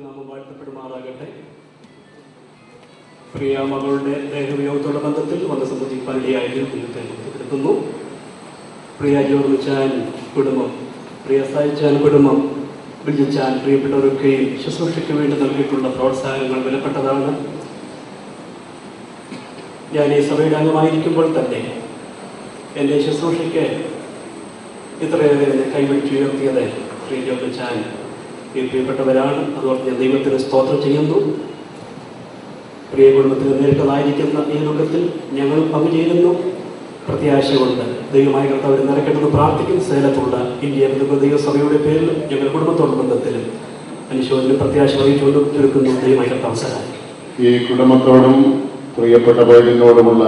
നാമം വാഴ്ത്തപ്പെടുമാറാകട്ടെ. പ്രിയ മകളുടെ ദേഹവിയോഗത്തോടെ ബന്ധത്തിൽ വന്ന സംബന്ധിപ്പാനിടയായതിൽ ദൈവത്തെ ബന്ധപ്പെടുത്തുന്നു പ്രിയ ജോർമിച്ചാൻ കുടുംബം പ്രിയ സായിച്ചാൻ കുടുംബം ബിജിച്ചാൻ പ്രിയപ്പെട്ടവരൊക്കെയും ശുശ്രൂഷയ്ക്ക് വേണ്ടി നൽകിയിട്ടുള്ള പ്രോത്സാഹനങ്ങൾ വിലപ്പെട്ടതാണ്. ഞാൻ ഈ സഭയുടെ അംഗമായിരിക്കുമ്പോൾ തന്നെ എന്റെ ശുശ്രൂഷയ്ക്ക് ഇത്രയേറെ എന്നെ കൈപിടിച്ചുയർത്തിയത് ശ്രീ ജോർമിച്ചാൻ പ്രിയപ്പെട്ടവരാണ്. അതുകൊണ്ട് ഞാൻ ദൈവത്തിന് സ്തോത്രം ചെയ്യുന്നു. പ്രിയ കുടുംബത്തിൽ നേരിട്ടതായിരിക്കുന്ന ഈ ലോകത്തിൽ ഞങ്ങൾ പങ്കുചേരുന്നു. പ്രത്യാശ പ്രത്യാശയുണ്ട്. ദൈവമായ കർത്താവ് നിറയ്ക്കണമെന്ന് പ്രാർത്ഥിക്കും സേലത്തുള്ള ഇന്ത്യ ദൈവ ദൈവസഭയുടെ പേരിലും ഞങ്ങളുടെ കുടുംബത്തോട് ബന്ധത്തിലും അനുശോചനം പ്രത്യാശ അറിയിച്ചുകൊണ്ട് ചുരുക്കുന്നു ദൈവമായ കർത്താവ് ഈ കുടുംബത്തോടും പ്രിയപ്പെട്ട പൈതലിനോടുമുള്ള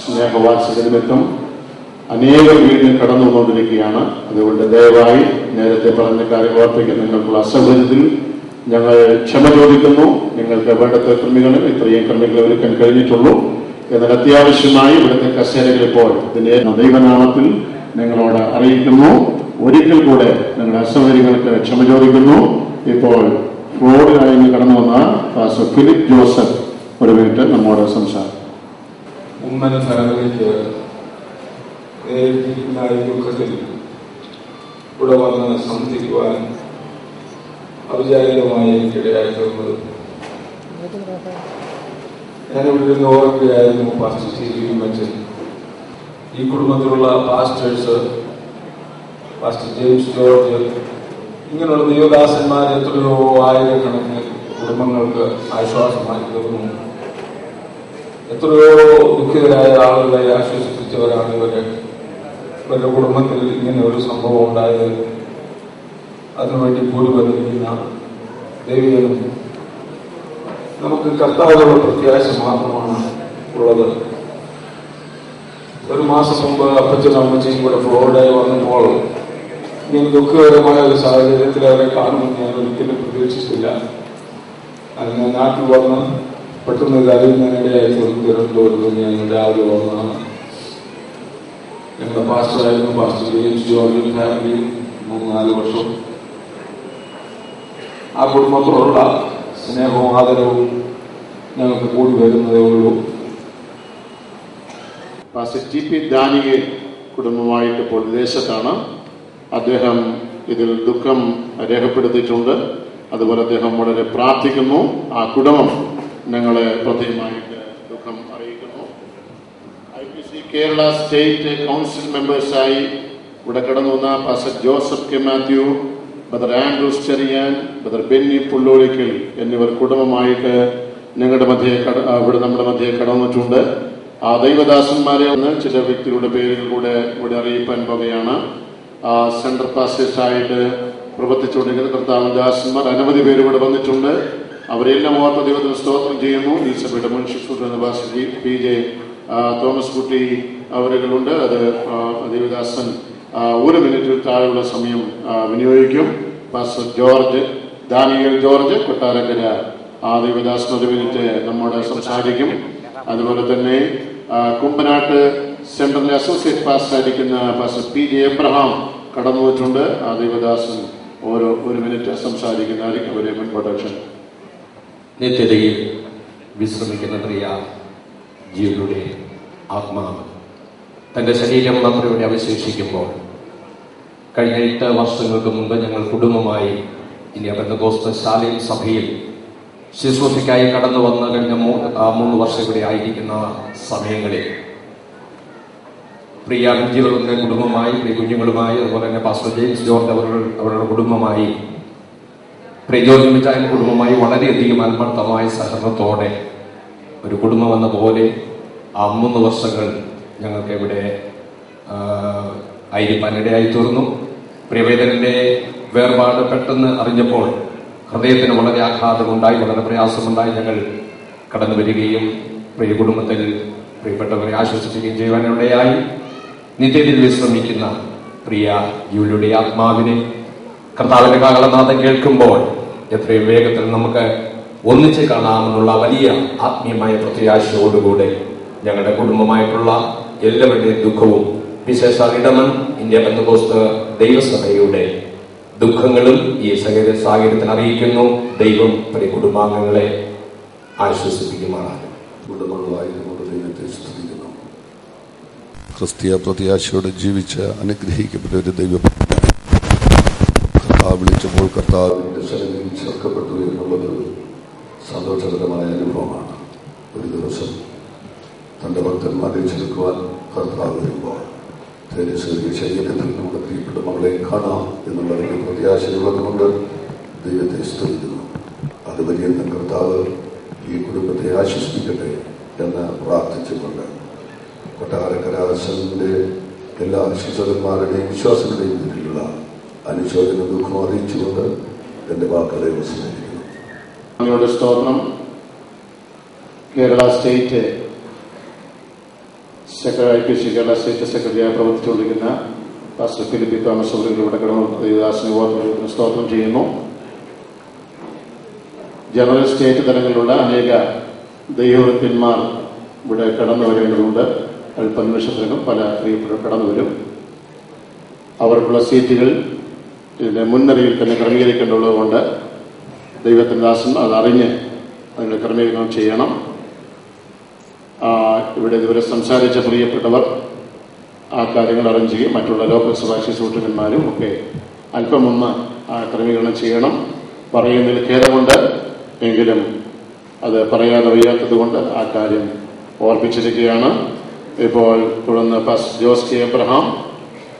സ്നേഹവാത്സല്യ നിമിത്തം അനേകം വീടിന് കടന്നു വന്നുകൊണ്ടിരിക്കുകയാണ് അതുകൊണ്ട് ദയവായി നേരത്തെ പറഞ്ഞ കാര്യം ഓർപ്പിക്കുന്ന നിങ്ങൾക്കുള്ള അസൗകര്യത്തിൽ ഞങ്ങൾ ക്ഷമ ചോദിക്കുന്നു. നിങ്ങൾക്ക് വേണ്ടത്ര ക്രമികളും ഇത്രയും ക്രമികൾ ഒരുക്കാൻ കഴിഞ്ഞിട്ടുള്ളൂ. എന്നാൽ അത്യാവശ്യമായി ഇവിടുത്തെ കസേരകൾ ഇപ്പോൾ ഇതിന്റെ ദൈവനാമത്തിൽ നിങ്ങളോട് അറിയിക്കുന്നു. ഒരിക്കൽ കൂടെ നിങ്ങളുടെ അസൗകര്യങ്ങൾക്ക് ക്ഷമ ചോദിക്കുന്നു. ഇപ്പോൾ ഫ്ലോറിലായി ഇന്ന് കടന്നു വന്ന ഫാസ് ഫിലിപ്പ് ജോസഫ് ഒരു മിനിറ്റ് നമ്മോട് സംസാരിക്കും. ഉമ്മന ഫാമിലിക്ക് നേരിട്ടിരിക്കുന്ന ഈ ദുഃഖത്തിൽ ഇവിടെ വന്ന് സംബന്ധിക്കുവാൻ അവിചാരിതമായി എനിക്കിടയായി തീർന്നത് ഞാനിവിടെ നിന്ന് ഓർക്കുകയായിരുന്നു പാസ്റ്റർ സി. ജി ഈ കുടുംബത്തിലുള്ള പാസ്റ്റേഴ്സ് പാസ്റ്റർ ജെയിംസ് ജോർജ് ഇങ്ങനെയുള്ള ദൈവദാസന്മാർ എത്രയോ ആയിരക്കണക്കിന് കുടുംബങ്ങൾക്ക് ആശ്വാസമായി തീർന്നു. എത്രയോ ദുഃഖിതരായ ആളുകളെ ആശ്വസിപ്പിച്ചവരാണ് ഇവർ. ഇവരുടെ കുടുംബത്തിൽ ഇങ്ങനെ ഒരു സംഭവം ഉണ്ടായത് അതിനുവേണ്ടി കൂടി വന്നിരിക്കുന്ന ദേവികളും നമുക്ക് കർത്താവുള്ള പ്രത്യാശ മാത്രമാണ് ഉള്ളത്. ഒരു മാസം മുമ്പ് അപ്പച്ചനും അമ്മച്ചയും കൂടെ ഫ്ലോറിഡയിൽ വന്നപ്പോൾ ഇങ്ങനെ ദുഃഖകരമായ ഒരു സാഹചര്യത്തിൽ അവരെ കാണുമെന്ന് ഞാൻ ഒരിക്കലും പ്രതീക്ഷിച്ചില്ല അങ്ങനെ നാട്ടിൽ വന്ന് പെട്ടെന്ന് ഇത് അറിയുന്നതിനിടയായി തിരുവനന്തപുരത്ത് ഞാൻ രാവിലെ വന്നതാണ്. ഞങ്ങളുടെ പാസ്റ്ററായിരുന്നു പാസ്റ്റർ ജെയിംസ് ജോർജ് ഫാമിലി മൂന്ന് നാല് വർഷം. ആ കുടുംബത്തോടുള്ള സ്നേഹവും ആദരവും ഞങ്ങൾക്ക് കൂടി വരുന്നതേ ഉള്ളൂ. പാസ്റ്റർ ടി പി ദാനിക കുടുംബമായിട്ട് ഇപ്പോൾ വിദേശത്താണ്. അദ്ദേഹം ഇതിൽ ദുഃഖം രേഖപ്പെടുത്തിയിട്ടുണ്ട്. അതുപോലെ അദ്ദേഹം വളരെ പ്രാർത്ഥിക്കുന്നു. ആ കുടുംബം ഞങ്ങളെ പ്രത്യേകമായിട്ട് ദുഃഖം അറിയിക്കുന്നു I P C Kerala state council മെമ്പേഴ്സായി ഇവിടെ കടന്നു വന്ന pastor Joseph K Mathew brother Andrews Cherian brother Benny Pullolickal എന്നിവർ കുടുംബമായിട്ട് ഞങ്ങളുടെ മധ്യ ഇവിടെ നമ്മുടെ മധ്യ കടന്നിട്ടുണ്ട് ആ ദൈവദാസന്മാരെ ഒന്ന് ചില വ്യക്തികളുടെ പേരുകൾ കൂടെ ഇവിടെ അറിയിപ്പാൻ പോകുകയാണ് സെൻട്രൽ പാസ്റ്റേഴ്സ് ആയിട്ട് പ്രവർത്തിച്ചുകൊണ്ടിരിക്കുന്ന കർത്താവ് ദാസന്മാർ അനവധി പേര് ഇവിടെ വന്നിട്ടുണ്ട്. അവരെല്ലാം ഓർത്ത ദൈവത്തിന് സ്തോത്രം ചെയ്യുന്നു. ഈ സഭയുടെ മുൻ ശുശ്രൂഷ പി ജെ തോമസ് കുട്ടി അവരുകളുണ്ട്. അത് ദേവദാസൻ ഒരു മിനിറ്റിൽ താഴെയുള്ള സമയം വിനിയോഗിക്കും. Pastor George Daniel George Kottarakkara ആ ദേവദാസൻ ഒരു മിനിറ്റ് നമ്മോട് സംസാരിക്കും. അതുപോലെ തന്നെ കുമ്പനാട്ട് സെൻട്രൽ അസോസിയേറ്റ് പാസ്റ്റർ ആയിരിക്കുന്ന പാസ്റ്റർ പി ജെ എബ്രഹാം കടന്നു വച്ചിട്ടുണ്ട്. ആ ദേവദാസൻ ഓരോ ഒരു മിനിറ്റ് സംസാരിക്കുന്നതായിരിക്കും. അവരെ മുൻപോട്ട് നിത്യതയിൽ വിശ്രമിക്കുന്ന പ്രിയ ജീവനുടെ ആത്മാവ്. തന്റെ ശരീരം മാത്രം ഇവിടെ അവശേഷിക്കുമ്പോൾ കഴിഞ്ഞ എട്ട് വർഷങ്ങൾക്ക് മുമ്പ് ഞങ്ങൾ കുടുംബമായി ഇനി ബന്ധകോസ്ത ശാലയിൽ സഭയിൽ ശുശ്രൂഷയ്ക്കായി കടന്നു വന്ന കഴിഞ്ഞ മൂന്ന് മൂന്ന് വർഷം കൂടി ആയിരിക്കുന്ന സമയങ്ങളിൽ പ്രിയ ജീവരുടെ കുടുംബമായി പ്രിയ കുഞ്ഞുങ്ങളുമായി അതുപോലെ തന്നെ പാസ്റ്റർ ജെയിംസ് ജോർജ് അവരുടെ അവരുടെ കുടുംബമായി ജോർജ് മിറ്റായ കുടുംബമായി വളരെയധികം ആത്മാർത്ഥമായ സഹകരണത്തോടെ ഒരു കുടുംബം എന്ന പോലെ ആ മൂന്ന് വർഷങ്ങൾ ഞങ്ങൾക്ക് ഇവിടെ അയിരിപ്പാനിടയായി തീർന്നു. പ്രിയവേദനന്റെ വേർപാട് പെട്ടെന്ന് അറിഞ്ഞപ്പോൾ ഹൃദയത്തിന് വളരെ ആഘാതമുണ്ടായി വളരെ പ്രയാസമുണ്ടായി. ഞങ്ങൾ കടന്നു വരികയും പ്രിയ കുടുംബത്തിൽ പ്രിയപ്പെട്ടവരെ ആശ്വസിപ്പിക്കുകയും ചെയ്യുവാനിടയായി. നിത്യത്തിൽ വിശ്രമിക്കുന്ന പ്രിയ ജൂലിയുടെ ആത്മാവിനെ കർത്താവിന്റെ കാകളനാഥം കേൾക്കുമ്പോൾ എത്രയും വേഗത്തിൽ നമുക്ക് ഒന്നിച്ച് കാണാമെന്നുള്ള വലിയ ആത്മീയമായ പ്രത്യാശയോടുകൂടെ ഞങ്ങളുടെ കുടുംബമായിട്ടുള്ള എല്ലാവരുടെയും ദുഃഖവും വിശേഷ ഇടമൻ ഇന്ത്യ ബന്ധുപോസ്ത് ദൈവസഭയുടെ ദുഃഖങ്ങളും ഈ സാഹചര്യ സാഹചര്യത്തിൽ അറിയിക്കുന്നു. ദൈവം പ്രിയ കുടുംബാംഗങ്ങളെ ആശ്വസിപ്പിക്കുമാറാണ് ക്രിസ്തീയ പ്രത്യാശയോടെ ജീവിച്ച് അനുഗ്രഹിക്കപ്പെട്ട ഒരു ദൈവ കർത്താവ് വിളിച്ചപ്പോൾ കർത്താവിന്റെ ശരീരം ചേർക്കപ്പെട്ടു എന്നുള്ളത് സന്തോഷകരമായ അനുഭവമാണ്. ഒരു ദിവസം തന്റെ ഭക്തന്മാരെ ചെറുക്കുവാൻ കർത്താവ് വരുമ്പോൾ തേജസ്വരിയ ശരീരത്തിൽ നമ്മുടെ പ്രിയപ്പെട്ട മകളെ കാണാം എന്നുള്ളതിന് പ്രത്യാശയുള്ളതുകൊണ്ട് ദൈവത്തെ സ്തുതിക്കുന്നു. അത് വലിയ കർത്താവ് ഈ കുടുംബത്തെ ആശ്വസിപ്പിക്കട്ടെ എന്ന് പ്രാർത്ഥിച്ചുകൊണ്ട് കൊട്ടാരക്കരാസന്റെ എല്ലാ ശിശുക്കന്മാരുടെയും വിശ്വാസങ്ങളുടെയും പേരിലുള്ള അനുശോചന ദുഃഖം അറിയിച്ചുകൊണ്ട് എന്റെ വാക്കുകളെ വിസ്മരിക്കുന്നു അങ്ങയുടെ സ്തോത്രം Kerala state secretary I P C Kerala state സെക്രട്ടറിയായി പ്രവർത്തിച്ചുകൊണ്ടിരിക്കുന്ന പാസ്റ്റർ ഫിലിപ്പി തോമസ് അവരുടെ കടന്നു സ്തോത്രം ചെയ്യുന്നു. ജനറൽ സ്റ്റേറ്റ് തലങ്ങളിലുള്ള അനേക ദൈവവൃത്തിന്മാർ ഇവിടെ കടന്നു വരേണ്ടതുണ്ട് അല്പനിമിഷത്തിനും പല പ്രിയപ്പെട്ട കടന്നു വരും അവർക്കുള്ള സീറ്റുകൾ ഇതിന്റെ മുന്നറിയിൽ തന്നെ ക്രമീകരിക്കേണ്ടതുകൊണ്ട് ദൈവത്തിന്റെ ദാസൻ അതറിഞ്ഞ് അതിന്റെ ക്രമീകരണം ചെയ്യണം. ഇവിടെ ഇതുവരെ സംസാരിച്ച പ്രിയപ്പെട്ടവർ ആ കാര്യങ്ങൾ അറേഞ്ച് ചെയ്യും. മറ്റുള്ള ലോകസഭാ സഭാ ശുശ്രൂഷകന്മാരും ഒക്കെ അല്പമൊന്ന് ആ ക്രമീകരണം ചെയ്യണം. പറയുന്നതിൽ ഖേദമുണ്ട്. എങ്കിലും അത് പറയാതെ വയ്യാത്തത് കൊണ്ട് ആ കാര്യം ഓർപ്പിച്ചിരിക്കുകയാണ് ഇപ്പോൾ തുടർന്ന് pastor Jose K Abraham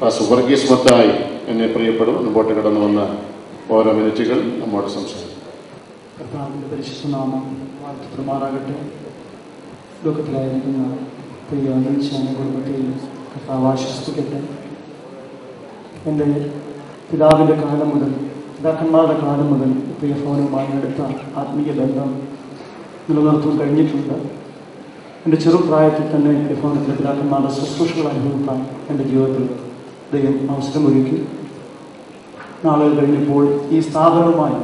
pastor Varghese Mathai എന്നെ പ്രിയപ്പെടും. മുമ്പോട്ട് കടന്നു വന്ന് ഓരോ മിനിറ്റുകൾ നമ്മോട് സംസാരിക്കും. കർത്താവിന്റെ പരിശുദ്ധ നാമം ലോകത്തിലായിരിക്കുന്ന പ്രിയ നീച്ചാന കുടുംബത്തെയും കർത്താവ് ആശ്വസിപ്പിക്കട്ടെ. എന്റെ പിതാവിന്റെ കാലം മുതൽ പിതാക്കന്മാരുടെ കാലം മുതൽ പ്രിയ ഭവനവുമായി അടുത്ത ആത്മീയ ബന്ധം നിലനിർത്താൻ കഴിഞ്ഞിട്ടുണ്ട്. എന്റെ ചെറുപ്രായത്തിൽ തന്നെ എന്റെ ഭവനത്തിലെ പിതാക്കന്മാരുടെ ശുശ്രൂഷകൾ അനുഭവിക്കാൻ എന്റെ ജീവിതത്തിൽ ദൈവം അവസരമൊരുക്കി നാളുകൾ കഴിഞ്ഞപ്പോൾ ഈ സ്ഥാപനവുമായി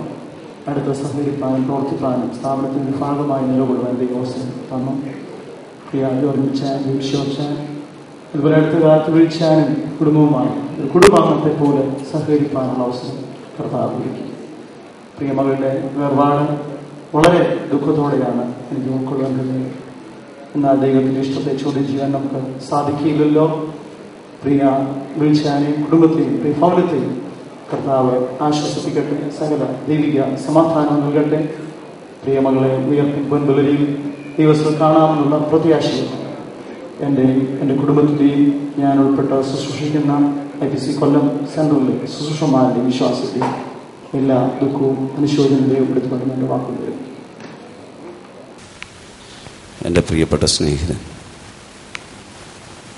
അടുത്ത സഹകരിക്കാനും പ്രവർത്തിക്കാനും സ്ഥാപനത്തിന്റെ ഭാഗമായി നിലകൊള്ളുവാൻ ദൈവം അവസരം തന്നു. ക്രിയാവിൽ ജോർമിച്ചാൻ വിശ്വസാൻ അതുപോലെ അടുത്ത കാലത്ത് വിളിച്ചാനും കുടുംബവുമായി ഒരു കുടുംബാംഗത്തെ പോലെ സഹകരിക്കാനുള്ള അവസരം കർത്താവ് ഒരുക്കി. പ്രിയമകളുടെ വേർപാട് വളരെ ദുഃഖത്തോടെയാണ് എനിക്ക് ഉൾക്കൊള്ളാൻ കഴിയുന്നത് എന്നാൽ ദൈവത്തിന്റെ ഇഷ്ടത്തെ ചോദ്യം ചെയ്യാൻ നമുക്ക് സാധിക്കില്ലല്ലോ. പ്രിയ വിളിച്ചാനെയും കുടുംബത്തെയും പ്രിയ ഭവനത്തെയും കർത്താവ് ആശ്വസിപ്പിക്കട്ടെ. സകല ദൈവിക സമാധാനം നൽകട്ടെ. പ്രിയമകളെ ഉയർത്തി പൊൻപുലരിയിൽ ദിവസം കാണാമെന്നുള്ള പ്രത്യാശയും എന്റെയും എന്റെ കുടുംബത്തിന്റെയും ഞാൻ ഉൾപ്പെട്ട ശുശ്രൂഷിക്കുന്ന ഐ പി സി കൊല്ലം സെൻട്രലിലെ ശുശ്രൂഷമാരുടെയും വിശ്വാസത്തെയും എല്ലാ ദുഃഖവും അനുശോചനതയും എടുത്തുകൊണ്ട് എന്റെ വാക്കുകൾ എന്റെ പ്രിയപ്പെട്ട സ്നേഹിതൻ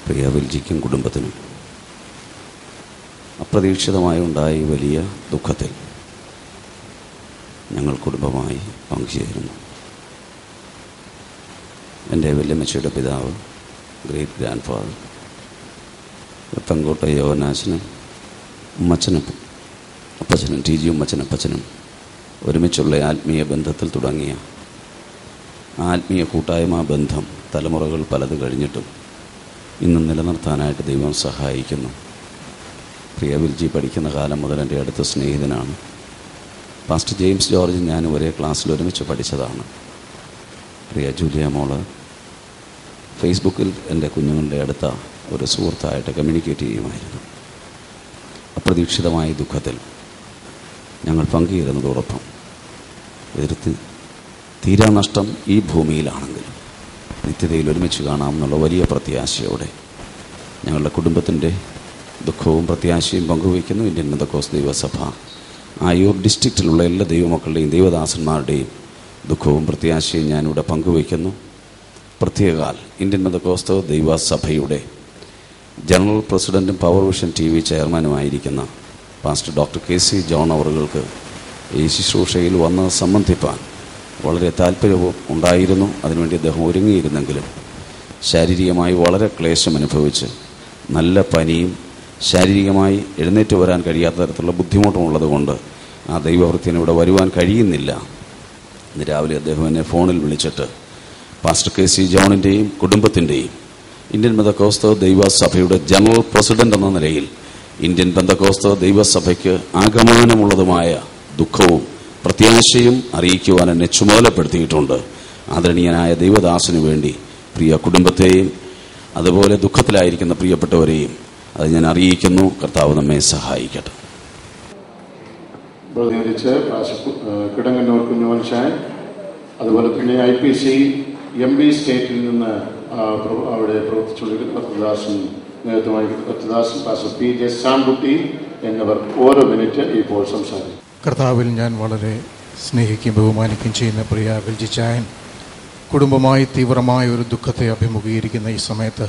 പ്രിയ വിൽജിക്കും കുടുംബത്തിനും അപ്രതീക്ഷിതമായി ഉണ്ടായ വലിയ ദുഃഖത്തിൽ ഞങ്ങൾ കുടുംബമായി പങ്കുചേരുന്നു. എന്റെ വല്യമ്മച്ചയുടെ പിതാവ് ഗ്രേറ്റ് ഗ്രാൻഡ് ഫാദർ പെങ്കോട്ട യോവനാശനും ഉമ്മച്ചനും അപ്പച്ചനും ടി ജി ഉമ്മച്ചനപ്പച്ചനും ഒരുമിച്ചുള്ള ആത്മീയ ബന്ധത്തിൽ തുടങ്ങിയ ആത്മീയ കൂട്ടായ്മ ബന്ധം തലമുറകൾ പലത് കഴിഞ്ഞിട്ടും ഇന്ന് നിലനിർത്താനായിട്ട് ദൈവം സഹായിക്കുന്നു. പ്രിയ വിൽജി പഠിക്കുന്ന കാലം മുതൽ എന്റെ അടുത്ത സ്നേഹിതനാണ്. പാസ്റ്റർ ജെയിംസ് ജോർജ് ഞാൻ ഒരേ ക്ലാസ്സിൽ ഒരുമിച്ച് പഠിച്ചതാണ്. പ്രിയ ജൂലിയ മോൾ ഫേസ്ബുക്കിൽ എന്റെ കുഞ്ഞുങ്ങളുടെ അടുത്ത ഒരു സുഹൃത്തായിട്ട് കമ്മ്യൂണിക്കേറ്റ് ചെയ്യുമായിരുന്നു. അപ്രതീക്ഷിതമായ ദുഃഖത്തിൽ ഞങ്ങൾ പങ്കുചേരുന്നതോടൊപ്പം എതിർത്ത് തീരാനഷ്ടം ഈ ഭൂമിയിലാണെങ്കിൽ നിത്യതയിൽ ഒരുമിച്ച് കാണാമെന്നുള്ള വലിയ പ്രത്യാശയോടെ ഞങ്ങളുടെ കുടുംബത്തിന്റെ ദുഃഖവും പ്രത്യാശയും പങ്കുവയ്ക്കുന്നു ഇന്ത്യൻ മെന്തക്കോസ് ദൈവസഭ ആയൂർ ഡിസ്ട്രിക്റ്റിലുള്ള എല്ലാ ദൈവമക്കളുടെയും ദൈവദാസന്മാരുടെയും ദുഃഖവും പ്രത്യാശയും ഞാനിവിടെ പങ്കുവയ്ക്കുന്നു. പ്രത്യേകാൽ ഇന്ത്യൻ മെന്തക്കോസ്തവ ദൈവസഭയുടെ ജനറൽ പ്രസിഡന്റും power vision T V ചെയർമാനുമായിരിക്കുന്ന pastor doctor K C John അവറുകൾക്ക് ഈ ശുശ്രൂഷയിൽ വന്ന് സംബന്ധിപ്പാൻ വളരെ താല്പര്യവും ഉണ്ടായിരുന്നു. അതിനുവേണ്ടി അദ്ദേഹം ഒരുങ്ങിയിരുന്നെങ്കിലും ശാരീരികമായി വളരെ ക്ലേശം അനുഭവിച്ച് നല്ല പനിയും ശാരീരികമായി എഴുന്നേറ്റ് വരാൻ കഴിയാത്ത തരത്തിലുള്ള ബുദ്ധിമുട്ടുമുള്ളത് കൊണ്ട് ആ ദൈവവൃത്തിന് ഇവിടെ വരുവാൻ കഴിയുന്നില്ല. ഇന്ന് രാവിലെ അദ്ദേഹം എന്നെ ഫോണിൽ വിളിച്ചിട്ട് പാസ്റ്റർ കെ സി ജോണിന്റെയും കുടുംബത്തിന്റെയും ഇന്ത്യൻ ദൈവ ദൈവസഭയുടെ ജനറൽ പ്രസിഡന്റ് എന്ന നിലയിൽ ഇന്ത്യൻ ബന്ധക്കോസ്ത ദൈവസഭയ്ക്ക് ആഗമനമുള്ളതുമായ ദുഃഖവും പ്രത്യാശയും അറിയിക്കുവാൻ എന്നെ ചുമതലപ്പെടുത്തിയിട്ടുണ്ട്. ആദരണീയനായ ദൈവദാസനു വേണ്ടി പ്രിയ കുടുംബത്തെയും അതുപോലെ ദുഃഖത്തിലായിരിക്കുന്ന പ്രിയപ്പെട്ടവരെയും അത് ഞാൻ അറിയിക്കുന്നു. കർത്താവ് നമ്മെ സഹായിക്കട്ടെ. പ്രതിനിധിച്ച് കിടങ്ങന്നൂർ അതുപോലെ തന്നെ I P C M B സ്റ്റേറ്റിൽ നിന്ന് അവിടെ പ്രവർത്തിച്ചുകൊണ്ടിരിക്കുന്ന കർത്തദാസൻ നേതൃത്വമായി കർത്തദാസൻ പാസ്റ്റർ പി ജെ സാൻകുട്ടി എന്നിവർ ഓരോ മിനിറ്റ് ഇപ്പോൾ സംസാരിക്കും. കർത്താവിൽ ഞാൻ വളരെ സ്നേഹിക്കുകയും ബഹുമാനിക്കുകയും ചെയ്യുന്ന പ്രിയ വിൽജിച്ചായൻ കുടുംബമായി തീവ്രമായ ഒരു ദുഃഖത്തെ അഭിമുഖീകരിക്കുന്ന ഈ സമയത്ത്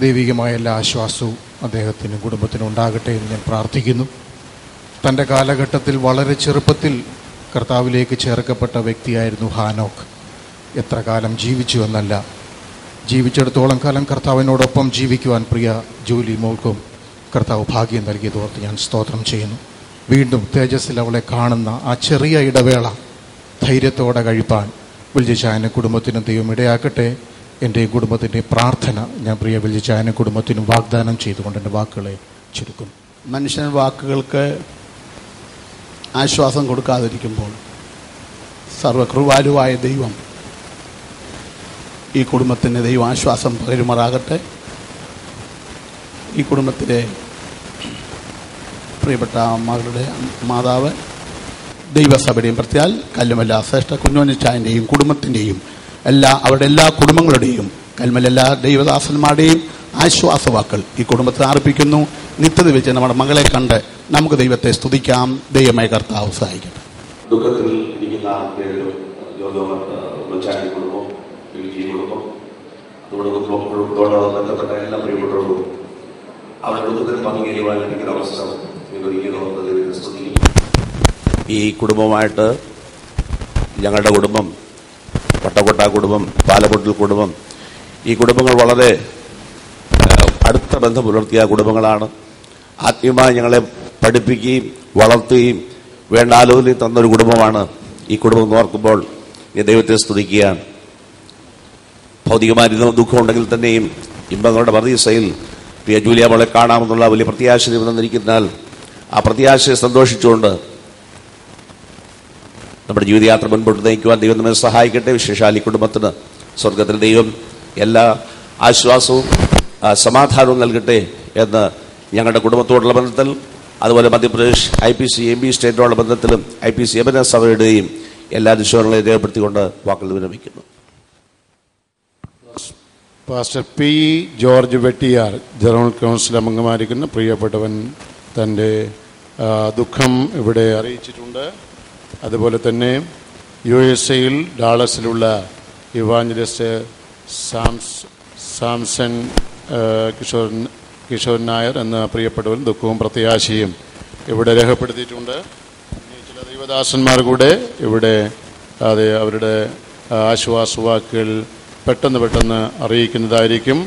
ദൈവികമായ എല്ലാ ആശ്വാസവും അദ്ദേഹത്തിനും കുടുംബത്തിനും ഉണ്ടാകട്ടെ എന്ന് ഞാൻ പ്രാർത്ഥിക്കുന്നു. തന്റെ കാലഘട്ടത്തിൽ വളരെ ചെറുപ്പത്തിൽ കർത്താവിലേക്ക് ചേർക്കപ്പെട്ട വ്യക്തിയായിരുന്നു ഹാനോക്ക്. എത്ര കാലം ജീവിച്ചു എന്നല്ല. ജീവിച്ചിടത്തോളം കാലം കർത്താവിനോടൊപ്പം ജീവിക്കുവാൻ പ്രിയ ജോലി മോൾക്കും കർത്താവ് ഭാഗ്യം നൽകിയതോർത്ത് ഞാൻ സ്തോത്രം ചെയ്യുന്നു. വീണ്ടും തേജസ്സിൽ അവളെ കാണുന്ന ആ ചെറിയ ഇടവേള ധൈര്യത്തോടെ കഴിപ്പാൻ വിൽജിച്ചായന കുടുംബത്തിനും ദൈവം ഇടയാക്കട്ടെ. എന്റെയും കുടുംബത്തിന്റെയും പ്രാർത്ഥന ഞാൻ പ്രിയ വിൽജിച്ചായന കുടുംബത്തിനും വാഗ്ദാനം ചെയ്തുകൊണ്ട് എന്റെ വാക്കുകളെ ചുരുക്കും മനുഷ്യൻ വാക്കുകൾക്ക് ആശ്വാസം കൊടുക്കാതിരിക്കുമ്പോൾ സർവകൃപാലുവായ ദൈവം ഈ കുടുംബത്തിന് ദൈവം ആശ്വാസം പകരുമാറാകട്ടെ. ഈ കുടുംബത്തിലെ പ്രിയപ്പെട്ട അമ്മകളുടെ മാതാവ് ദൈവസഭയുടെയും പ്രത്യാൽ കല്ലുമല്ല ശ്രേഷ്ഠ കുഞ്ഞോനിച്ചായന്റെയും കുടുംബത്തിന്റെയും എല്ലാ അവരുടെ എല്ലാ കുടുംബങ്ങളുടെയും കൽമലെല്ലാ ദൈവദാസന്മാരുടെയും ആശ്വാസവാക്കൾ ഈ കുടുംബത്തെ അർപ്പിക്കുന്നു. നിത്യത വെച്ച് നമ്മുടെ മകളെ കണ്ട് നമുക്ക് ദൈവത്തെ സ്തുതിക്കാം. ദൈവമായ കർത്താവ് സഹായിക്കട്ടെ. ദുഃഖത്തിൽ ഇരിക്കുന്ന അതുകൊണ്ട് എല്ലാ അവരുടെ ഈ കുടുംബമായിട്ട് ഞങ്ങളുടെ കുടുംബം പട്ടക്കൊട്ട കുടുംബം പാലപ്പൊട്ടിൽ കുടുംബം ഈ കുടുംബങ്ങൾ വളരെ അടുത്ത ബന്ധം പുലർത്തിയ കുടുംബങ്ങളാണ്. ആത്മീയമായി ഞങ്ങളെ പഠിപ്പിക്കുകയും വളർത്തുകയും വേണ്ട ആലോചനയും തന്നൊരു കുടുംബമാണ് ഈ കുടുംബം ഓർക്കുമ്പോൾ ഈ ദൈവത്തെ സ്തുതിക്കുകയാണ് ഭൗതികമായ ദുഃഖമുണ്ടെങ്കിൽ തന്നെയും ഇമ്പങ്ങളുടെ മറുദിസയിൽ പ്രിയ ജൂലിയ മോളെ കാണാമെന്നുള്ള വലിയ പ്രത്യാശ തന്നിരിക്കുന്നതിനാൽ ആ പ്രത്യാശയെ സന്തോഷിച്ചുകൊണ്ട് നമ്മുടെ ജീവിതയാത്ര മുൻപോട്ട് നയിക്കുവാൻ ദൈവം നമ്മെ സഹായിക്കട്ടെ. വിശേഷാലി കുടുംബത്തിന് സ്വർഗത്തിൽ ദൈവം എല്ലാ ആശ്വാസവും സമാധാനവും നൽകട്ടെ എന്ന് ഞങ്ങളുടെ കുടുംബത്തോടുള്ള ബന്ധത്തിൽ അതുപോലെ Madhya Pradesh I P C M B സ്റ്റേറ്റോടുള്ള ബന്ധത്തിലും ഐ പി സി എബന സഭയുടെയും എല്ലാ ദിശകളെയും രേഖപ്പെടുത്തിക്കൊണ്ട് വാക്കുകൾ വിരമിക്കുന്നു. Pastor P George Vettiyar general council അംഗമായിരിക്കുന്ന പ്രിയപ്പെട്ടവൻ തന്റെ ദുഃഖം ഇവിടെ അറിയിച്ചിട്ടുണ്ട്. അതുപോലെ തന്നെ യു എസ് എയിൽ ഡാളസിലുള്ള evangelist Sams Samson Kishore Kishore Nair എന്ന പ്രിയപ്പെട്ടവരും ദുഃഖവും പ്രത്യാശയും ഇവിടെ രേഖപ്പെടുത്തിയിട്ടുണ്ട്. ചില ദൈവദാസന്മാർ കൂടെ ഇവിടെ അതെ അവരുടെ ആശ്വാസവാക്കുകൾ പെട്ടെന്ന് പെട്ടെന്ന് അറിയിക്കുന്നതായിരിക്കും.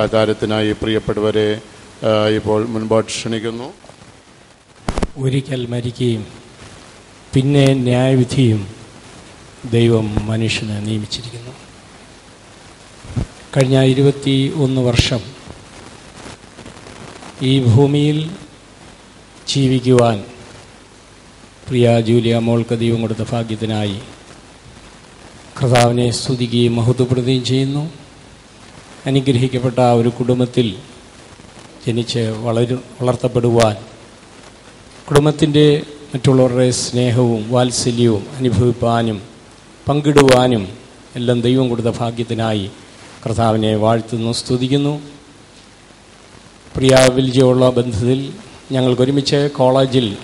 ആ കാര്യത്തിനായി പ്രിയപ്പെട്ടവരെ ഇപ്പോൾ മുൻപോട്ട് ക്ഷണിക്കുന്നു. ഒരിക്കൽ മരിക്കുകയും പിന്നെ ന്യായവിധിയും ദൈവം മനുഷ്യന് നിയമിച്ചിരിക്കുന്നു. കഴിഞ്ഞ ഇരുപത്തി ഒന്ന് വർഷം ഈ ഭൂമിയിൽ ജീവിക്കുവാൻ പ്രിയ ജൂലിയ മോൾക്ക് ദൈവം കൊടുത്ത ഭാഗ്യത്തിനായി കർത്താവിനെ സ്തുതിക്കുകയും മഹത്വപ്പെടുത്തുകയും ചെയ്യുന്നു. അനുഗ്രഹിക്കപ്പെട്ട ഒരു കുടുംബത്തിൽ ജനിച്ച് വളരു വളർത്തപ്പെടുവാൻ കുടുംബത്തിന്റെ മറ്റുള്ളവരുടെ സ്നേഹവും വാത്സല്യവും അനുഭവിപ്പാനും പങ്കിടുവാനും എല്ലാം ദൈവം കൊടുത്ത ഭാഗ്യത്തിനായി കർത്താവിനെ വാഴ്ത്തുന്നു സ്തുതിക്കുന്നു. പ്രിയ വിൽജയുള്ള ബന്ധത്തിൽ ഞങ്ങൾക്കൊരുമിച്ച് കോളേജിൽ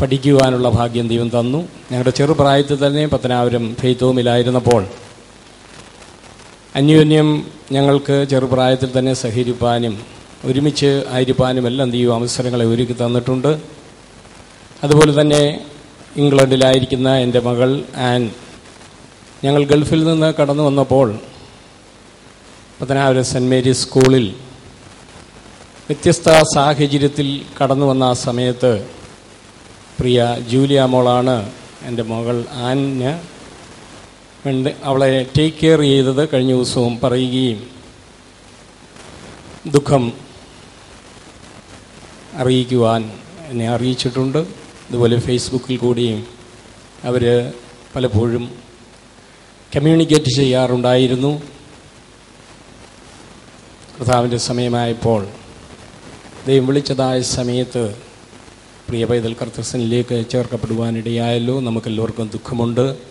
പഠിക്കുവാനുള്ള ഭാഗ്യം ദൈവം തന്നു. ഞങ്ങളുടെ ചെറുപ്രായത്തിൽ തന്നെ പത്തനാപുരം ഫെയ്ത്തോമിലായിരുന്നപ്പോൾ അന്യോന്യം ഞങ്ങൾക്ക് ചെറുപ്രായത്തിൽ തന്നെ സഹകരിപ്പാനും ഒരുമിച്ച് ആയിരിക്കാനും എല്ലാം ദൈവം അവസരങ്ങളെ ഒരുക്കി തന്നിട്ടുണ്ട്. അതുപോലെ തന്നെ ഇംഗ്ലണ്ടിലായിരിക്കുന്ന എന്റെ മകൾ ആൻ. ഞങ്ങൾ ഗൾഫിൽ നിന്ന് കടന്നു വന്നപ്പോൾ പത്തനാപുരം സെന്റ് മേരീസ് സ്കൂളിൽ വ്യത്യസ്ത സാഹചര്യത്തിൽ കടന്നു വന്ന ആ സമയത്ത് പ്രിയ ജൂലിയ മോളാണ് എന്റെ മകൾ ആനിന് വേണ്ടി അവളെ ടേക്ക് കെയർ ചെയ്തത് കഴിഞ്ഞ ദിവസവും പറയുകയും ദുഃഖം അറിയിക്കുവാൻ എന്നെ അറിയിച്ചിട്ടുണ്ട്. അതുപോലെ ഫേസ്ബുക്കിൽ കൂടിയും അവർ പലപ്പോഴും കമ്മ്യൂണിക്കേറ്റ് ചെയ്യാറുണ്ടായിരുന്നു. കർത്താവിന്റെ സമയമായപ്പോൾ ദൈവം വിളിച്ചതായ സമയത്ത് പ്രിയ പൈതൽ കർത്തസനിലേക്ക് ചേർക്കപ്പെടുവാനിടയായല്ലോ. നമുക്കെല്ലാവർക്കും ദുഃഖമുണ്ട്.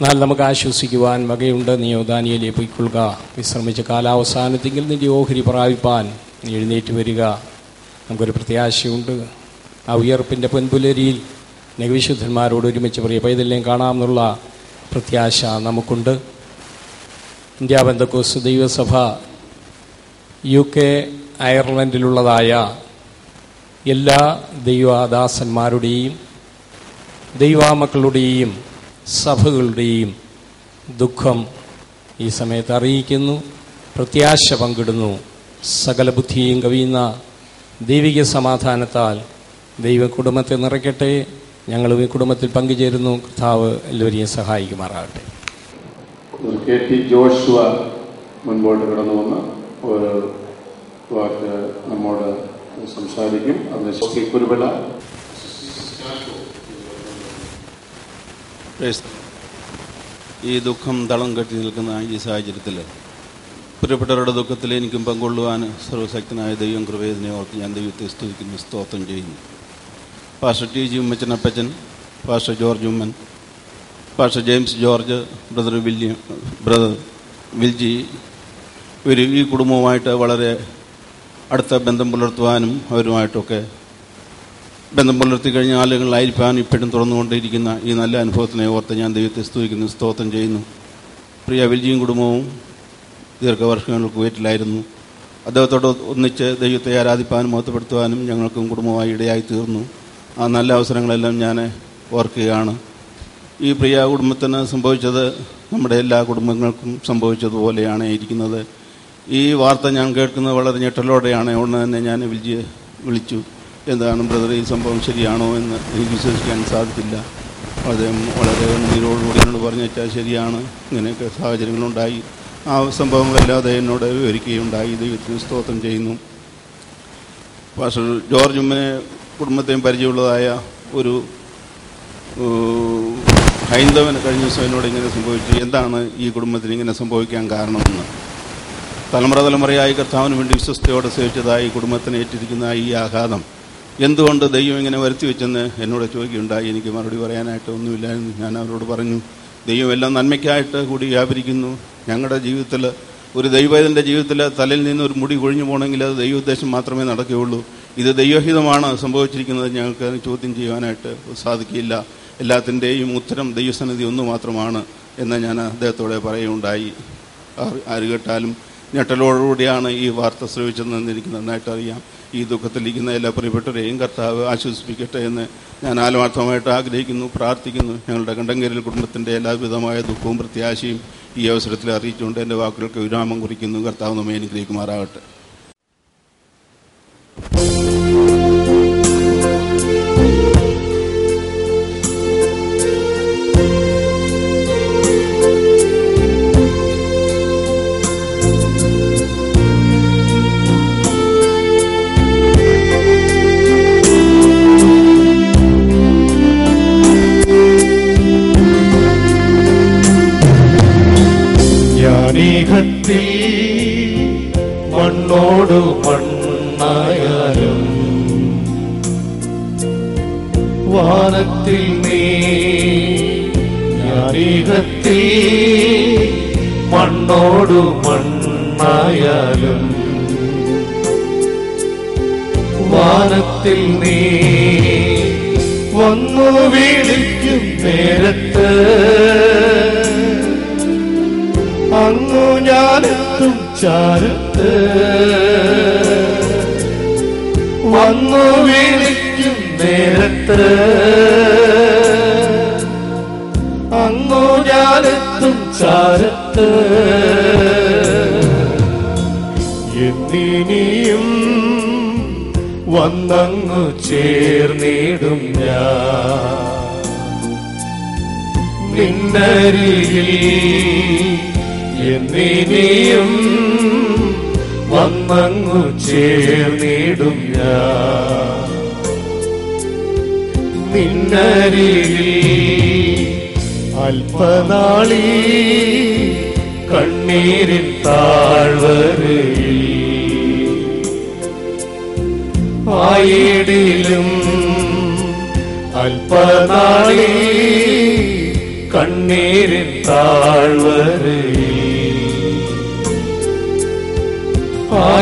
എന്നാൽ നമുക്ക് ആശ്വസിക്കുവാൻ വകയുണ്ട്. നീ യോദാനിയിലെ പൊയ്ക്കൊള്ളുക. വിശ്രമിച്ച കാലാവസാനത്തെങ്കിൽ നിന്റെ ഓഹരി പ്രാപിപ്പാൻ നീ എഴുന്നേറ്റ് വരിക. നമുക്കൊരു പ്രത്യാശയുണ്ട്. ആ ഉയർപ്പിന്റെ പൊൻപുലരിയിൽ നഗവിശുദ്ധന്മാരോട് ഒരുമിച്ച് പ്രിയ പൈതലിനെയും കാണാമെന്നുള്ള പ്രത്യാശ നമുക്കുണ്ട്. ഇന്ത്യ ബന്ധക്കോസ് ദൈവസഭ യു കെ അയർലൻഡിലുള്ളതായ എല്ലാ ദൈവദാസന്മാരുടെയും ദൈവാമക്കളുടെയും സഭകളുടെയും ദുഃഖം ഈ സമയത്ത് അറിയിക്കുന്നു പ്രത്യാശ പങ്കിടുന്നു സകല ബുദ്ധിയും കവിയുന്ന ദൈവിക സമാധാനത്താൽ ദൈവ കുടുംബത്തെ നിറയ്ക്കട്ടെ. ഞങ്ങൾ ഈ കുടുംബത്തിൽ പങ്കുചേരുന്നു. കർത്താവ് എല്ലാവരെയും സഹായിക്കുമാറാകട്ടെ. കെ ടി ജോഷുവ മുൻപോട്ട് കടന്നു വന്ന് ഒരു വാക്ക് നമ്മോട് സംസാരിക്കും. അതിന് കുരുവിള. ഈ ദുഃഖം തളം കെട്ടി നിൽക്കുന്ന ഈ സാഹചര്യത്തിൽ പ്രിയപ്പെട്ടവരുടെ ദുഃഖത്തിൽ എനിക്കും പങ്കൊള്ളുവാൻ സർവശക്തനായ ദൈവം കൃപേദിനെ ഓർത്ത് ഞാൻ ദൈവത്തെ സ്തുതിക്കുന്നു സ്തോത്രം ചെയ്യുന്നു. Pastor T G ഉമ്മച്ചനപ്പച്ചൻ pastor George Oommen pastor James George brother William brother Wilji ഇവർ ഈ കുടുംബവുമായിട്ട് വളരെ അടുത്ത ബന്ധം പുലർത്തുവാനും അവരുമായിട്ടൊക്കെ ബന്ധം പുലർത്തി കഴിഞ്ഞ ആളുകളായിരിക്കാൻ ഇപ്പോഴും തുറന്നുകൊണ്ടിരിക്കുന്ന ഈ നല്ല അനുഭവത്തിനെ ഓർത്ത് ഞാൻ ദൈവത്തെ സ്തുതിക്കുന്നു സ്തോത്രം ചെയ്യുന്നു. പ്രിയ വിൽജിയും കുടുംബവും ദീർഘവർഷങ്ങൾക്ക് വീട്ടിലായിരുന്നു അദ്ദേഹത്തോട് ഒന്നിച്ച് ദൈവത്തെ ആരാധിപ്പാനും മഹത്വപ്പെടുത്തുവാനും ഞങ്ങൾക്കും കുടുംബമായി ഇടയായി തീർന്നു ആ നല്ല അവസരങ്ങളെല്ലാം ഞാൻ ഓർക്കുകയാണ്. ഈ പ്രിയ കുടുംബത്തിന് സംഭവിച്ചത് നമ്മുടെ എല്ലാ കുടുംബങ്ങൾക്കും സംഭവിച്ചതുപോലെയാണ് ഇരിക്കുന്നത്. ഈ വാർത്ത ഞാൻ കേൾക്കുന്നത് വളരെ ഞെട്ടലോടെയാണ്. ഉടനെ തന്നെ ഞാൻ വിളിച്ച് വിളിച്ചു. എന്താണ് ബ്രദർ ഈ സംഭവം ശരിയാണോ എന്ന് എനിക്ക് വിശ്വസിക്കാൻ സാധിക്കില്ല അദ്ദേഹം വളരെ നീരോടുകൂടി എന്നോട് പറഞ്ഞു വെച്ചാൽ ശരിയാണ്. ഇങ്ങനെയൊക്കെ സാഹചര്യങ്ങളുണ്ടായി. ആ സംഭവങ്ങളെല്ലാം അദ്ദേഹം എന്നോട് വിവരിക്കുകയുണ്ടായി. ദൈവത്തിന് സ്തോത്രം ചെയ്യുന്നു. പാസ്റ്റർ ജോർജ് ഉമ്മനെ കുടുംബത്തെയും പരിചയമുള്ളതായ ഒരു ഹൈന്ദവന് കഴിഞ്ഞ ദിവസം എന്നോട് ഇങ്ങനെ സംഭവിച്ചു. എന്താണ് ഈ കുടുംബത്തിന് ഇങ്ങനെ സംഭവിക്കാൻ കാരണമെന്ന്? തലമുറ തലമുറയായി കർത്താവിന് വേണ്ടി വിശ്വസ്തയോടെ സേവിച്ചതായി കുടുംബത്തിന് ഏറ്റിരിക്കുന്ന ഈ ആഘാതം എന്തുകൊണ്ട് ദൈവം ഇങ്ങനെ വരുത്തി വെച്ചെന്ന് എന്നോട് ചോദിക്കുകയുണ്ടായി. എനിക്ക് മറുപടി പറയാനായിട്ട് ഒന്നുമില്ലായിരുന്നു. ഞാൻ അവരോട് പറഞ്ഞു ദൈവം എല്ലാം നന്മയ്ക്കായിട്ട് കൂടി വ്യാപരിക്കുന്നു. ഞങ്ങളുടെ ജീവിതത്തിൽ ഒരു ദൈവത്തിന്റെ ജീവിതത്തിൽ തലയിൽ നിന്ന് ഒരു മുടി കൊഴിഞ്ഞു പോകണമെങ്കിൽ അത് ദൈവോദ്ദേശം മാത്രമേ നടക്കുകയുള്ളൂ. ഇത് ദൈവഹിതമാണ് സംഭവിച്ചിരിക്കുന്നത്. ഞങ്ങൾക്ക് ചോദ്യം ചെയ്യുവാനായിട്ട് സാധിക്കില്ല. എല്ലാത്തിന്റെയും ഉത്തരം ദൈവസന്നിധി ഒന്ന് മാത്രമാണ് എന്ന് ഞാൻ അദ്ദേഹത്തോടെ പറയുകയുണ്ടായി. ആര് കേട്ടാലും ഞെട്ടലോടുകൂടിയാണ് ഈ വാർത്ത ശ്രവിച്ചതെന്ന് എനിക്ക് നന്നായിട്ട് അറിയാം. ഈ ദുഃഖത്തിലിരിക്കുന്ന എല്ലാ പ്രിയപ്പെട്ടവരെയും കർത്താവ് ആശ്വസിപ്പിക്കട്ടെ എന്ന് ഞാൻ ആത്മാർത്ഥമായിട്ട് ആഗ്രഹിക്കുന്നു പ്രാർത്ഥിക്കുന്നു. ഞങ്ങളുടെ കണ്ടങ്കേരിൽ കുടുംബത്തിന്റെ എല്ലാവിധമായ ദുഃഖവും പ്രത്യാശയും ഈ അവസരത്തിൽ അറിയിച്ചുകൊണ്ട് എന്റെ വാക്കുകൾക്ക് വിരാമം കുറിക്കുന്നു. കർത്താവ് നമ്മെ അനുഗ്രഹിക്കുമാറാകട്ടെ. മണ്ണോടു മണ്ണായാലും വാനത്തിൽ നീ ജ്ഞാനീകത്തിൽ മണ്ണോടു മണ്ണായാലും വാനത്തിൽ നീ വന്നു വിളിക്കും നേരത്ത്. അങ്ങു ഞാനെത്തും വന്നു വിളിക്കും നേരത്ത്. അങ്ങു ഞാനെത്തും ചാരത്ത്. എന്നിനിയും വന്നങ്ങു ചേർന്നിടും ഞാൻ. നിന്നരിയിൽ എന്നിനിയും വന്നങ്ങു ചേർന്നിടും ഞാൻ. നിന്നരികിൽ അല്പനാളി കണ്ണീരിൻ താഴ്വരയിൽ ആയിടിലും അല്പനാളി കണ്ണീരിൻ താഴ്വരയിൽ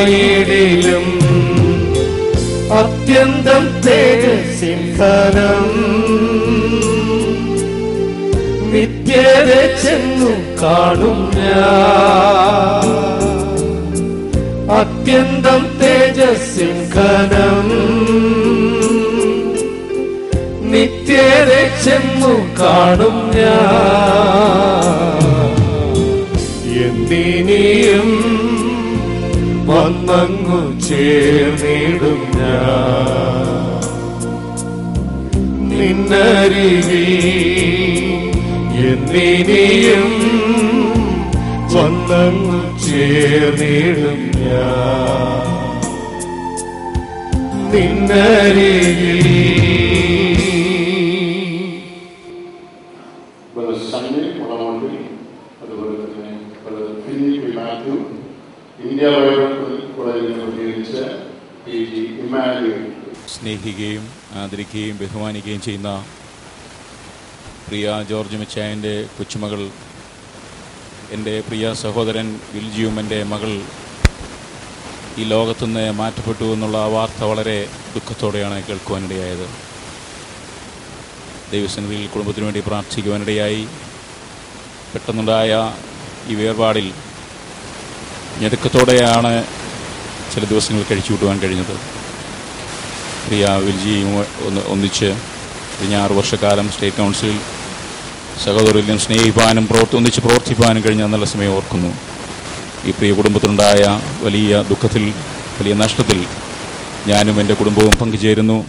ആയിടിലും അത്യന്തം തേജസിംഹനം നിത്യത ചെന്നു കാണും ഞാൻ. അത്യന്തം തേജസിംഹനം നിത്യത ചെന്നു കാണും ഞാൻ. എന്തിനിയും വന്നങ്ങു ചേർന്നിടും ഞാൻ. നിന്നരിവി എന്നിനിയും വന്നങ്ങു ചേർന്നിടും ഞാൻ. നിന്നരികിൽ ബഹുമാനിക്കുകയും ചെയ്യുന്ന പ്രിയ ജോർജ് മിച്ചായന്റെ കൊച്ചുമകൾ എന്റെ പ്രിയ സഹോദരൻ വിൽജിയും എന്റെ മകൾ ഈ ലോകത്തുനിന്ന് മാറ്റപ്പെട്ടു എന്നുള്ള വാർത്ത വളരെ ദുഃഖത്തോടെയാണ് കേൾക്കുവാനിടയായത്. ദൈവസന്നിധിയിൽ കുടുംബത്തിനു വേണ്ടി പ്രാർത്ഥിക്കുവാനിടയായി. പെട്ടെന്നുണ്ടായ ഈ വേർപാടിൽ ഞെടുക്കത്തോടെയാണ് ചില ദിവസങ്ങൾ കഴിച്ചു കൂട്ടുവാൻ കഴിഞ്ഞത്. പ്രിയ ഒന്ന് ഒന്നിച്ച് കഴിഞ്ഞ ആറ് വർഷക്കാലം സ്റ്റേറ്റ് കൗൺസിലിൽ സഹോദരനും സ്നേഹിപ്പാനും പ്രവർത്തി ഒന്നിച്ച് പ്രവർത്തിപ്പാനും കഴിഞ്ഞ നല്ല സമയം ഓർക്കുന്നു. ഈ പ്രിയ കുടുംബത്തിനുണ്ടായ വലിയ ദുഃഖത്തിൽ വലിയ നഷ്ടത്തിൽ ഞാനും എന്റെ കുടുംബവും പങ്കുചേരുന്നു.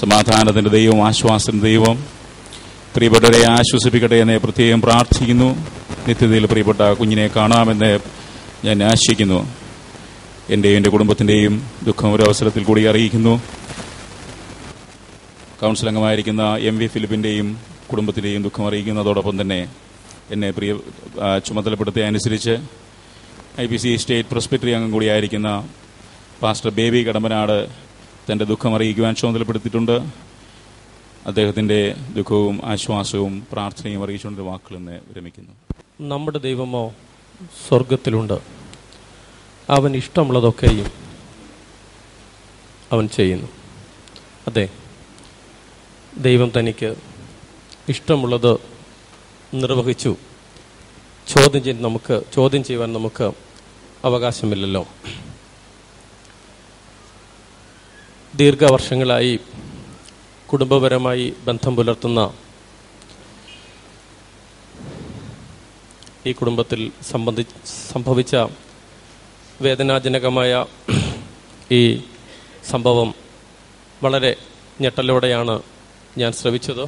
സമാധാനത്തിന്റെ ദൈവം ആശ്വാസത്തിന്റെ ദൈവം പ്രിയപ്പെട്ടവരെ ആശ്വസിപ്പിക്കട്ടെ എന്നെ പ്രത്യേകം പ്രാർത്ഥിക്കുന്നു. നിത്യതയിൽ പ്രിയപ്പെട്ട കുഞ്ഞിനെ കാണാമെന്ന് ഞാൻ ആശിക്കുന്നു. എന്റെയും എന്റെ കുടുംബത്തിന്റെയും ദുഃഖം ഒരു അവസരത്തിൽ കൂടി അറിയിക്കുന്നു. കൗൺസിൽ അംഗമായിരിക്കുന്ന എം വി ഫിലിപ്പിന്റെയും കുടുംബത്തിന്റെയും ദുഃഖം അറിയിക്കുന്നതോടൊപ്പം തന്നെ എന്നെ പ്രിയ ചുമതലപ്പെടുത്തിയ അനുസരിച്ച് I P C state presbytery അംഗം കൂടിയായിരിക്കുന്ന പാസ്റ്റർ ബേബി കടമ്പനാട് തന്റെ ദുഃഖം അറിയിക്കുവാൻ ചുമതലപ്പെടുത്തിയിട്ടുണ്ട്. അദ്ദേഹത്തിന്റെ ദുഃഖവും ആശ്വാസവും പ്രാർത്ഥനയും അറിയിച്ചുകൊണ്ട് വാക്കുകൾ എന്ന് വിരമിക്കുന്നു. നമ്മുടെ ദൈവമോ സ്വർഗത്തിലുണ്ട് അവൻ ഇഷ്ടമുള്ളതൊക്കെയും അവൻ ചെയ്യുന്നു. അതെ ദൈവം തനിക്ക് ഇഷ്ടമുള്ളത് നിർവഹിച്ചു. ചോദ്യം ചെയ്ത് നമുക്ക് ചോദ്യം ചെയ്യുവാൻ നമുക്ക് അവകാശമില്ലല്ലോ. ദീർഘവർഷങ്ങളായി കുടുംബപരമായി ബന്ധം പുലർത്തുന്ന ഈ കുടുംബത്തിൽ സംബന്ധി സംഭവിച്ച വേദനാജനകമായ ഈ സംഭവം വളരെ ഞെട്ടലോടെയാണ് ഞാൻ ശ്രവിച്ചത്.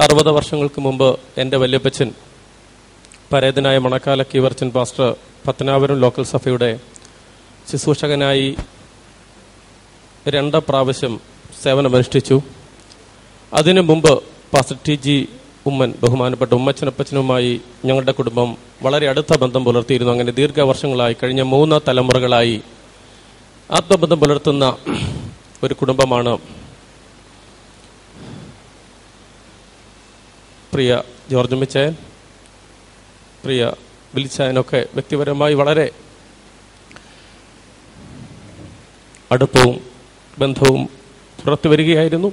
അറുപത് വർഷങ്ങൾക്ക് മുമ്പ് എന്റെ വല്യപ്പച്ചൻ പരേതനായ മണക്കാല കീവർച്ചൻ പാസ്റ്റർ പത്തനാപുരം ലോക്കൽ സഭയുടെ ശുശ്രൂഷകനായി രണ്ട് പ്രാവശ്യം സേവനമനുഷ്ഠിച്ചു. അതിനു മുമ്പ് പാസ്റ്റർ ടി ജി ഉമ്മൻ ബഹുമാനപ്പെട്ട ഉമ്മച്ചനപ്പച്ചനുമായി ഞങ്ങളുടെ കുടുംബം വളരെ അടുത്ത ബന്ധം പുലർത്തിയിരുന്നു. അങ്ങനെ ദീർഘവർഷങ്ങളായി കഴിഞ്ഞ മൂന്ന് തലമുറകളായി ആത്മബന്ധം പുലർത്തുന്ന ഒരു കുടുംബമാണ് പ്രിയ ജോർജ് മിച്ചയൻ പ്രിയ വിളിച്ചയനൊക്കെ വ്യക്തിപരമായി വളരെ അടുപ്പവും ബന്ധവും പുറത്തു വരികയായിരുന്നു.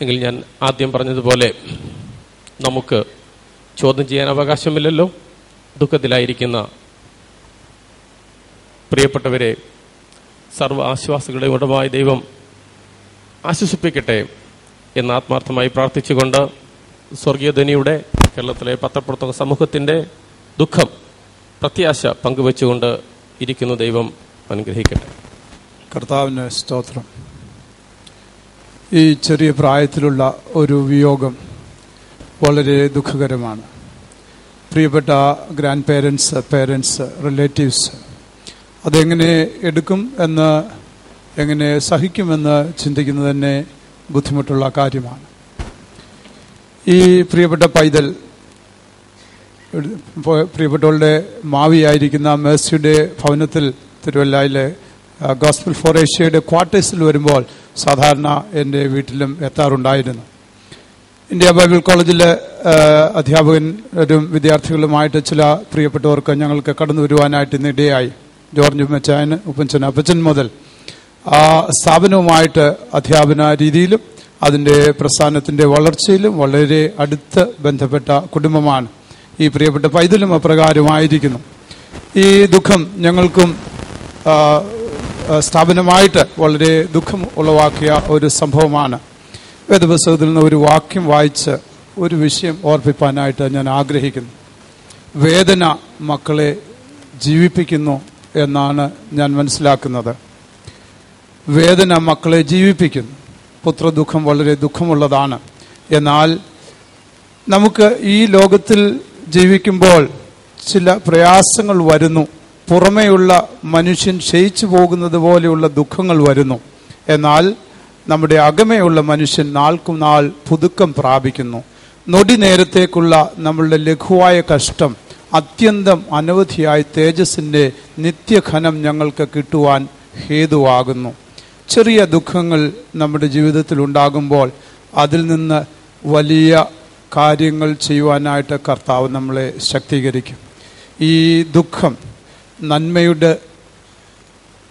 എങ്കിൽ ഞാൻ ആദ്യം പറഞ്ഞതുപോലെ നമുക്ക് ചോദ്യം ചെയ്യാൻ അവകാശമില്ലല്ലോ. ദുഃഖത്തിലായിരിക്കുന്ന പ്രിയപ്പെട്ടവരെ സർവ ആശ്വാസികളുടെ ഉടമായ ദൈവം ആശ്വസിപ്പിക്കട്ടെ എന്ന് ആത്മാർത്ഥമായി പ്രാർത്ഥിച്ചുകൊണ്ട് സ്വർഗീയധനിയുടെ കേരളത്തിലെ പത്രപ്രവർത്തക സമൂഹത്തിന്റെ ദുഃഖം പ്രത്യാശ പങ്കുവെച്ചുകൊണ്ട് ഇരിക്കുന്ന ദൈവം അനുഗ്രഹിക്കട്ടെ. കർത്താവിന് സ്തോത്രം. ഈ ചെറിയ പ്രായത്തിലുള്ള ഒരു വിയോഗം വളരെ ദുഃഖകരമാണ്. പ്രിയപ്പെട്ട ഗ്രാൻഡ് പേരൻസ് പേരൻസ് റിലേറ്റീവ്സ് അതെങ്ങനെ എടുക്കും എന്ന് എങ്ങനെ സഹിക്കുമെന്ന് ചിന്തിക്കുന്നത് തന്നെ ബുദ്ധിമുട്ടുള്ള കാര്യമാണ്. ഈ പ്രിയപ്പെട്ട പൈതൽ പ്രിയപ്പെട്ടവളുടെ മാവിയായിരിക്കുന്ന മേഴ്സിയുടെ ഭവനത്തിൽ തിരുവല്ലയിലെ ഗോസ്പിൾ ഫോർ ഏഷ്യയുടെ ക്വാർട്ടേഴ്സിൽ വരുമ്പോൾ സാധാരണ എന്റെ വീട്ടിലും എത്താറുണ്ടായിരുന്നു. ഇന്ത്യ ബൈബിൾ കോളേജിലെ അധ്യാപകരും വിദ്യാർത്ഥികളുമായിട്ട് ചില പ്രിയപ്പെട്ടവർക്ക് ഞങ്ങൾക്ക് കടന്നു വരുവാനായിട്ട് ഇന്നിടെയായി. ജോർജ് മെച്ചായന് ഉപ്പച്ചൻ അപ്പച്ചൻ മുതൽ ആ സ്ഥാപനവുമായിട്ട് അധ്യാപന രീതിയിലും അതിന്റെ പ്രസ്ഥാനത്തിന്റെ വളർച്ചയിലും വളരെ അടുത്ത് ബന്ധപ്പെട്ട കുടുംബമാണ് ഈ പ്രിയപ്പെട്ട പൈതലും അപ്രകാരമായിരിക്കുന്നു ഈ ദുഃഖം ഞങ്ങൾക്കും സ്ഥാപനമായിട്ട് വളരെ ദുഃഖം ഉളവാക്കിയ ഒരു സംഭവമാണ്. വേദപുസ്തകത്തിൽ നിന്ന് ഒരു വാക്യം വായിച്ച് ഒരു വിഷയം ഓർപ്പിപ്പാനായിട്ട് ഞാൻ ആഗ്രഹിക്കുന്നു. വേദന മക്കളെ ജീവിപ്പിക്കുന്നു എന്നാണ് ഞാൻ മനസ്സിലാക്കുന്നത്. വേദന മക്കളെ ജീവിപ്പിക്കുന്നു. പുത്രദുഃഖം വളരെ ദുഃഖമുള്ളതാണ്. എന്നാൽ നമുക്ക് ഈ ലോകത്തിൽ ജീവിക്കുമ്പോൾ ചില പ്രയാസങ്ങൾ വരുന്നു. പുറമേയുള്ള മനുഷ്യൻ ക്ഷയിച്ചു പോകുന്നത് പോലെയുള്ള ദുഃഖങ്ങൾ വരുന്നു. എന്നാൽ നമ്മുടെ അകമയുള്ള മനുഷ്യൻ നാൾക്കും നാൾ പുതുക്കം പ്രാപിക്കുന്നു. നൊടി നേരത്തേക്കുള്ള നമ്മളുടെ ലഘുവായ കഷ്ടം അത്യന്തം അനവധിയായ തേജസ്സിന്റെ നിത്യഘനം ഞങ്ങൾക്ക് കിട്ടുവാൻ ഹേതുവാകുന്നു. ചെറിയ ദുഃഖങ്ങൾ നമ്മുടെ ജീവിതത്തിൽ ഉണ്ടാകുമ്പോൾ അതിൽ നിന്ന് വലിയ കാര്യങ്ങൾ ചെയ്യുവാനായിട്ട് കർത്താവ് നമ്മളെ ശക്തീകരിക്കും. ഈ ദുഃഖം നന്മയുടെ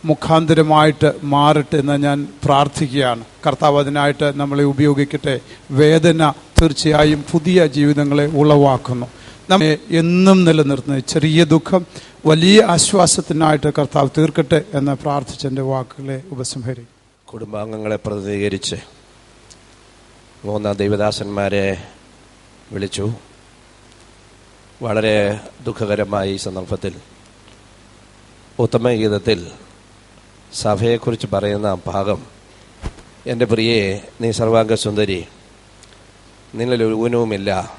മുഖാന്തരമായിട്ട് മാറട്ടെ എന്ന് ഞാൻ പ്രാർത്ഥിക്കുകയാണ്. കർത്താവ് അതിനായിട്ട് നമ്മളെ ഉപയോഗിക്കട്ടെ. വേദന തീർച്ചയായും പുതിയ ജീവിതങ്ങളെ ഉളവാക്കുന്നു. നമ്മെ എന്നും നിലനിർത്തുന്നത് ചെറിയ ദുഃഖം വലിയ ആശ്വാസത്തിനായിട്ട് കർത്താവ് തീർക്കട്ടെ എന്ന് പ്രാർത്ഥിച്ച എന്റെ വാക്കുകളെ ഉപസംഹരി. കുടുംബാംഗങ്ങളെ പ്രതിനിധീകരിച്ച് മൂന്ന് ദൈവദാസന്മാരെ വിളിച്ചു. വളരെ ദുഃഖകരമായ ഈ സന്ദർഭത്തിൽ ഉത്തമഗീതത്തിൽ സഭയെക്കുറിച്ച് പറയുന്ന ഭാഗം. എന്റെ പ്രിയെ നീ സർവാംഗ സുന്ദരി നിന്നിൽ ഒരു ഊനവുമില്ല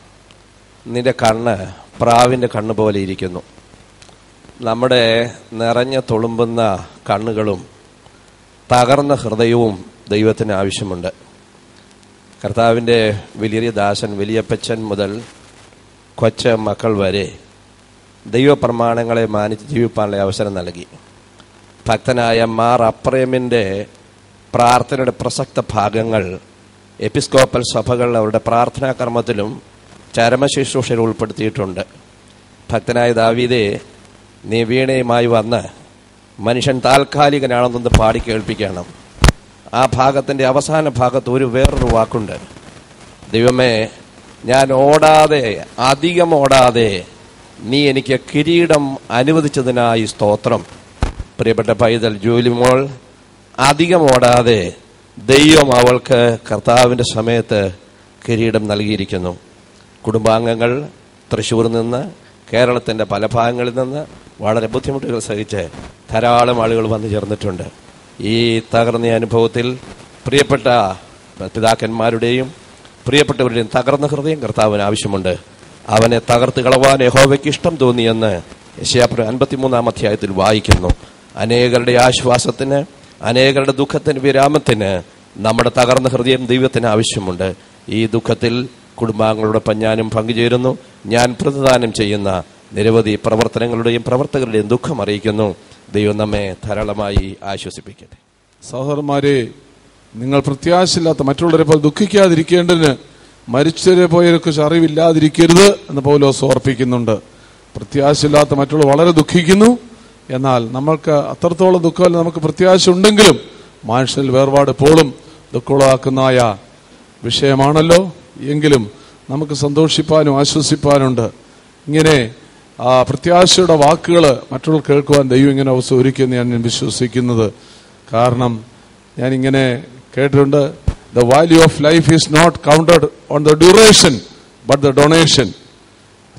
നിന്റെ കണ്ണ് പ്രാവിന്റെ കണ്ണ് പോലെ ഇരിക്കുന്നു. നമ്മുടെ നിറഞ്ഞ തുളുമ്പുന്ന കണ്ണുകളും തകർന്ന ഹൃദയവും ദൈവത്തിന് ആവശ്യമുണ്ട്. കർത്താവിന്റെ വലിയ ദാസൻ വലിയപ്പച്ചൻ മുതൽ കൊച്ച മക്കൾ വരെ ദൈവപ്രമാണങ്ങളെ മാനിച്ച് ജീവിപ്പാനുള്ള അവസരം നൽകി. ഭക്തനായ മാർ അപ്രേമിന്റെ പ്രാർത്ഥനയുടെ പ്രസക്ത ഭാഗങ്ങൾ എപ്പിസ്കോപ്പൽ സഭകൾ അവരുടെ പ്രാർത്ഥനാ കർമ്മത്തിലും ചരമശുശ്രൂഷയിൽ ഉൾപ്പെടുത്തിയിട്ടുണ്ട്. ഭക്തനായ ദാവീദെ നീ വീണയുമായി വന്ന് മനുഷ്യൻ താൽക്കാലികനാണെന്നൊന്ന് പാടി കേൾപ്പിക്കണം. ആ ഭാഗത്തിന്റെ അവസാന ഭാഗത്ത് ഒരു വേറൊരു വാക്കുണ്ട്. ദൈവമേ ഞാൻ ഓടാതെ അധികം ഓടാതെ നീ എനിക്ക് കിരീടം അനുവദിച്ചതിനായി സ്തോത്രം. പ്രിയപ്പെട്ട പൈതൽ ജോലിമോൾ അധികം ഓടാതെ ദൈവം അവൾക്ക് കർത്താവിന്റെ സമയത്ത് കിരീടം നൽകിയിരിക്കുന്നു. കുടുംബാംഗങ്ങൾ തൃശ്ശൂരിൽ നിന്ന് കേരളത്തിന്റെ പല ഭാഗങ്ങളിൽ നിന്ന് വളരെ ബുദ്ധിമുട്ടുകൾ സഹിച്ച് ധാരാളം ആളുകൾ വന്നു ചേർന്നിട്ടുണ്ട്. ഈ തകർന്ന അനുഭവത്തിൽ പ്രിയപ്പെട്ട പിതാക്കന്മാരുടെയും പ്രിയപ്പെട്ടവരുടെയും തകർന്ന ഹൃദയം കർത്താവിന് ആവശ്യമുണ്ട്. അവനെ തകർത്ത് കളവാൻ യഹോവയ്ക്ക് ഇഷ്ടം തോന്നിയെന്ന് യശയാപ്ര അൻപത്തിമൂന്നാം അധ്യായത്തിൽ വായിക്കുന്നു. അനേകരുടെ ആശ്വാസത്തിന് അനേകരുടെ ദുഃഖത്തിന് വിരാമത്തിന് നമ്മുടെ തകർന്ന ഹൃദയം ദൈവത്തിന് ആവശ്യമുണ്ട്. ഈ ദുഃഖത്തിൽ കുടുംബാംഗങ്ങളോടൊപ്പം ഞാനും പങ്കുചേരുന്നു. ഞാൻ പ്രതിദാനം ചെയ്യുന്ന നിരവധി പ്രവർത്തനങ്ങളുടെയും പ്രവർത്തകരുടെയും ദുഃഖം അറിയിക്കുന്നു. ദൈവം നമ്മെ ധാരാളമായി ആശ്വസിപ്പിക്കട്ടെ. സഹോദരന്മാരെ നിങ്ങൾ പ്രത്യാശയില്ലാത്ത മറ്റുള്ളവരെ പോലെ ദുഃഖിക്കാതിരിക്കേണ്ടതിന് മരിച്ചവരെ പോയൊരു കുറച്ച് അറിവില്ലാതിരിക്കരുത് എന്ന് പൗലോസ് ഓർപ്പിക്കുന്നുണ്ട്. പ്രത്യാശയില്ലാത്ത മറ്റുള്ളവർ വളരെ ദുഃഖിക്കുന്നു. എന്നാൽ നമ്മൾക്ക് അത്രത്തോളം ദുഃഖമല്ല നമുക്ക് പ്രത്യാശ ഉണ്ടെങ്കിലും മനുഷ്യനിൽ വേർപാട് എപ്പോഴും ദുഃഖമുളവാക്കുന്നതായ വിഷയമാണല്ലോ. എങ്കിലും നമുക്ക് സന്തോഷിപ്പാനും ആശ്വസിപ്പാനുണ്ട്. ഇങ്ങനെ ആ പ്രത്യാശയുടെ വാക്കുകൾ മറ്റുള്ളവർ കേൾക്കുവാൻ ദൈവം ഇങ്ങനെ അവസരം ഒരുക്കിയെന്ന് ഞാൻ വിശ്വസിക്കുന്നത്. കാരണം ഞാൻ ഇങ്ങനെ കേട്ടിട്ടുണ്ട് the value of life is not counted on the duration but the donation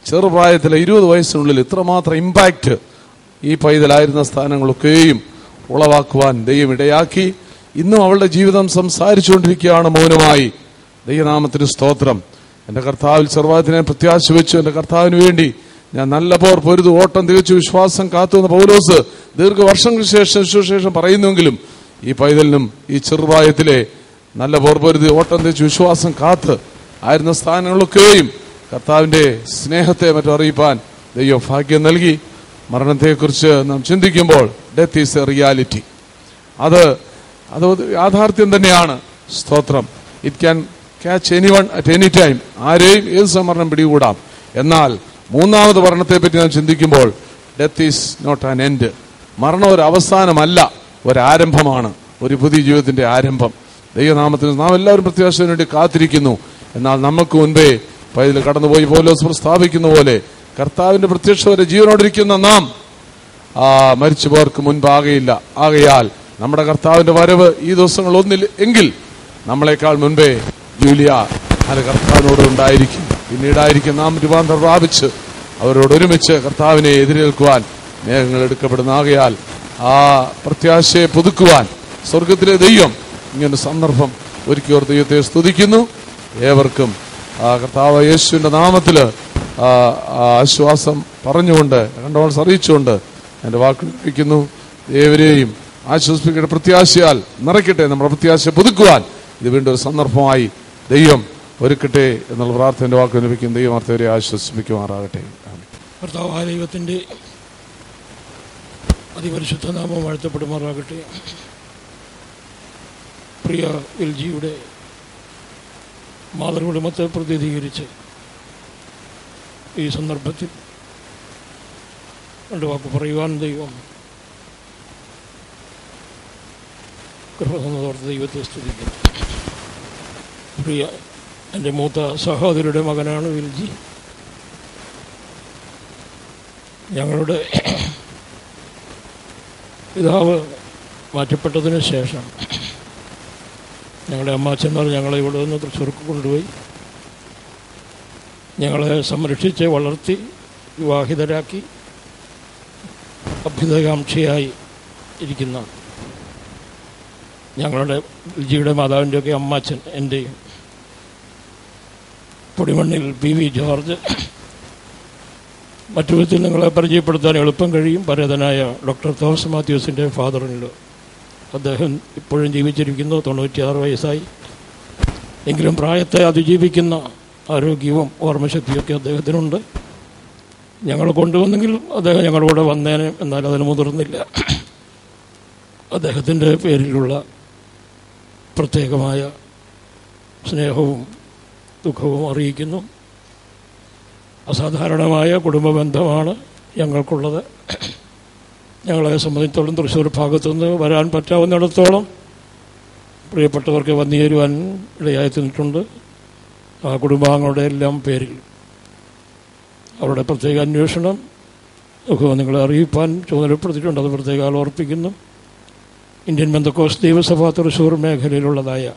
ചെറുപ്രായത്തിലെ ഇരുപത് വയസ്സിനുള്ളിൽ ഇത്രമാത്രം ഇമ്പാക്റ്റ് ഈ പൈതലായിരുന്ന സ്ഥാനങ്ങളൊക്കെയും ഉളവാക്കുവാൻ ദൈവം ഇടയാക്കി ഇന്നും അവളുടെ ജീവിതം സംസാരിച്ചുകൊണ്ടിരിക്കുകയാണ് മൗനമായി. ദൈവനാമത്തിന് സ്തോത്രം. എന്റെ കർത്താവിൽ സർവാധിനെ പ്രത്യാശ വെച്ചു എന്റെ കർത്താവിന് വേണ്ടി ഞാൻ നല്ല പോർ പൊരുത് ഓട്ടം തികച്ചു വിശ്വാസം കാത്തു എന്ന പൗലോസ് ദീർഘവർഷങ്ങൾക്ക് ശേഷം വിശ്വശേഷം പറയുന്നുവെങ്കിലും ഈ പൈതലിനും ഈ ചെറുപ്രായത്തിലെ നല്ല പോർ പൊരുത് ഓട്ടം തികച്ചു വിശ്വാസം കാത്ത് ആയിരുന്ന സ്ഥാനങ്ങളൊക്കെയും കർത്താവിന്റെ സ്നേഹത്തെ മറ്റും അറിയിപ്പാൻ ദൈവം ഭാഗ്യം നൽകി. മരണത്തെക്കുറിച്ച് നാം ചിന്തിക്കുമ്പോൾ ഡെത്ത് ഈസ് എ റിയാലിറ്റി അത് അത് യാഥാർത്ഥ്യം തന്നെയാണ് സ്തോത്രം. It can catch anyone at any time ആരെയും ഏത് സമരണം പിടികൂടാം. എന്നാൽ മൂന്നാമത് മരണത്തെ പറ്റി നാം ചിന്തിക്കുമ്പോൾ death is not an end മരണം ഒരു അവസാനമല്ല ഒരാരംഭമാണ് ഒരു പുതിയ ജീവിതത്തിന്റെ ആരംഭം. ദൈവനാമത്തിന് നാം എല്ലാവരും പ്രത്യാശത്തിന് വേണ്ടി കാത്തിരിക്കുന്നു. എന്നാൽ നമുക്ക് മുൻപേ പൈതൽ കടന്നുപോയി പോലോസ് പ്രസ്താവിക്കുന്ന പോലെ കർത്താവിന്റെ പ്രത്യക്ഷ വരെ ജീവനോടിരിക്കുന്ന നാം ആ മരിച്ചുപോർക്ക് മുൻപാകയില്ല. ആകയാൽ നമ്മുടെ കർത്താവിന്റെ വരവ് ഈ ദിവസങ്ങൾ ഒന്നിൽ എങ്കിൽ നമ്മളെക്കാൾ മുൻപേ ജൂലിയ അത് കർത്താവിനോട് ഉണ്ടായിരിക്കും. പിന്നീടായിരിക്കും നാം രൂപാന്തരം പ്രാപിച്ച് അവരോട് ഒരുമിച്ച് കർത്താവിനെ എതിരേൽക്കുവാൻ മേഘങ്ങൾ എടുക്കപ്പെടുന്ന. ആകയാൽ ആ പ്രത്യാശയെ പുതുക്കുവാൻ സ്വർഗത്തിലെ ദൈവം ഇങ്ങനെ സന്ദർഭം ഒരുക്കിയോർ ദൈവത്തെ സ്തുതിക്കുന്നു. ഏവർക്കും ആ കർത്താവ് ആ ആ ആശ്വാസം പറഞ്ഞുകൊണ്ട് രണ്ടോൾ അറിയിച്ചുകൊണ്ട് എന്റെ വാക്കുന്നു ഏവരെയും ആശ്വസിപ്പിക്കേണ്ട പ്രത്യാശയാൽ നിറയ്ക്കട്ടെ. നമ്മുടെ പ്രത്യാശ പുതുക്കുവാൻ ഇത് വീണ്ടും ഒരു സന്ദർഭമായി ദൈവം ഒരുക്കട്ടെ എന്നുള്ള പ്രാർത്ഥനയുടെ വാക്ക് ലഭിക്കും. ദൈവം അർത്ഥവരെ ആശ്വസിപ്പിക്കുമാറാകട്ടെ. ദൈവത്തിന്റെ അതിപരിശുദ്ധ നാമം വാഴ്ത്തപ്പെടുമാറാകട്ടെ. പ്രിയ എൽ ജിയുടെ മാതൃകുടുംബത്തെ പ്രതിനിധീകരിച്ച് ഈ സന്ദർഭത്തിൽ രണ്ട് വാക്ക് പറയുവാൻ ദൈവം കൃപസന്നതോർത്ത് ദൈവത്തെ സ്തുതിക്കുന്നു. പ്രിയ എന്റെ മൂത്ത സഹോദരിയുടെ മകനാണ് വിൽജി. ഞങ്ങളുടെ പിതാവ് മാറ്റപ്പെട്ടതിന് ശേഷം ഞങ്ങളുടെ അമ്മാച്ചന്മാർ ഞങ്ങളെ ഇവിടെ നിന്ന് തൃശ്ശൂർക്ക് കൊണ്ടുപോയി. ഞങ്ങളെ സംരക്ഷിച്ച് വളർത്തി വിവാഹിതരാക്കി അഭ്യുതകാംക്ഷയായി ഇരിക്കുന്ന ഞങ്ങളുടെ വിജിയുടെ മാതാവിന്റെയൊക്കെ അമ്മാച്ചൻ എന്റെയും പൊടിമണ്ണിൽ പി വി ജോർജ്. മറ്റു വിധത്തിൽ നിങ്ങളെ പരിചയപ്പെടുത്താൻ എളുപ്പം കഴിയും. പരേതനായ ഡോക്ടർ തോമസ് മാത്യൂസിന്റെ ഫാദറിനിലോ അദ്ദേഹം ഇപ്പോഴും ജീവിച്ചിരിക്കുന്നു. തൊണ്ണൂറ്റിയാറ് വയസ്സായി. എങ്കിലും പ്രായത്തെ അതിജീവിക്കുന്ന ആരോഗ്യവും ഓർമ്മശക്തിയൊക്കെ അദ്ദേഹത്തിനുണ്ട്. ഞങ്ങൾ കൊണ്ടുവന്നെങ്കിൽ അദ്ദേഹം ഞങ്ങളുടെ കൂടെ വന്നേനെ എന്നാൽ അതിന് മുതിർന്നില്ല. അദ്ദേഹത്തിന്റെ പേരിലുള്ള പ്രത്യേകമായ സ്നേഹവും ദുഃഖവും അറിയിക്കുന്നു. അസാധാരണമായ കുടുംബ ബന്ധമാണ് ഞങ്ങൾക്കുള്ളത്. ഞങ്ങളെ സംബന്ധിച്ചിടത്തോളം തൃശ്ശൂർ ഭാഗത്തുനിന്ന് വരാൻ പറ്റാവുന്നിടത്തോളം പ്രിയപ്പെട്ടവർക്ക് വന്നു ചേരുവാൻ ഇടയായി തീർന്നിട്ടുണ്ട് ആ കുടുംബാംഗങ്ങളുടെ എല്ലാം പേരിൽ അവരുടെ പ്രത്യേക അന്വേഷണം ഒക്കെ നിങ്ങളെ അറിയിപ്പാൻ ചുമതലപ്പെടുത്തിയിട്ടുണ്ട്. അത് പ്രത്യേകം ഓർപ്പിക്കുന്നു. ഇന്ത്യൻ ബന്ധക്കോസ് ദേവസഭ Thrissur മേഖലയിലുള്ളതായ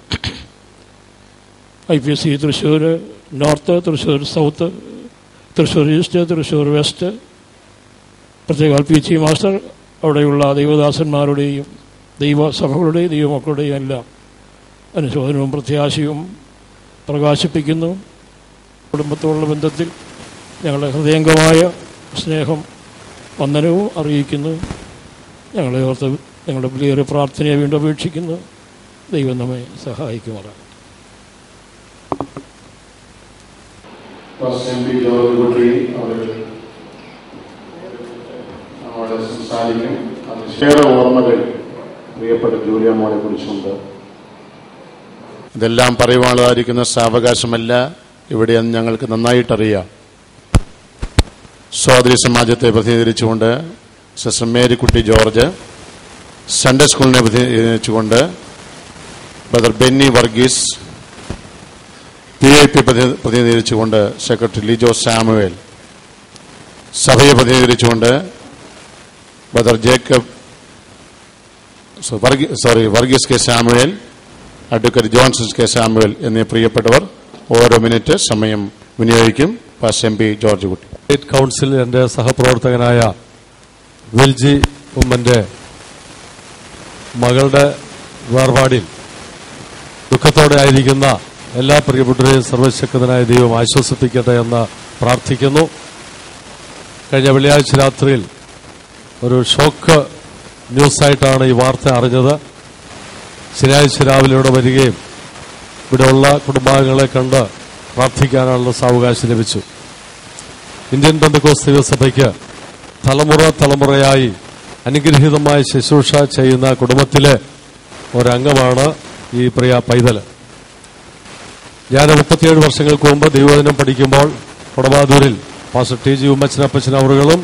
I P S C Thrissur north Thrissur south Thrissur east Thrissur west പ്രത്യേക പി ജി മാസ്റ്റർ അവിടെയുള്ള ദൈവദാസന്മാരുടെയും ദൈവസഭകളുടെയും ദൈവമക്കളുടെയും എല്ലാം അനുശോചനവും പ്രത്യാശയും പ്രകാശിപ്പിക്കുന്നു. കുടുംബത്തോടുള്ള ബന്ധത്തിൽ ഞങ്ങളുടെ ഹൃദയംഗമായ സ്നേഹം വന്ദനവും അറിയിക്കുന്നു. ഞങ്ങളെ ഓർത്ത് ഞങ്ങളുടെ വലിയൊരു പ്രാർത്ഥനയെ വീണ്ടും അപേക്ഷിക്കുന്നു. ദൈവം നമ്മെ കുട്ടി സംസാരിക്കും. അതിലേറെ ഓർമ്മകൾ പ്രിയപ്പെട്ട ജൂലിയ കുറിച്ചുണ്ട്. ഇതെല്ലാം പറയുവാനുള്ളതായിരിക്കുന്ന സാവകാശമല്ല. ഇവിടെ ഞങ്ങൾക്ക് നന്നായിട്ടറിയാം. സ്വാതന്ത്ര്യ സമാജത്തെ പ്രതിനിധീകരിച്ചുകൊണ്ട് സിസ്റ്റർ മേരിക്കുട്ടി ജോർജ് സൺഡേ സ്കൂളിനെ പ്രതിനിധീകരിച്ചുകൊണ്ട് brother Benny Varghese P I P പ്രതിനിധീകരിച്ചുകൊണ്ട് secretary Lijo Samuel സഭയെ പ്രതിനിധീകരിച്ചുകൊണ്ട് brother Jacob sorry Varghese K Samuel advocate Johnson K Samuel എന്നീ പ്രിയപ്പെട്ടവർ ഓരോ മിനിറ്റ് സമയം വിനിയോഗിക്കും. Pastor M P George Kutty. State council എന്റെ സഹപ്രവർത്തകനായ വിൽജി ഉമ്മന്റെ മകളുടെ വേർപാടിൽ ദുഃഖത്തോടെ ആയിരിക്കുന്ന എല്ലാ പ്രിയപ്പെട്ടവരെയും സർവശക്തനായ ദൈവം ആശ്വസിപ്പിക്കട്ടെ എന്ന് പ്രാർത്ഥിക്കുന്നു. കഴിഞ്ഞ വെള്ളിയാഴ്ച രാത്രിയിൽ ഒരു ഷോക്ക് ന്യൂസായിട്ടാണ് ഈ വാർത്ത അറിഞ്ഞത്. ശനിയാഴ്ച രാവിലെ ഇവിടെ വരികയും ഇവിടെയുള്ള കുടുംബാംഗങ്ങളെ കണ്ട് പ്രാർത്ഥിക്കാനുള്ള സാവകാശം ലഭിച്ചു. ഇന്ത്യൻ ബന്ധുക്കോസ് സഭയ്ക്ക് തലമുറ തലമുറയായി അനുഗ്രഹീതമായ ശുശ്രൂഷ ചെയ്യുന്ന കുടുംബത്തിലെ ഒരംഗമാണ് ഈ പ്രിയ പൈതൽ ഞാൻ മുപ്പത്തിയേഴ് വർഷങ്ങൾക്ക് മുമ്പ് ദൈവദിനം പഠിക്കുമ്പോൾ കൊടബാദൂരിൽ പാസ്റ്റർ ടി ജി ഉമ്മച്ചനപ്പച്ചൻ അവറുകളും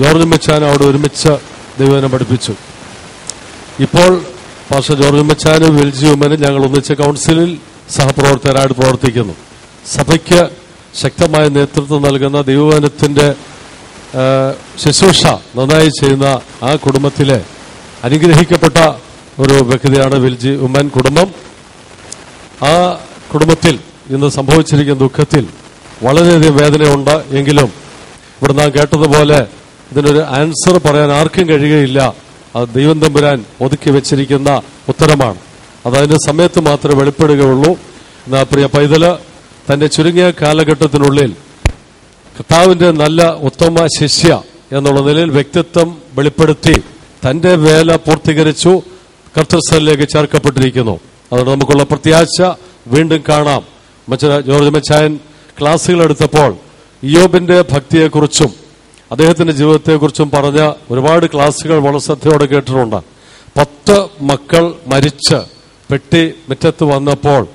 ജോർജ് ഉമ്മച്ചാനും അവിടെ ഒരുമിച്ച് ദൈവദിനം പഠിപ്പിച്ചു. ഇപ്പോൾ പാസ്റ്റർ ജോർജ് മച്ചാനും വിൽജി ഉമ്മനും ഞങ്ങൾ ഒന്നിച്ച് കൗൺസിലിൽ സഹപ്രവർത്തകരായിട്ട് പ്രവർത്തിക്കുന്നു. സഭയ്ക്ക് ശക്തമായ നേതൃത്വം നൽകുന്ന ദൈവവനത്തിന്റെ ശുശ്രൂഷ നന്നായി ചെയ്യുന്ന ആ കുടുംബത്തിലെ അനുഗ്രഹിക്കപ്പെട്ട ഒരു വ്യക്തിയാണ് വിൽജി ഉമ്മൻ കുടുംബം. ആ കുടുംബത്തിൽ ഇന്ന് സംഭവിച്ചിരിക്കുന്ന ദുഃഖത്തിൽ വളരെയധികം വേദനയുണ്ട് എങ്കിലും ഇവിടെ നാം കേട്ടതുപോലെ ഇതിനൊരു ആൻസർ പറയാൻ ആർക്കും കഴിയുകയില്ല. അത് ദൈവം തമ്പുരാൻ ഒതുക്കി വെച്ചിരിക്കുന്ന ഉത്തരമാണ്. അത് സമയത്ത് മാത്രമേ വെളിപ്പെടുകയുള്ളൂ. എന്നാ പ്രിയ പൈതൽ തന്റെ ചുരുങ്ങിയ കാലഘട്ടത്തിനുള്ളിൽ കർത്താവിന്റെ നല്ല ഉത്തമ ശിഷ്യ എന്നുള്ള നിലയിൽ വ്യക്തിത്വം വെളിപ്പെടുത്തി തന്റെ വേല പൂർത്തീകരിച്ചു കർത്തൃസ്ഥലിലേക്ക് ചേർക്കപ്പെട്ടിരിക്കുന്നു. അതുകൊണ്ട് നമുക്കുള്ള പ്രത്യാശ വീണ്ടും കാണാം. മച്ച ജോർജ് മച്ചായൻ ക്ലാസ്സുകൾ എടുത്തപ്പോൾ ഇയോബിന്റെ ഭക്തിയെക്കുറിച്ചും അദ്ദേഹത്തിന്റെ ജീവിതത്തെക്കുറിച്ചും പറഞ്ഞ ഒരുപാട് ക്ലാസ്സുകൾ വളരെ ശ്രദ്ധയോടെ കേട്ടിട്ടുണ്ട്. പത്ത് മക്കൾ മരിച്ച് പെട്ടി മുറ്റത്ത് വന്നപ്പോൾ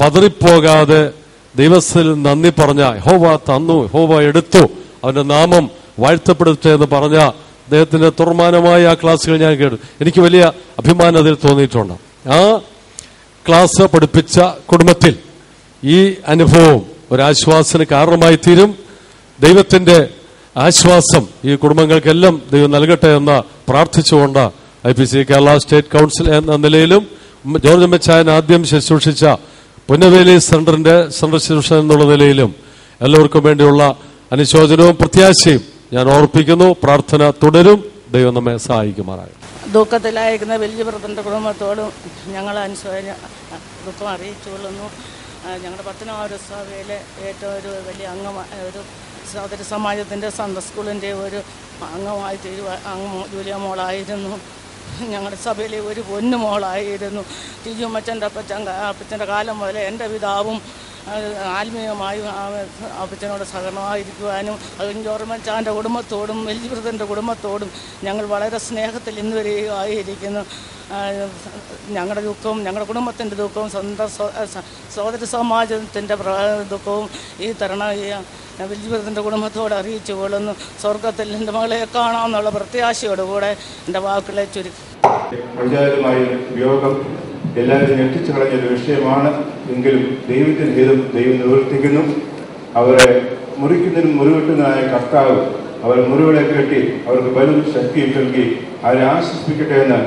പതറിപ്പോകാതെ ദിവസത്തിൽ നന്ദി പറഞ്ഞ ഹോവ തന്നു ഹോവ എടുത്തു അവന്റെ നാമം വാഴ്ത്തപ്പെടുത്തേ എന്ന് പറഞ്ഞ അദ്ദേഹത്തിന്റെ തുറമാനമായ ആ ക്ലാസ്സുകൾ ഞാൻ കേട്ടു. എനിക്ക് വലിയ അഭിമാനം അതിൽ തോന്നിയിട്ടുണ്ട്. ആ ക്ലാസ് പഠിപ്പിച്ച കുടുംബത്തിൽ ഈ അനുഭവം ഒരാശ്വാസത്തിന് കാരണമായി തീരും. ദൈവത്തിന്റെ ആശ്വാസം ഈ കുടുംബങ്ങൾക്കെല്ലാം ദൈവം നൽകട്ടെ എന്ന് പ്രാർത്ഥിച്ചുകൊണ്ട് I P C Kerala state council എന്ന നിലയിലും ജോർജ് മെച്ചായൻ ആദ്യം ശുശ്രൂഷിച്ച പുന്നവേലി സെന്ററിന്റെ സന്ദർശിച്ച എന്നുള്ള നിലയിലും എല്ലാവർക്കും വേണ്ടിയുള്ള അനുശോചനവും പ്രത്യാശയും ഞാൻ ഓർപ്പിക്കുന്നു. പ്രാർത്ഥന തുടരും. ദൈവം നമ്മെ സഹായിക്കുമാറായി ദുഃഖത്തിലായിരിക്കുന്ന വലിയ വ്രതന്റെ കുടുംബത്തോടും ഞങ്ങൾ അനുശോചന ദുഃഖം അറിയിച്ചുകൊള്ളുന്നു. ഞങ്ങളുടെ പത്തനാപുര ഏറ്റവും ഒരു വലിയ അംഗമായ ഒരു സഹോദര സമാജത്തിന്റെ സന്ത സ്കൂളിന്റെ ഒരു അംഗമായി തീരുവ അംഗം ജൂലിയ മോളായിരുന്നു. ഞങ്ങളുടെ സഭയിലെ ഒരു പൊന്നു മോളായിരുന്നു. തിജുമ്മച്ചന്റെ അപ്പച്ചൻ അപ്പച്ചന്റെ കാലം മുതലേ എന്റെ പിതാവും ആത്മീയമായും അപ്പച്ചനോട് സഹകരണമായിരിക്കുവാനും ജോർമച്ചാന്റെ കുടുംബത്തോടും വെല്ലുവൃതന്റെ കുടുംബത്തോടും ഞങ്ങൾ വളരെ സ്നേഹത്തിൽ ഇന്ന് ആ, ഞങ്ങളുടെ ദുഃഖവും ഞങ്ങളുടെ കുടുംബത്തിന്റെ ദുഃഖവും സ്വന്തം സഹോദര സമാജത്തിന്റെ ദുഃഖവും ഈ തരണ വെല്ലുവൃതന്റെ കുടുംബത്തോട് അറിയിച്ചു കൊള്ളുന്നു. സ്വർഗത്തിൽ എന്റെ മകളെ കാണാമെന്നുള്ള പ്രത്യാശയോടുകൂടെ എന്റെ വാക്കുകളെ ചുരുക്കി പഞ്ചായത്തുമായി വിയോഗം എല്ലാവരും ഞെട്ടിച്ചു കളഞ്ഞൊരു വിഷയമാണ്. എങ്കിലും ദൈവത്തിന് ഹിതം ദൈവം നിവർത്തിക്കുന്നു. അവരെ മുറിക്കുന്നതിനും മുറിവെട്ടുന്നതായ കർത്താവ് അവർ മുറിവിടെ കെട്ടി അവർക്ക് വലും ശക്തിയും നൽകി അവരെ ആശ്വസിപ്പിക്കട്ടെ എന്ന്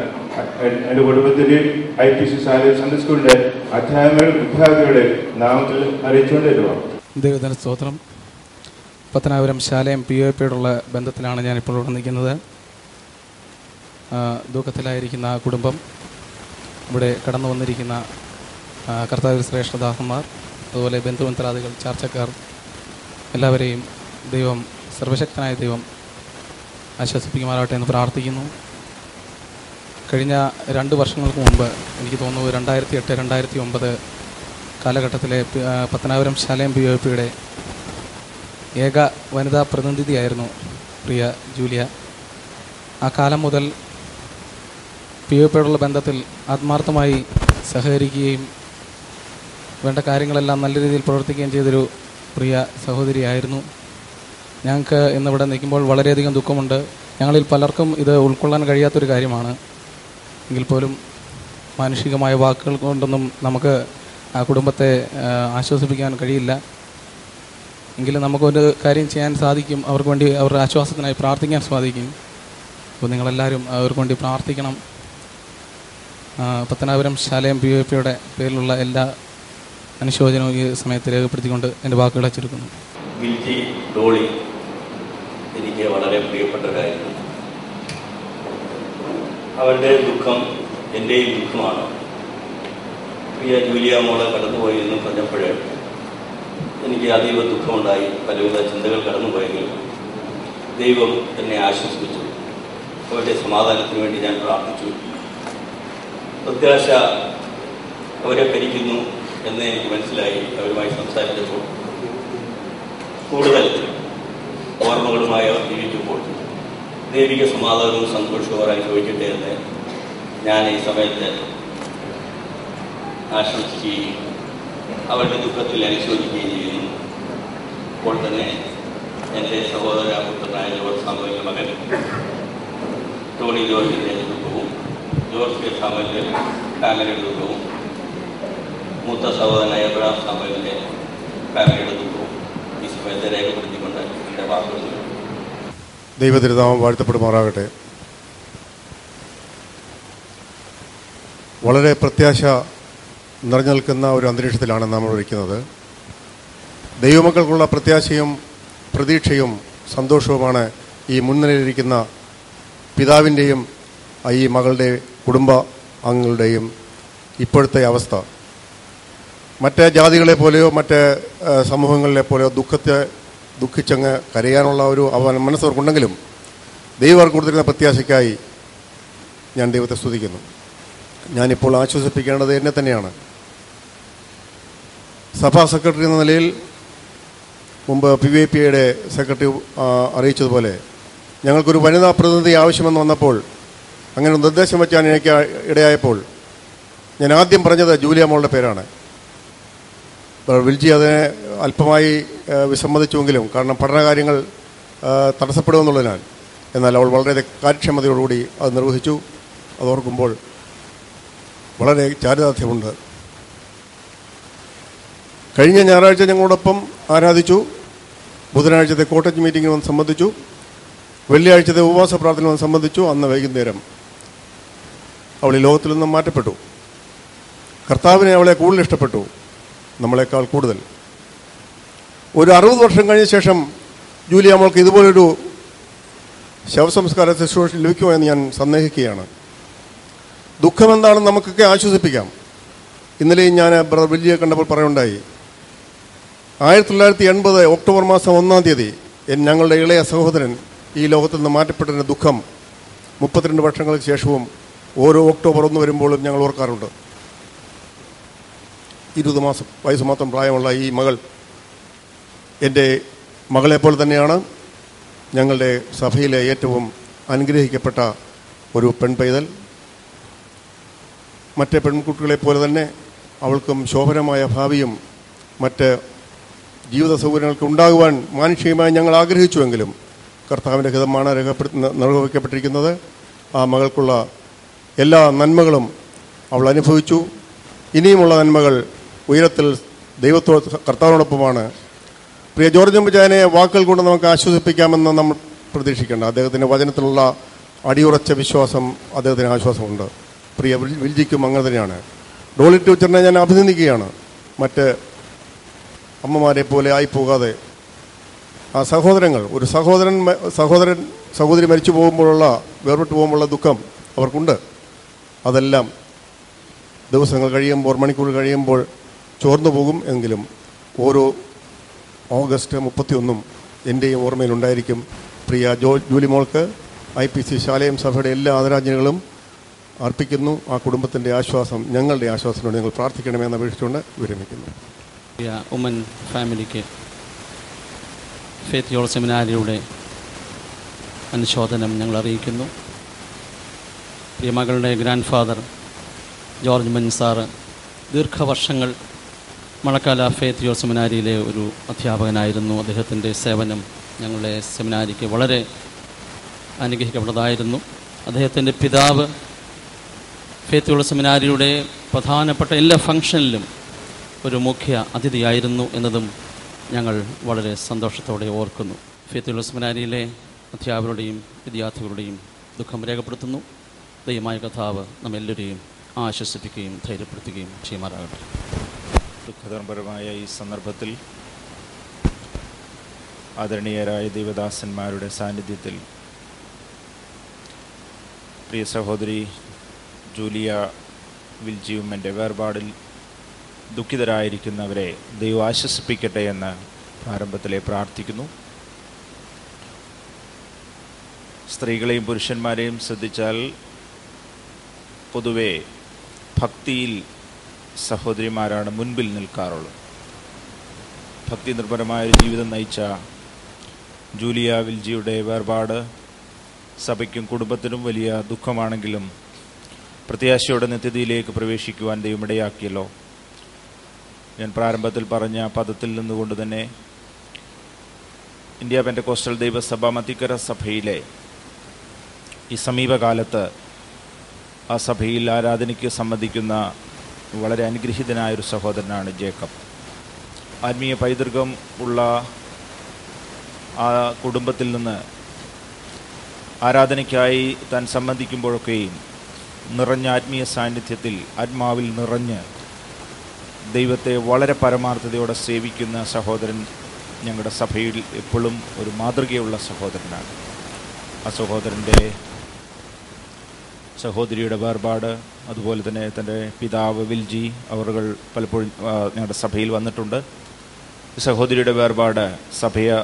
എന്റെ കുടുംബത്തിന്റെയും ഐ പി സി സാലി സൺഡേ സ്കൂളിന്റെ അധ്യാപകരുടെ വിദ്യാർത്ഥികളുടെ നാമത്തിൽ അറിയിച്ചുകൊണ്ടിരുന്നു ദൈവത്തിന് സ്തോത്രം. പത്തനാപുരം ശാലയും പി ഒ പിയോടുള്ള ബന്ധത്തിലാണ് ഞാനിപ്പോൾ ഇവിടെ നിൽക്കുന്നത്. ദുഃഖത്തിലായിരിക്കുന്ന ആ കുടുംബം ഇവിടെ കടന്നു വന്നിരിക്കുന്ന കർത്താവ് ശ്രേഷ്ഠദാസന്മാർ അതുപോലെ ബന്ധുമിത്രാദികൾ ചർച്ചക്കാർ എല്ലാവരെയും ദൈവം സർവശക്തനായ ദൈവം ആശ്വസിപ്പിക്കുമാറാവട്ടെ എന്ന് പ്രാർത്ഥിക്കുന്നു. കഴിഞ്ഞ രണ്ട് വർഷങ്ങൾക്ക് മുമ്പ് എനിക്ക് തോന്നുന്നു രണ്ടായിരത്തി എട്ട് രണ്ടായിരത്തി ഒമ്പത് കാലഘട്ടത്തിലെ പത്തനാപുരം ശാലയം പി ഒ പിയുടെ ഏക വനിതാ പ്രതിനിധിയായിരുന്നു പ്രിയ ജൂലിയ. ആ കാലം മുതൽ പി ഒ പിയോടുള്ള ബന്ധത്തിൽ ആത്മാർത്ഥമായി സഹകരിക്കുകയും വേണ്ട കാര്യങ്ങളെല്ലാം നല്ല രീതിയിൽ പ്രവർത്തിക്കുകയും ചെയ്തൊരു പ്രിയ സഹോദരിയായിരുന്നു. ഞങ്ങൾക്ക് ഇന്നിവിടെ നിൽക്കുമ്പോൾ വളരെയധികം ദുഃഖമുണ്ട്. ഞങ്ങളിൽ പലർക്കും ഇത് ഉൾക്കൊള്ളാൻ കഴിയാത്തൊരു കാര്യമാണ്. എങ്കിൽ പോലും മാനുഷികമായ വാക്കുകൾ കൊണ്ടൊന്നും നമുക്ക് ആ കുടുംബത്തെ ആശ്വസിപ്പിക്കാൻ കഴിയില്ല. എങ്കിലും നമുക്കൊരു കാര്യം ചെയ്യാൻ സാധിക്കും. അവർക്ക് വേണ്ടി അവരുടെ ആശ്വാസത്തിനായി പ്രാർത്ഥിക്കാൻ സാധിക്കും. അപ്പോൾ നിങ്ങളെല്ലാവരും അവർക്ക് വേണ്ടി പ്രാർത്ഥിക്കണം. പത്തനാപുരം ശാലയം പി ഒ പിയുടെ പേരിലുള്ള എല്ലാ അനുശോചനവും ഈ സമയത്ത് രേഖപ്പെടുത്തിക്കൊണ്ട് എന്റെ വാക്കുകൾ ചുരുക്കുന്നു ഗിൽജി ഡോളി എനിക്ക് വളരെ പ്രിയപ്പെട്ടവരായിരുന്നു അവരുടെ ദുഃഖം എന്റെയും ദുഃഖമാണ്. പ്രിയ ജൂലിയ മോളെ കടന്നുപോയി എന്ന് പറഞ്ഞപ്പോൾ എനിക്ക് അതീവ ദുഃഖമുണ്ടായി പലവിധ ചിന്തകൾ കടന്നുപോയെങ്കിലും ദൈവം എന്നെ ആശ്വസിപ്പിച്ചു. അവരുടെ സമാധാനത്തിന് വേണ്ടി ഞാൻ പ്രാർത്ഥിച്ചു. പ്രത്യാശ അവരെ ഭരിക്കുന്നു എന്ന് എനിക്ക് മനസ്സിലായി. അവരുമായി സംസാരിച്ചപ്പോൾ കൂടുതൽ ഓർമ്മകളുമായി അവർ ജീവിക്കുമ്പോൾ ദൈവിക സമാധാനവും സന്തോഷവും അവർ അനുഭവിക്കട്ടെ എന്ന് ഞാൻ ഈ സമയത്ത് ആശംസിക്കുകയും അവരുടെ ദുഃഖത്തിൽ അനുശോചിക്കുകയും ചെയ്യുന്നു അപ്പോൾ തന്നെ എന്റെ സഹോദര പുത്രനായ ജോർജ് സാമുവിന്റെ മകൻ ടോണി ജോർജിന്റെ ദുഃഖവും ജോർജ് കെ സാമുവിന്റെ ഫാമിലിയുടെ ദുഃഖവും മൂത്ത സഹോദരനായ എബ്രാം സാമുവിന്റെ ഫാമിലിയുടെ ദുഃഖവും ഈ സമയത്ത് രേഖപ്പെടുത്തിക്കൊണ്ട് എന്റെ വാക്കുകൾ. ദൈവതിരുനാമം വാഴ്ത്തപ്പെടുമാറാകട്ടെ വളരെ പ്രത്യാശ നിറഞ്ഞു നിൽക്കുന്ന ഒരു അന്തരീക്ഷത്തിലാണ് നമ്മൾ ഇരിക്കുന്നത് ദൈവമക്കൾക്കുള്ള പ്രത്യാശയും പ്രതീക്ഷയും സന്തോഷവുമാണ് ഈ മുൻനിരയിലിരിക്കുന്ന പിതാവിന്റെയും ഈ മകളുടെ കുടുംബ അംഗങ്ങളുടെയും ഇപ്പോഴത്തെ അവസ്ഥ. മറ്റ് ജാതികളെ പോലെയോ മറ്റ് സമൂഹങ്ങളിലെ പോലെയോ ദുഃഖത്തെ ദുഃഖിച്ചങ്ങ് കരയാനുള്ള ഒരു അവ മനസ്സവർക്കുണ്ടെങ്കിലും ദൈവം കൊടുത്തിരുന്ന പ്രത്യാശയ്ക്കായി ഞാൻ ദൈവത്തെ സ്തുതിക്കുന്നു. ഞാനിപ്പോൾ ആശ്വസിപ്പിക്കേണ്ടത് എന്നെ തന്നെയാണ്. സഭാ സെക്രട്ടറി എന്ന നിലയിൽ മുമ്പ് പി വി പി യുടെ സെക്രട്ടറി അറിയിച്ചതുപോലെ ഞങ്ങൾക്കൊരു വനിതാ പ്രതിനിധി ആവശ്യമെന്ന് വന്നപ്പോൾ അങ്ങനെ നിർദ്ദേശം വെച്ചാൽ എനിക്ക് ഇടയായപ്പോൾ ഞാൻ ആദ്യം പറഞ്ഞത് ജൂലിയ മോളുടെ പേരാണ്. വിൽജി അതിനെ അല്പമായി വിസമ്മതിച്ചുവെങ്കിലും കാരണം പഠനകാര്യങ്ങൾ തടസ്സപ്പെടുമെന്നുള്ളതിനാൽ എന്നാൽ അവൾ വളരെ കാര്യക്ഷമതയോടുകൂടി അത് നിർവഹിച്ചു. അതോർക്കുമ്പോൾ വളരെ ചാരിതാർത്ഥ്യമുണ്ട്. കഴിഞ്ഞ ഞായറാഴ്ച ഞങ്ങളോടൊപ്പം ആരാധിച്ചു. ബുധനാഴ്ചത്തെ കോട്ടേജ് മീറ്റിംഗിൽ വന്ന് സംബന്ധിച്ചു. വെള്ളിയാഴ്ചത്തെ ഉപവാസ പ്രാർത്ഥന വന്ന് സംബന്ധിച്ചു. അന്ന് വൈകുന്നേരം അവൾ ഈ ലോകത്തിൽ നിന്നും മാറ്റപ്പെട്ടു. കർത്താവിനെ അവളെ കൂടുതൽ ഇഷ്ടപ്പെട്ടു. നമ്മളെക്കാൾ കൂടുതൽ. ഒരു അറുപത് വർഷം കഴിഞ്ഞ ശേഷം ജൂലി നമ്മൾക്ക് ഇതുപോലൊരു ശവസംസ്കാര ശുശ്രൂഷ ലഭിക്കുമോ എന്ന് ഞാൻ സന്ദേഹിക്കുകയാണ്. ദുഃഖം എന്താണെന്ന് നമുക്കൊക്കെ ആശ്വസിപ്പിക്കാം. ഇന്നലെയും ഞാൻ ബ്രദർ വില്ലിയെ കണ്ടപ്പോൾ പറയുണ്ടായി ആയിരത്തി തൊള്ളായിരത്തി എൺപത് ഒക്ടോബർ മാസം ഒന്നാം തീയതി ഞങ്ങളുടെ ഇളയ സഹോദരൻ ഈ ലോകത്തിൽ നിന്ന് മാറ്റപ്പെട്ടതിന്റെ ദുഃഖം മുപ്പത്തിരണ്ട് വർഷങ്ങൾക്ക് ശേഷവും ഓരോ ഒക്ടോബർ ഒന്ന് വരുമ്പോഴും ഞങ്ങൾ ഓർക്കാറുണ്ട്. ഇരുപത് മാസം വയസ്സ് മാത്രം പ്രായമുള്ള ഈ മകൾ എന്റെ മകളെപ്പോലെ തന്നെയാണ് ഞങ്ങളുടെ സഭയിലെ ഏറ്റവും അനുഗ്രഹിക്കപ്പെട്ട ഒരു പെൺപൈതൽ. മറ്റ് പെൺകുട്ടികളെ പോലെ തന്നെ അവൾക്കും ശോഭനമായ ഭാവിയും മറ്റ് ജീവിത സൗകര്യങ്ങൾക്ക് ഉണ്ടാകുവാൻ മാനുഷികമായി ഞങ്ങൾ ആഗ്രഹിച്ചുവെങ്കിലും കർത്താവിന്റെ ഹിതമാണ് രേഖപ്പെടുത്തുന്ന നിർവഹിക്കപ്പെട്ടിരിക്കുന്നത്. ആ മകൾക്കുള്ള എല്ലാ നന്മകളും അവൾ അനുഭവിച്ചു. ഇനിയുമുള്ള നന്മകൾ ഉയരത്തിൽ ദൈവത്തോ കർത്താവിനോടൊപ്പമാണ്. പ്രിയ ജോർജ് അമ്പജാനെ വാക്കുകൾ കൊണ്ട് നമുക്ക് ആശ്വസിപ്പിക്കാമെന്ന് നമ്മൾ പ്രതീക്ഷിക്കേണ്ട. അദ്ദേഹത്തിന്റെ വചനത്തിലുള്ള അടിയുറച്ച വിശ്വാസം അദ്ദേഹത്തിന് ആശ്വാസമുണ്ട്. പ്രിയ വിൽ- വിൽജിക്കും അങ്ങനെ തന്നെയാണ്. ഡോളി ടീച്ചറിനെ ഞാൻ അഭിനന്ദിക്കുകയാണ്. മറ്റ് അമ്മമാരെ പോലെ ആയിപ്പോകാതെ ആ സഹോദരങ്ങൾ ഒരു സഹോദരൻ സഹോദരൻ സഹോദരി മരിച്ചു പോകുമ്പോഴുള്ള വേർപെട്ട് പോകുമ്പോഴുള്ള ദുഃഖം അവർക്കുണ്ട്. അതെല്ലാം ദിവസങ്ങൾ കഴിയുമ്പോൾ മണിക്കൂർ കഴിയുമ്പോൾ ചോർന്നു പോകും എങ്കിലും ഓരോ ഓഗസ്റ്റ് മുപ്പത്തിയൊന്നും എന്റെയും ഓർമ്മയിലുണ്ടായിരിക്കും പ്രിയ ജോ ജൂലി മോൾക്ക് ഐ പി സി ശാലയം സഭയുടെ എല്ലാ ആദരാഞ്ജലികളും അർപ്പിക്കുന്നു. ആ കുടുംബത്തിന്റെ ആശ്വാസം ഞങ്ങളുടെ ആശ്വാസത്തിനോട് ഞങ്ങൾ പ്രാർത്ഥിക്കണമെന്ന് അപേക്ഷിച്ചുകൊണ്ട് വിരമിക്കുന്നു. ഉമ്മൻ ഫാമിലിക്ക് ഫേത്ത് യോൾ സെമിനാരിയുടെ അനുശോചനം ഞങ്ങൾ അറിയിക്കുന്നു. പ്രിയ മകളുടെ ഗ്രാൻഡ് ഫാദർ ജോർജ് മൻ സാറ് ദീർഘവർഷങ്ങൾ മണക്കാല ഫേത്ത് യോൾ സെമിനാരിയിലെ ഒരു അധ്യാപകനായിരുന്നു. അദ്ദേഹത്തിന്റെ സേവനം ഞങ്ങളുടെ സെമിനാരിക്ക് വളരെ അനുഗ്രഹിക്കപ്പെട്ടതായിരുന്നു. അദ്ദേഹത്തിന്റെ പിതാവ് ഫേത്ത് യോൾ സെമിനാരിയുടെ പ്രധാനപ്പെട്ട എല്ലാ ഫംഗ്ഷനിലും ഒരു മുഖ്യ അതിഥിയായിരുന്നു എന്നതും ഞങ്ങൾ വളരെ സന്തോഷത്തോടെ ഓർക്കുന്നു. ഫേത്തുള്ള സെമിനാരിയിലെ അധ്യാപകരുടെയും വിദ്യാർത്ഥികളുടെയും ദുഃഖം രേഖപ്പെടുത്തുന്നു. ദൈവമായ കഥാവ് നമ്മെല്ലാവരെയും ആശ്വസിപ്പിക്കുകയും ധൈര്യപ്പെടുത്തുകയും ചെയ്യുമാറാകട്ടെ. ദുഃഖതർപരമായ ഈ സന്ദർഭത്തിൽ ആദരണീയരായ ദേവദാസന്മാരുടെ സാന്നിധ്യത്തിൽ പ്രിയ സഹോദരി ജൂലിയ വിൽജിയുമ്മന്റെ വേർപാടിൽ ദുഃഖിതരായിരിക്കുന്നവരെ ദൈവം ആശ്വസിപ്പിക്കട്ടെ എന്ന് പ്രാരംഭത്തിലെ പ്രാർത്ഥിക്കുന്നു. സ്ത്രീകളെയും പുരുഷന്മാരെയും ശ്രദ്ധിച്ചാൽ പൊതുവെ ഭക്തിയിൽ സഹോദരിമാരാണ് മുൻപിൽ നിൽക്കാറുള്ളത്. ഭക്തി നിർഭരമായ ഒരു ജീവിതം നയിച്ച ജൂലിയ വിൽജിയുടെ വേർപാട് സഭയ്ക്കും കുടുംബത്തിനും വലിയ ദുഃഖമാണെങ്കിലും പ്രത്യാശയുടെ നിത്യതയിലേക്ക് പ്രവേശിക്കുവാൻ ദൈവമിടയാക്കിയല്ലോ ഞാൻ പ്രാരംഭത്തിൽ പറഞ്ഞ പദത്തിൽ നിന്നുകൊണ്ട് തന്നെ ഇന്ത്യ പെന്റെ കോസ്റ്റൽ ദൈവസഭ മത്തിക്കര സഭയിലെ ഈ സമീപകാലത്ത് ആ സഭയിൽ ആരാധനയ്ക്ക് സംബന്ധിക്കുന്ന വളരെ അനുഗ്രഹീതനായ ഒരു സഹോദരനാണ് ജേക്കബ്. ആത്മീയ പൈതൃകം ഉള്ള ആ കുടുംബത്തിൽ നിന്ന് ആരാധനയ്ക്കായി താൻ സംബന്ധിക്കുമ്പോഴൊക്കെയും നിറഞ്ഞ ആത്മീയ സാന്നിധ്യത്തിൽ ആത്മാവിൽ നിറഞ്ഞ് ദൈവത്തെ വളരെ പരമാർത്ഥതയോടെ സേവിക്കുന്ന സഹോദരൻ ഞങ്ങളുടെ സഭയിൽ എപ്പോഴും ഒരു മാതൃകയുള്ള സഹോദരനാണ്. ആ സഹോദരന്റെ സഹോദരിയുടെ വേർപാട് അതുപോലെ തന്നെ തന്റെ പിതാവ് വിൽജി അവറുകൾ പലപ്പോഴും ഞങ്ങളുടെ സഭയിൽ വന്നിട്ടുണ്ട്. സഹോദരിയുടെ വേർപാട് സഭയെ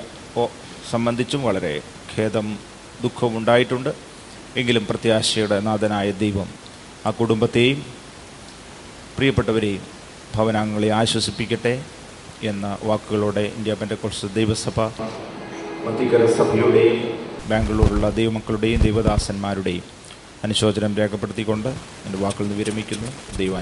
സംബന്ധിച്ചും വളരെ ഖേദം ദുഃഖവും ഉണ്ടായിട്ടുണ്ട്. എങ്കിലും പ്രത്യാശയുടെ നാഥനായ ദൈവം ആ കുടുംബത്തെയും പ്രിയപ്പെട്ടവരെയും ഭവനാംഗങ്ങളെ ആശ്വസിപ്പിക്കട്ടെ എന്ന വാക്കുകളോടെ ഇന്ത്യ പെന്റക്കോൾസ് ദൈവസഭ സഭയുടെയും ബാംഗ്ലൂരിലുള്ള ദൈവമക്കളുടെയും ദൈവദാസന്മാരുടെയും അനുശോചനം രേഖപ്പെടുത്തിക്കൊണ്ട് എന്റെ വാക്കുകൾ നിന്ന് വിരമിക്കുന്നു. ദൈവം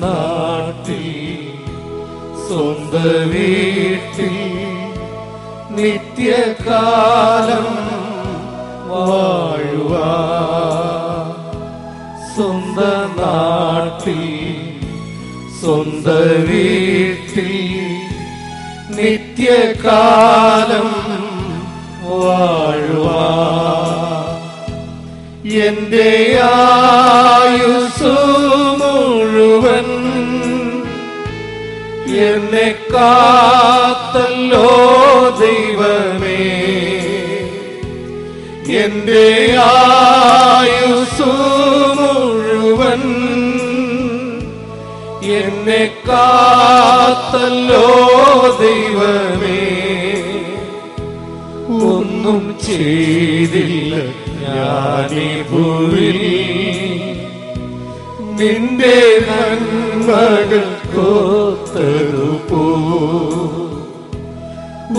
നാട്ടിൽ സ്വന്ത വീട്ടിൽ നിത്യകാലം വാഴുവാ സ്വന്ത നാട്ടിൽ സ്വന്ത വീട്ടിൽ നിത്യകാലം വാഴുവാ എന്റെ ആയുസു മുഴുവൻ എന്നെ കാത്തല്ലോ ദൈവമേ. എന്റെ ആയുസു മുഴുവൻ എന്നെ കാത്തല്ലോ ദൈവമേ. ഒന്നും ചെയ്തില്ല ഞാനീ ഭൂവിൽ നിന്റെ നന്മകൾ കോത്തതു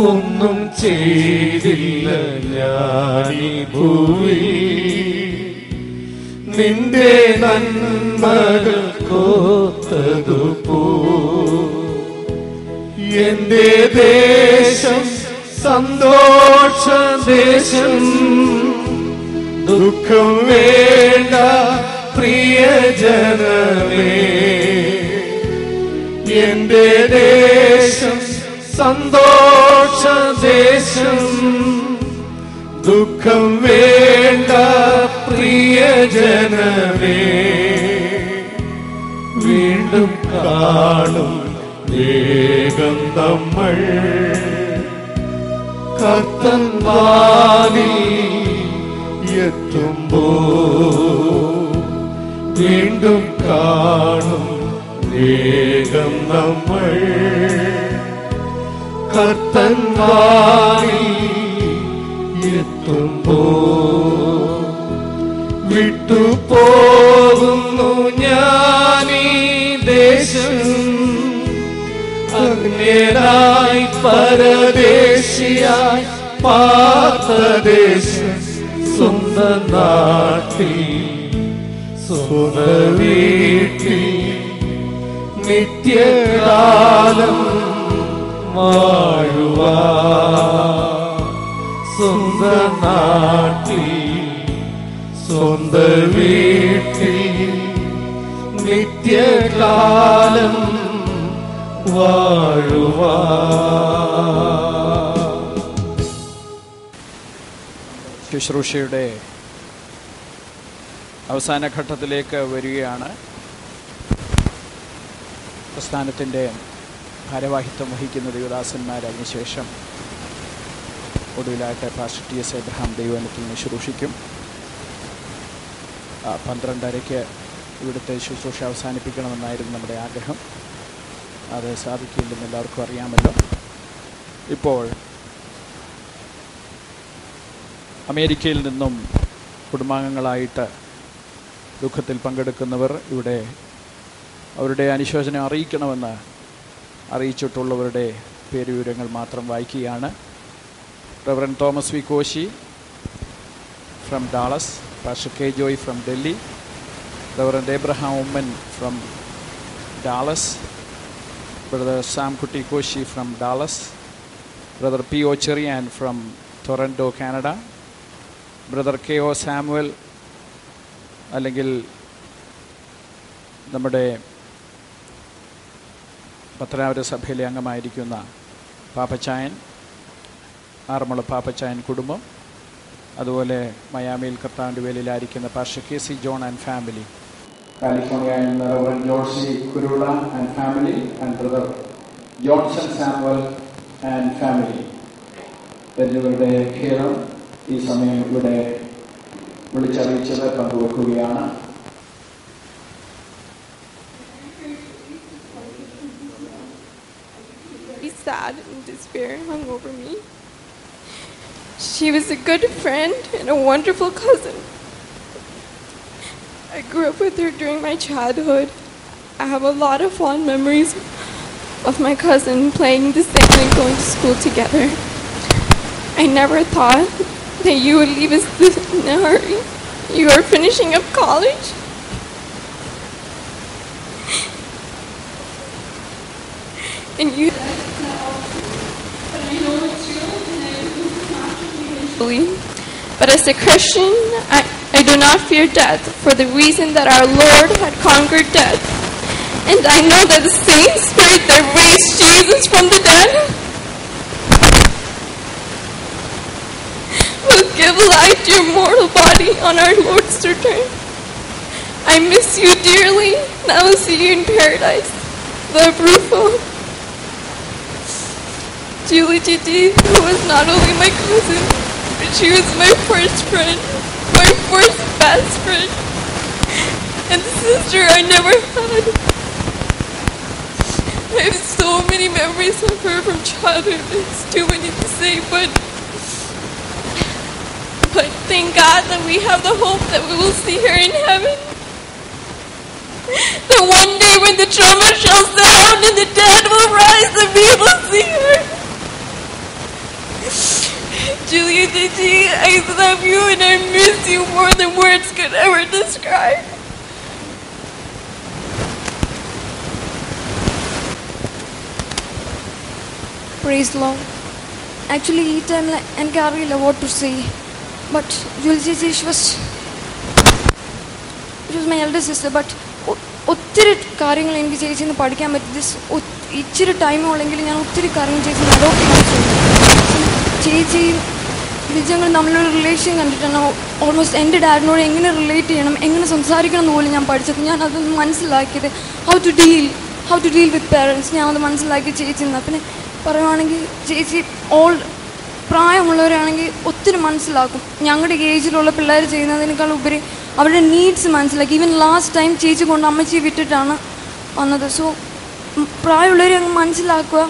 ഒന്നും ചെയ്തില്ല ഞാനീ ഭൂവിൽ. നിന്റെ നന്മകൾ കോത്തതു പോ എന്റെ ദേശം സന്തോഷ ദേശം. ദുഃഖം വേണ്ട പ്രിയജനമേ എന്റെ ദേശം സന്തോഷ ദേശം ദുഃഖം വേണ്ട പ്രിയ ജനമേ. വീണ്ടും കാണും വേഗം നമ്മൾ. കത്തൻ വാനിൽ വീണ്ടും കാണും വേഗം നമ്മൾ. കത്തൻ വായി എത്തുമ്പോ വിട്ടുപോകുന്നു ഞാനീ ദേശം. അഗ്നേരായി പരദേശിയായി പാർത്തദേശം സ്വന്തം നാട്ടിൽ സുഖവീട്ടിൽ നിത്യകാലം വാഴുവ. സ്വന്തം നാട്ടിൽ സ്വന്ത വീട്ടിൽ നിത്യകാലം വാഴുവാ. ശുശ്രൂഷയുടെ അവസാന ഘട്ടത്തിലേക്ക് വരികയാണ്. പ്രസ്ഥാനത്തിന്റെ ഭാരവാഹിത്വം വഹിക്കുന്ന ദേവദാസന്മാർ അതിനുശേഷം ഒടുവിലായിട്ട് പാസ്റ്റർ ടി എസ് എബ്രഹാം ദൈവനത്തിൽ നിന്ന് ശുശ്രൂഷിക്കും. പന്ത്രണ്ടരയ്ക്ക് ഇവിടുത്തെ ശുശ്രൂഷ അവസാനിപ്പിക്കണമെന്നായിരുന്നു നമ്മുടെ ആഗ്രഹം. അത് സാധിക്കില്ലെന്ന് എല്ലാവർക്കും അറിയാമല്ലോ. ഇപ്പോൾ അമേരിക്കയിൽ നിന്നും കുടുംബാംഗങ്ങളായിട്ട് ദുഃഖത്തിൽ പങ്കെടുക്കുന്നവർ ഇവിടെ അവരുടെ അനുശോചനം അറിയിക്കണമെന്ന് അറിയിച്ചിട്ടുള്ളവരുടെ പേരുവിവരങ്ങൾ മാത്രം വായിക്കുകയാണ്. Reverend Thomas V Koshy from Dallas pastor K Joy from Delhi reverend Abraham Oommen from Dallas brother Sam Kutty Koshy from Dallas brother P O Cherian from Toronto Canada brother K O Samuel അല്ലെങ്കിൽ നമ്മുടെ പത്തനാപുര സഭയിലെ അംഗമായിരിക്കുന്ന പാപ്പച്ചായൻ ആറന്മുള പാപ്പച്ചായൻ കുടുംബം അതുപോലെ മയാമിയിൽ കർത്താവിന്റെ വേലിയിലായിരിക്കുന്ന പാർഷ K C John and family. California കുരുള and family and brother and family. എന്നിവരുടെ ഖേദം ഈ സമയം ഇവിടെ വിളിച്ചറിയിച്ചത് പങ്കുവെക്കുകയാണ് Very sad and despair hung over me. She was a good friend and a wonderful cousin. I grew up with her during my childhood. I have a lot of fond memories of my cousin playing the same and going to school together. I never thought that you would leave us in a hurry. You are finishing up college. And you. But as a Christian, I, I do not fear death for the reason that our Lord had conquered death. And I know that the same Spirit that raised Jesus from the dead will give life to your mortal body on our Lord's return. I miss you dearly, and I will see you in paradise. Love Rufo. Julie Gigi, who was not only my cousin, but she was my first friend, my first best friend, and sister I never had. I have so many memories of her from childhood. It's too many to say, but but thank God that we have the hope that we will see her in heaven. That one day when the trauma shall sound and the dead will rise that we will see her. Julia Gigi, I love you and I miss you more than words could ever describe. Praise Lord. Actually, Ethan and Gary love what to say. ജുൽ ചേച്ചി was was my elder sister but ഒത്തിരി കാര്യങ്ങൾ എനിക്ക് ചേച്ചിയിൽ നിന്ന് പഠിക്കാൻ പറ്റി ഇച്ചിരി time ഉള്ളെങ്കിൽ ഞാൻ ഒത്തിരി കാര്യങ്ങൾ ചേച്ചി അഡോപ്റ്റ് ചേച്ചി വിജയങ്ങൾ നമ്മളൊരു റിലേഷൻ കണ്ടിട്ടാണ് ഓൾമോസ്റ്റ് എന്റെ ഡാഡിനോട് എങ്ങനെ റിലേറ്റ് ചെയ്യണം എങ്ങനെ സംസാരിക്കണം എന്ന് പോലും ഞാൻ പഠിച്ചത്. ഞാൻ അത് മനസ്സിലാക്കിയത് how to deal how to deal with parents ഞാൻ അത് മനസ്സിലാക്കി ചേച്ചി നിന്ന് പിന്നെ പറയുവാണെങ്കിൽ ചേച്ചി ഓൾ പ്രായമുള്ളവരാണെങ്കിൽ ഒത്തിരി മനസ്സിലാക്കും. ഞങ്ങളുടെ ഏജിലുള്ള പിള്ളേർ ചെയ്യുന്നതിനേക്കാൾ ഉപരി അവരുടെ നീഡ്സ് മനസ്സിലാക്കി. ഈവൻ ലാസ്റ്റ് ടൈം ചേച്ചി കൊണ്ട് അമ്മച്ചി വിട്ടിട്ടാണ് വന്നത്. സോ പ്രായമുള്ളവരെ അങ്ങ് മനസ്സിലാക്കുക.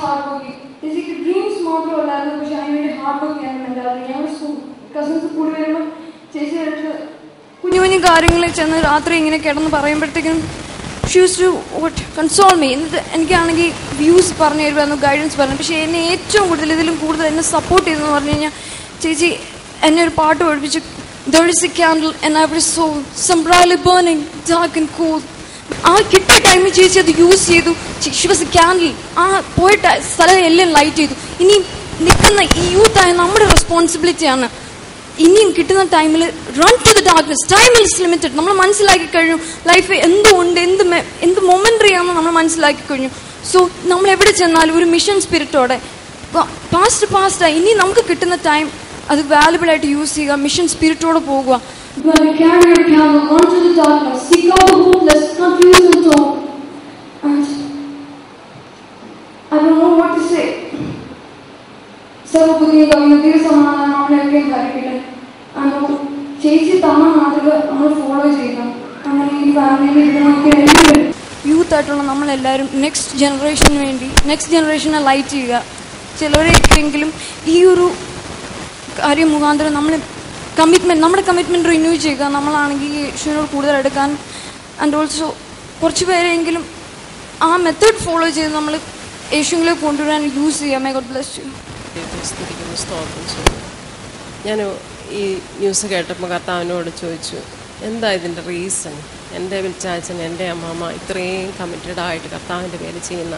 ഹാർഡ് വരുമ്പോൾ കുഞ്ഞു കുഞ്ഞു കാര്യങ്ങളിൽ ചെന്ന് രാത്രി ഇങ്ങനെ കിടന്ന് പറയുമ്പോഴത്തേക്കും shoes to what console me എന്നിട്ട് എനിക്കാണെങ്കിൽ വ്യൂസ് പറഞ്ഞു തരുമായിരുന്നു ഗൈഡൻസ് പറഞ്ഞു പക്ഷേ എന്നെ ഏറ്റവും കൂടുതൽ ഇതിലും കൂടുതൽ എന്നെ സപ്പോർട്ട് ചെയ്തെന്ന് പറഞ്ഞു കഴിഞ്ഞാൽ ചേച്ചി എന്നെ ഒരു പാട്ട് പഠിപ്പിച്ചു There is a candle and every soul, some brightly burning, dark ആ കിട്ടിയ ടൈമിൽ ചേച്ചി അത് യൂസ് ചെയ്തു. ഷി വാസ് ക്യാൻഡിൽ ആ പോയിട്ട് സ്ഥലം എല്ലാം ലൈറ്റ് ചെയ്തു. ഇനി നിൽക്കുന്ന ഈ യൂത്തായ നമ്മുടെ റെസ്പോൺസിബിലിറ്റിയാണ് ഇനിയും കിട്ടുന്ന ടൈമിൽ run to the darkness time is limited നമ്മൾ മനസ്സിലാക്കി കഴിഞ്ഞു. ലൈഫ് എന്തുകൊണ്ട് എന്ത് എന്ത് മൊമെന്ററി ആണെന്ന് നമ്മൾ മനസ്സിലാക്കി കഴിഞ്ഞു. സോ നമ്മൾ എവിടെ ചെന്നാലും ഒരു മിഷൻ സ്പിരിറ്റോടെ പാസ്റ്റ് പാസ്റ്റ് ഇനി നമുക്ക് കിട്ടുന്ന ടൈം അത് വാല്യുബിൾ ആയിട്ട് യൂസ് ചെയ്യുക മിഷൻ സ്പിരിറ്റോടെ പോകുക. I don't know what to say. സർവബുദ്ധിയും കവിഞ്ഞ ദൈവസമാധാനം നമ്മളെയൊക്കെ ധരിക്കട്ടെ അങ്ങോട്ട് ചേച്ചി തന്ന മാതൃക നമ്മൾ ഫോളോ ചെയ്യണം അങ്ങനെ ഈ ഫാമിലിയിൽ എല്ലാവരും. യൂത്ത് ആയിട്ടുള്ള നമ്മളെല്ലാവരും നെക്സ്റ്റ് ജനറേഷന് വേണ്ടി നെക്സ്റ്റ് ജനറേഷനെ ലൈറ്റ് ചെയ്യുക. ചിലവരെയൊക്കെയെങ്കിലും ഈ ഒരു കാര്യം മുഖാന്തരം നമ്മൾ കമ്മിറ്റ്മെന്റ് നമ്മുടെ കമ്മിറ്റ്മെന്റ് റിന്യൂ ചെയ്യുക. നമ്മളാണെങ്കിൽ യേശുവിനോട് കൂടുതൽ എടുക്കാൻ ആൻഡ് ഓൾസോ കുറച്ച് പേരെങ്കിലും ആ മെത്തേഡ് ഫോളോ ചെയ്ത് നമ്മൾ യേശുവിനെ കൊണ്ടുവരാൻ യൂസ് ചെയ്യാം മൈ ഗോഡ് ബ്ലസ് യു ദൈവത്തെ സ്തുതിക്കുന്നു സ്തോത്രം ചെയ്യുന്നു. ഞാൻ ഈ ന്യൂസ് കേട്ടപ്പോൾ കർത്താവിനോട് ചോദിച്ചു എന്താ ഇതിന്റെ റീസൺ എന്റെ വിളിച്ചാച്ചൻ എന്റെ അമ്മമ്മ ഇത്രയും കമ്മിറ്റഡ് ആയിട്ട് കർത്താവിന്റെ പേര് ചെയ്യുന്ന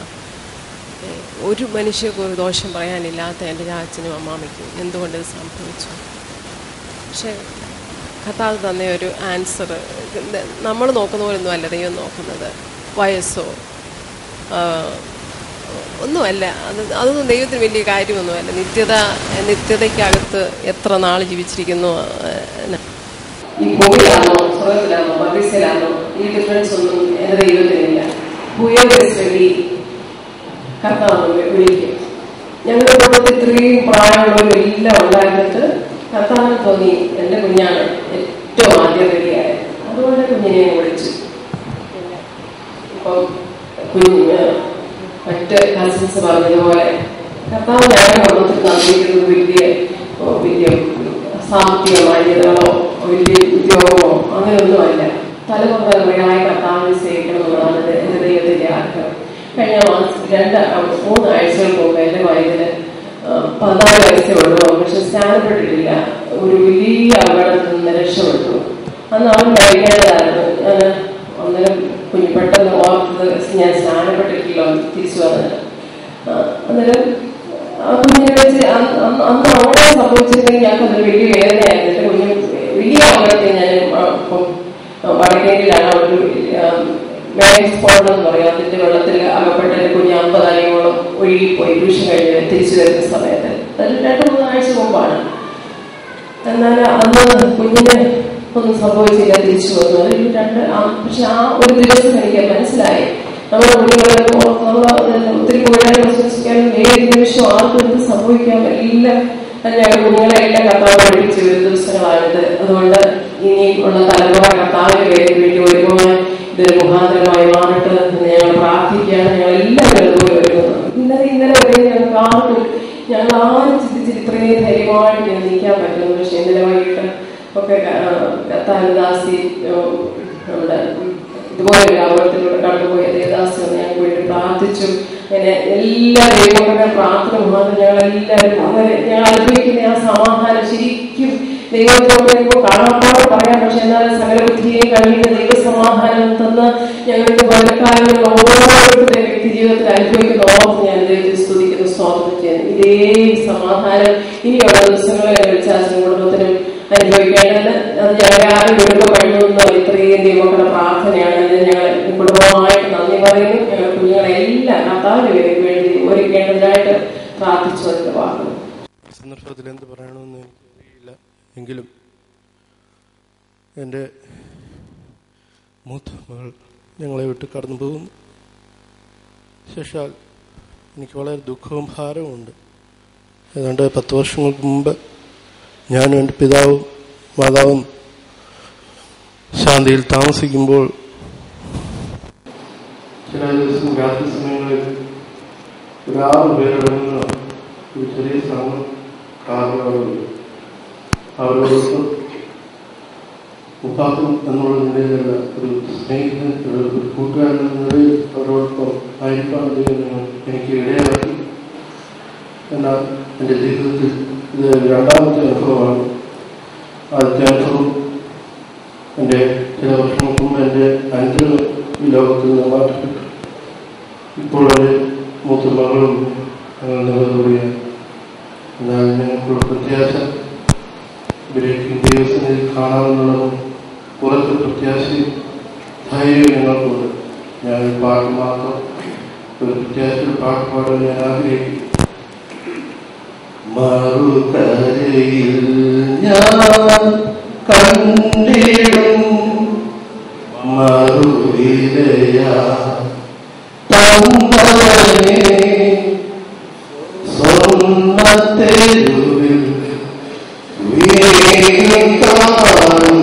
ഒരു മനുഷ്യർക്ക് ഒരു ദോഷം പറയാനില്ലാത്ത എന്റെ ചാച്ചനും അമ്മാമ്മയ്ക്കും എന്തുകൊണ്ട് സംഭവിച്ചു? പക്ഷേ കർത്താവ് തന്ന ഒരു ആൻസർ നമ്മൾ നോക്കുന്ന പോലൊന്നും അല്ല ദൈവം നോക്കുന്നത്. വയസ്സോ ഒന്നുമല്ല. അത് അതൊന്നും ദൈവത്തിന് വലിയ കാര്യമൊന്നുമല്ല. നിത്യത നിത്യതയ്ക്കകത്ത് എത്ര നാൾ ജീവിച്ചിരിക്കുന്നു ഏഹ്, ഈ ഭൂമിയിലാണോ സ്വർഗത്തിലാണോ മധ്യസ്ഥയിലാണോ ഈ ഡിഫറൻസ് ഒന്നും എന്റെ ദൈവത്തിനില്ല ഭൂയോടി കർത്താവ് വിളിക്കും. ഞങ്ങളുടെ കുടുംബത്തിൽ ഇത്രയും പ്രായമുള്ളവരെല്ലാം ഉണ്ടായിരുന്നിട്ട് കർത്താവിന് തോന്നി എന്റെ കുഞ്ഞാണ് ഏറ്റവും ആദ്യം റെഡിയായത് അതുകൊണ്ട് കുഞ്ഞിനെ വിളിച്ചു. ഇപ്പം കുഞ്ഞ് മറ്റ് കസിൻസ് പറഞ്ഞതുപോലെ കർത്താവ് ഞങ്ങളുടെ കുടുംബത്തിൽ നൽകിയിരിക്കുന്നത് വലിയ വലിയ സാമ്പത്തിക മാന്യതകളോ വലിയ ഉദ്യോഗമോ അങ്ങനെയൊന്നുമല്ല തലമുറ തലമുറയായി കർത്താവിനെ സേവിക്കണം എന്നുള്ളതാണ് എന്റെ- ദൈവത്തിന്റെ ആഗ്രഹം. കഴിഞ്ഞ മാസം രണ്ട് മൂന്ന് ആഴ്ചകൾക്ക് മുമ്പ് എന്റെ വയതിന് പതിനാല് വയസ്സേ ഉള്ളൂ. പക്ഷെ സ്നാനപ്പെട്ടിട്ടില്ല ഒരു വലിയ അപകടത്തിൽ നിന്ന് രക്ഷപ്പെട്ടു. അന്ന് അവൻ കഴിക്കേണ്ടതായിരുന്നു ഞാൻ അന്നേരം കുഞ്ഞു പെട്ടെന്ന് ഓർത്തത് ഞാൻ സ്നാനപ്പെട്ടിട്ടില്ല തിരിച്ചു വന്നത്. ആ, അന്നേരം ആ കുഞ്ഞിനെ വെച്ച് അന്ന് അവിടെ സംഭവിച്ചിരുന്നെങ്കിൽ ഞങ്ങൾക്ക് അതൊരു വലിയ വേദനയായിരുന്നു. എന്റെ കുഞ്ഞു വലിയ അപകടത്തിൽ ഞാൻ വടക്കേണ്ടിയിലാണ് ഒരു മാരേജ് സ്പോട്ട് എന്ന് പറയും. അതിന്റെ വെള്ളത്തിൽ അകപ്പെട്ട എന്റെ കുഞ്ഞ് അമ്പത് അലയോളം ഒഴുകിപ്പോയി. ട്യൂഷൻ കഴിഞ്ഞ് തിരിച്ചു വരുന്ന സമയത്ത്. അത് രണ്ട് മൂന്നാഴ്ച മുമ്പാണ്. എന്നാൽ അന്ന് കുഞ്ഞിന് ഒന്നും സംഭവിച്ചില്ല തിരിച്ചു വന്നു. ഈ രണ്ട് പക്ഷെ ആ ഒരു ദിവസം എനിക്ക് മനസ്സിലായി. നമ്മുടെ കുട്ടികളെ നമ്മൾ ഒത്തിരി കുഞ്ഞുങ്ങളെ വിശ്വസിക്കാനും ഏത് നിമിഷം ആർക്കും എന്ത് സംഭവിക്കാം എല്ലാം ഞങ്ങളുടെ കുഞ്ഞുങ്ങളെ എല്ലാം കർത്താവ് പഠിപ്പിച്ച ഒരു ദിവസങ്ങളാണിത്. അതുകൊണ്ട് ഇനിയുള്ള തലമുറ കർത്താവിന് പേരിന് വേണ്ടി ഒരുപോലെ ഇതൊരു മുഖാന്തരമായി മാറട്ടെ ഞങ്ങൾ പ്രാർത്ഥിക്കുകയാണ്. ഞങ്ങൾ എല്ലാവരും അതുപോലെ വരുന്നത് ഇന്നലെ ഇന്നലെ വരെ ഞങ്ങൾക്ക് ആർക്കും ഞങ്ങൾ ആരും ചിന്തിച്ചിട്ട് ഇത്രയും ധൈര്യമായിട്ട് നിൽക്കാൻ പറ്റുന്നു പക്ഷെ ഇന്നലെ വൈകിട്ട് ഒക്കെ കത്താനദാസി നമ്മുടെ ഇതുപോലെ ഒരു അപകടത്തിലൂടെ കടന്നുപോയ. ദേവദാസി ഞാൻ വേണ്ടി പ്രാർത്ഥിച്ചു. അങ്ങനെ എല്ലാ ദൈവങ്ങളുടെ പ്രാർത്ഥന മുഖാന്തരം ഞങ്ങൾ എല്ലാവരും അങ്ങനെ ഞങ്ങൾ അനുഭവിക്കുന്ന ആ സമാധാനം ശരിക്കും ദൈവത്തോട് ഇപ്പോൾ കാണാപ്പാട് പറയാം പക്ഷെ എന്നാലും സകല ബുദ്ധിയെയും കഴിയുന്ന ദൈവസമാധാനം തന്ന് ഞങ്ങൾക്ക് പലക്കാലങ്ങളിൽ ഓരോരുത്തരുടെ വ്യക്തി ജീവിതത്തിൽ അനുഭവിക്കുന്ന ഓർത്ത് ഞാൻ ദൈവത്തെ സ്തുതിക്കുന്നു സ്വാതന്ത്ര്യം ഇതേ സമാധാനം ഇനിയുള്ള ദിവസങ്ങളിൽ ആരും കുടുംബം കഴിഞ്ഞൊന്നും ഇത്രയും പ്രാർത്ഥനയാണ്. ഇതിന് ഞങ്ങൾ കുടുംബമായിട്ട് നന്ദി പറയുന്നു. ഞങ്ങൾ കർത്താവിന് വേണ്ടി വേണ്ടി പ്രാർത്ഥിച്ചു അതിന്റെ പറഞ്ഞു സന്ദർഭത്തിൽ എന്ത് പറയണമെന്ന് എങ്കിലും എന്റെ മൂത്ത മകൾ ഞങ്ങളെ വിട്ട് കടന്നു പോകുന്നു. ശേഷാൽ എനിക്ക് വളരെ ദുഃഖവും ഭാരവുമുണ്ട് ഏതാണ്ട് പത്ത് വർഷങ്ങൾക്ക് മുമ്പ് ഞാനും എന്റെ പിതാവും മാതാവും ശാന്തിയിൽ താമസിക്കുമ്പോൾ ചില ദിവസം രാത്രി സമയങ്ങളിൽ ഒരു ആറ് പേരടങ്ങുന്ന ഒരു ചെറിയ സംഘം ഉപ്പാക്കും എന്നുള്ള ഒരു സ്നേഹിതൻ ഒരു കൂട്ടുകാരൻ എന്ന നിലയിൽ അവരോടൊപ്പം ആയിരിക്കാൻ എനിക്ക് ഇടയാക്കി. എന്നാൽ എന്റെ ജീവിതത്തിൽ ഇത് രണ്ടാമത്തെ അനുഭവമാണ്. ആദ്യത്തെ അനുഭവം എന്റെ ചില വർഷങ്ങൾക്ക് മുമ്പ് എന്റെ ഈ ലോകത്തിൽ നിന്ന് മാറ്റപ്പെട്ടു ഇപ്പോൾ എന്റെ മൂത്ത മകളും ഞങ്ങൾ എന്നാൽ ഞങ്ങൾക്കുള്ള പ്രത്യാശ ഇവരേക്കും ദൈവസന്നിധി കാണാമെന്നുള്ളതും കുറച്ച് പ്രത്യാശയും ധൈര്യവും ഞങ്ങൾക്കുണ്ട്. ഞാൻ ഒരു പാട്ട് മാത്രം ഒരു പ്രത്യാശ പാട്ട് പാടാൻ ഞാൻ ആഗ്രഹിക്കുന്നു. മറുകരയിൽ ഞാൻ കണ്ടിടും മറുവിരയാ തന്നവനെ സ്വർണ്ണത്തെരുവിൽ വീണ്ടും കാണും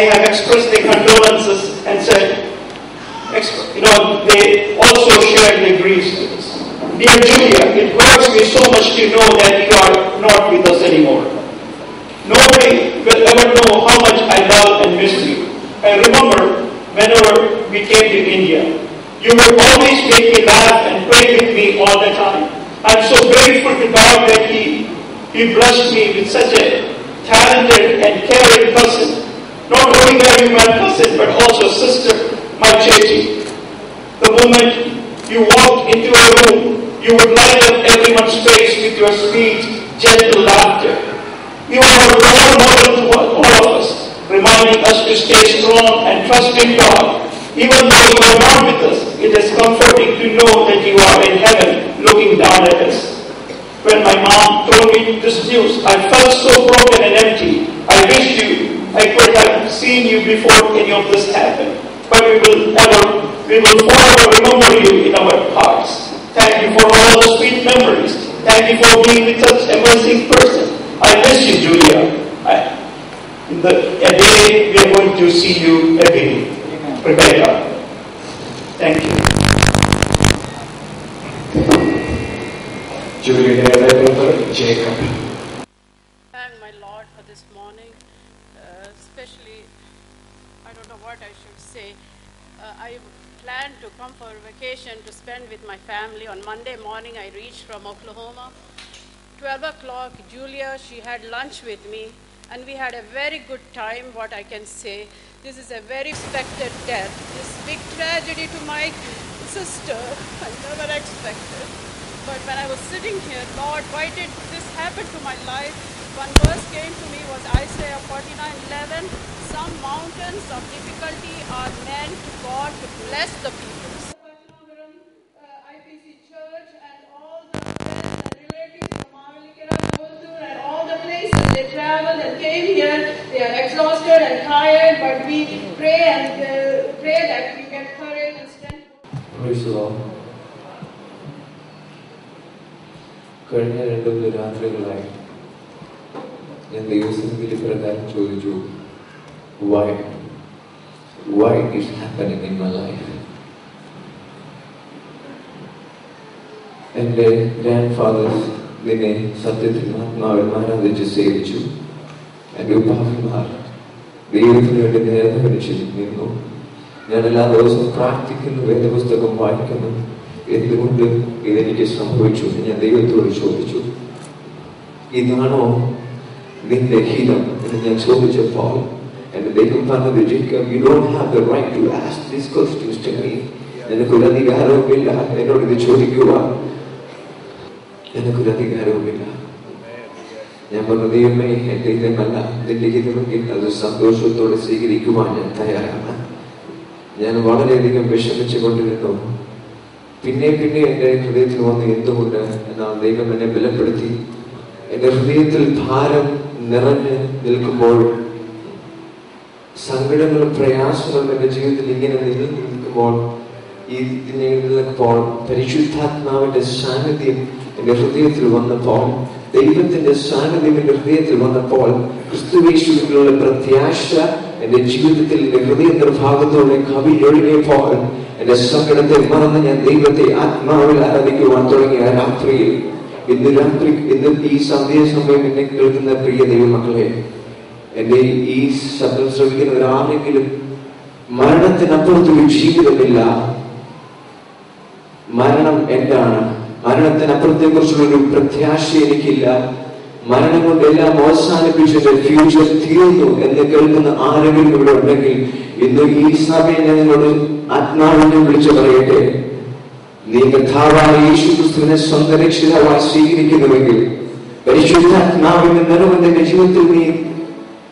they have expressed their condolences and said, you know, they also shared their griefs with us. Dear Julia, it hurts me so much to know that you are not with us anymore. Nobody will ever know how much I love and miss you. I remember whenever we came to India, you would always make me laugh and pray with me all the time. I'm so grateful to God that He, he blessed me with such a talented and caring person. Not only were but also sister, my Chechi. The moment you walked into a room, you would light up everyone's face with your sweet, gentle laughter. You are a role model to all of us, reminding us to stay strong and trust in God. Even though you are not with us, it is comforting to know that you are in heaven looking down at us. When my mom told me this news, I felt so broken and empty. I wish you, I could have seen you before any of this happened. But we will ever, we will forever remember you in our hearts. Thank you for all the sweet memories. Thank you for being with such amazing person. I miss you, Julia. I, in the, a day we are going to see you again. Prepare up. Thank you. Julia, brother Jacob. Say. uh, I planned to come for a vacation to spend with my family. On Monday morning, I reached from Oklahoma. 12 o'clock, Julia, she had lunch with me, and we had a very good time, what I can say. This is a very expected death. This big tragedy to my sister, I never expected. But when I was sitting here, Lord, why did this happen to my life? One verse came to me was Isaiah 49:11. Some mountains of difficulty are meant to God to bless the people. IPC Church and all the friends and relatives from Mavelikara, Kothur, and all the places they traveled and came here. They are exhausted and tired, but we pray and uh, pray that we get courage and strength. Praise the Lord. കഴിഞ്ഞ രണ്ട് മൂന്ന് രാത്രികളായി ഞാൻ ദൈവസന്നിധിയിൽ പ്രകാരം ചോദിച്ചു why why is happening in my life എന്റെ grand fathers നിന്നെ സത്യത്തിൽ ആത്മാവിൽ ആരാധിച്ച് സേവിച്ചു. എന്റെ ഉപാധിമാർ ദൈവത്തിന് വേണ്ടി നേരത്തെ മനുഷ്യൻ നിന്നു. ഞാൻ എല്ലാ ദിവസവും പ്രാർത്ഥിക്കുന്നു വേദപുസ്തകം വായിക്കുന്നു. എന്തുകൊണ്ട് ഇതെനിക്ക് സംഭവിച്ചു ഞാൻ ദൈവത്തോട് ചോദിച്ചു. ഇതാണോ നിന്റെ ഹിതം എന്ന് ഞാൻ ചോദിച്ചപ്പോൾ എന്റെ ദൈവം പറഞ്ഞത് ജിക്കം you don't have the right to ask this questions to me നിനക്കൊരു അധികാരവുമില്ല എന്നോട് ഇത് ചോദിക്കുക എനിക്കൊരു അധികാരവുമില്ല ഞാൻ പറഞ്ഞു ദൈവമേ എന്റെ ഹിതമല്ല നിന്റെ ഹിതമെങ്കിൽ അത് സന്തോഷത്തോടെ സ്വീകരിക്കുവാൻ ഞാൻ തയ്യാറാണ് ഞാൻ വളരെയധികം വിഷമിച്ചു കൊണ്ടിരുന്നു പിന്നെ പിന്നെ എന്റെ ഹൃദയത്തിൽ വന്ന് എന്തുകൊണ്ട് എന്നാൽ ദൈവം എന്നെ ബലപ്പെടുത്തി എന്റെ ഹൃദയത്തിൽ ഭാരം നിറഞ്ഞ് നിൽക്കുമ്പോൾ സങ്കടങ്ങളും പ്രയാസങ്ങളും എന്റെ ജീവിതത്തിൽ ഇങ്ങനെ നിന്നു നിൽക്കുമ്പോൾ ഈ ഇതിനെ നിൽക്കുമ്പോൾ പരിശുദ്ധാത്മാവിന്റെ സാന്നിധ്യം എന്റെ ഹൃദയത്തിൽ വന്നപ്പോൾ ദൈവത്തിന്റെ സാന്നിധ്യം എന്റെ ഹൃദയത്തിൽ വന്നപ്പോൾ ക്രിസ്തുവേശുവിനുള്ള പ്രത്യാശ എന്റെ ജീവിതത്തിൽ എന്റെ ഹൃദയ നിർഭാഗത്തോടെ കവി എഴുതിയപ്പോൾ എന്റെ സങ്കടത്തെ മറന്ന് ഞാൻ ദൈവത്തെ ആത്മാവിൽ ആരാധിക്കുവാൻ തുടങ്ങിയ രാത്രിയിൽ ഇന്ന് രാത്രി ഇന്ന് ഈ സന്ധ്യ സമയം എന്നെ കേൾക്കുന്ന പ്രിയ ദൈവമക്കളെ എന്റെ ഈ ശബ്ദം ശ്രമിക്കുന്ന ഒരാളെങ്കിലും മരണത്തിനപ്പുറത്തൊരു ജീവിതമില്ല മരണം എന്താണ്? മരണത്തിനപ്പുറത്തെ കുറിച്ചുള്ള ഒരു പ്രത്യാശ എനിക്കില്ല. മരണം കൊണ്ട് എല്ലാം അവസാനിപ്പിച്ചിട്ട് ഫ്യൂച്ചർ തീർന്നു എന്ന് കേൾക്കുന്ന ആരെങ്കിലും ഇവിടെ ഉണ്ടെങ്കിൽ ഇന്ന് ഈ സമയം ഞാൻ നിങ്ങളോട് ആത്മാവിനെ വിളിച്ചു പറയട്ടെ. നീ കഥാവായ യേശു ക്രിസ്തുവിനെ സ്വന്തം രക്ഷിതാവായി സ്വീകരിക്കുന്നുവെങ്കിൽ പരിശുദ്ധാത്മാവിന്റെ നിറവ് നിന്റെ ജീവിതത്തിൽ നീ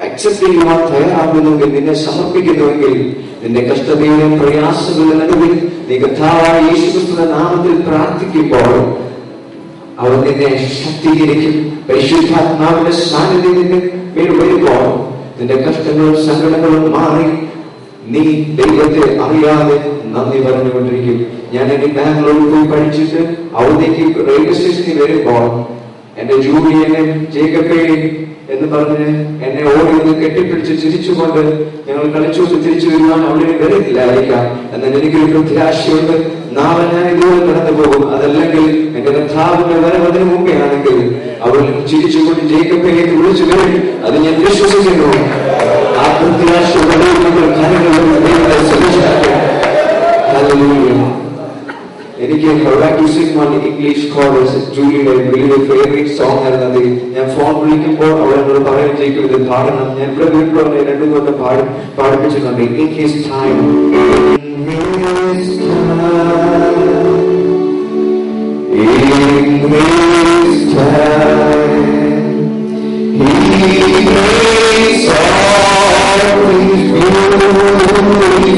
അക്സെപ്റ്റ് ചെയ്യുവാൻ തയ്യാറാകുന്നുവെങ്കിൽ നിന്നെ സമർപ്പിക്കുന്നുവെങ്കിൽ നിന്റെ കഷ്ടതയിലും പ്രയാസങ്ങളുടെ നടുവിൽ നീ കഥാവായ യേശു ക്രിസ്തുവിന്റെ നാമത്തിൽ പ്രാർത്ഥിക്കുമ്പോൾ അവൻ നിന്നെ ശക്തീകരിക്കും. പരിശുദ്ധാത്മാവിന്റെ സാന്നിധ്യം നിന്റെ മേൽ വരുമ്പോൾ നിന്റെ കഷ്ടങ്ങളും സങ്കടങ്ങളും മാറി നീ ദൈവത്തെ അറിയാതെ നന്ദി പറഞ്ഞുകൊണ്ടിരിക്കും. ഞാൻ എന്റെ ബാംഗ്ലൂരിൽ പോയി പഠിച്ചിട്ട് അവധിക്ക് റെയിൽവേ സ്റ്റേഷനിൽ വരുമ്പോൾ എന്റെ ജൂലിയനെ ജേക്കപ്പേ എന്ന് പറഞ്ഞ് എന്നെ ഓടി ഒന്ന് കെട്ടിപ്പിടിച്ച് ചിരിച്ചുകൊണ്ട് ഞങ്ങൾ കളിച്ചുകൊണ്ട് തിരിച്ചു വരുവാൻ അവിടെ വരുന്നില്ലായിരിക്കാം എന്നാൽ എനിക്കൊരു പ്രത്യാശയുണ്ട്. നാളെ ഞാൻ ഇതുപോലെ കടന്നു പോകും. അതല്ലെങ്കിൽ എന്റെ കർത്താവിന്റെ വരവതിന് മുമ്പേ ആണെങ്കിൽ അവൾ ചിരിച്ചുകൊണ്ട് ജേക്കപ്പേക്ക് വിളിച്ചു കഴിഞ്ഞു അത് ഞാൻ വിശ്വസിക്കുന്നു. ആ പ്രത്യാശ കാര്യങ്ങൾ ശ്രമിച്ചാട്ടെ എനിക്ക് സീൻ വൺ ഇംഗ്ലീഷ് കോളേജ് ജൂലിയുടെ വലിയ ഫേവറേറ്റ് സോങ് ആയിരുന്നത് ഞാൻ ഫോൺ വിളിക്കുമ്പോൾ അവൾ എന്നോട് പറയുകയും ചെയ്യും ഇത് പാടണം ഞാൻ ഇവിടെ വീട്ടിൽ വന്ന് രണ്ടു തൊട്ട് പാടി പാടിപ്പിച്ചിട്ടുണ്ട്. In his time In his time, he makes all things beautiful.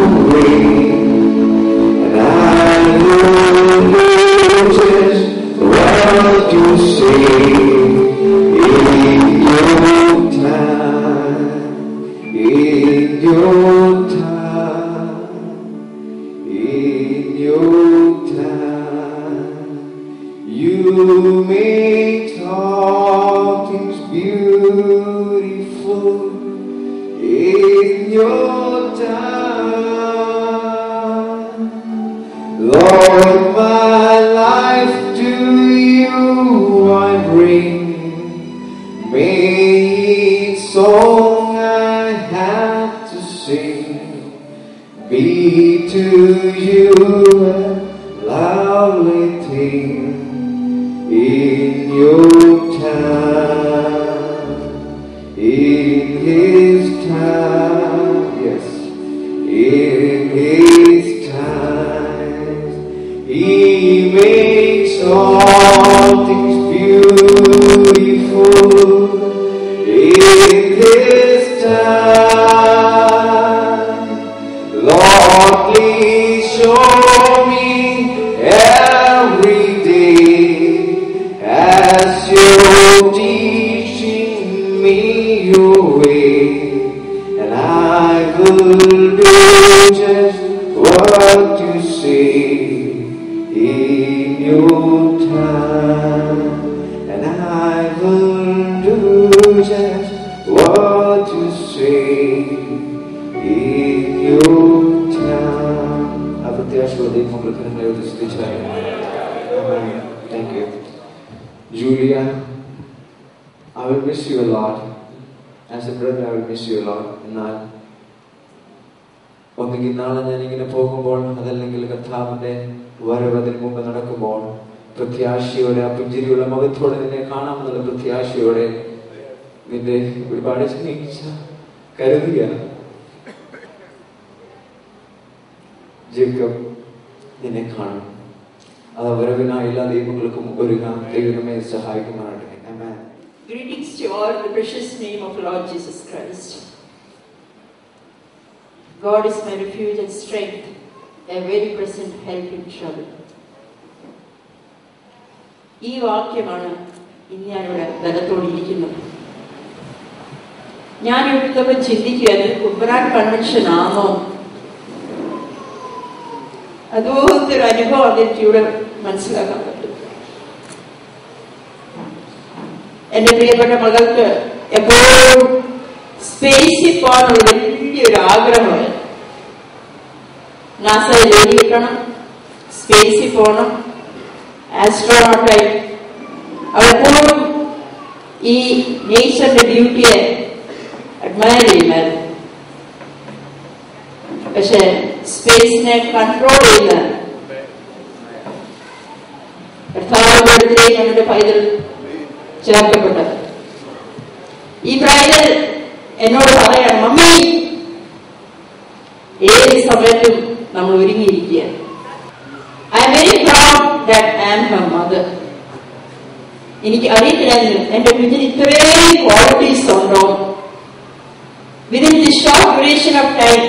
Within short duration of time,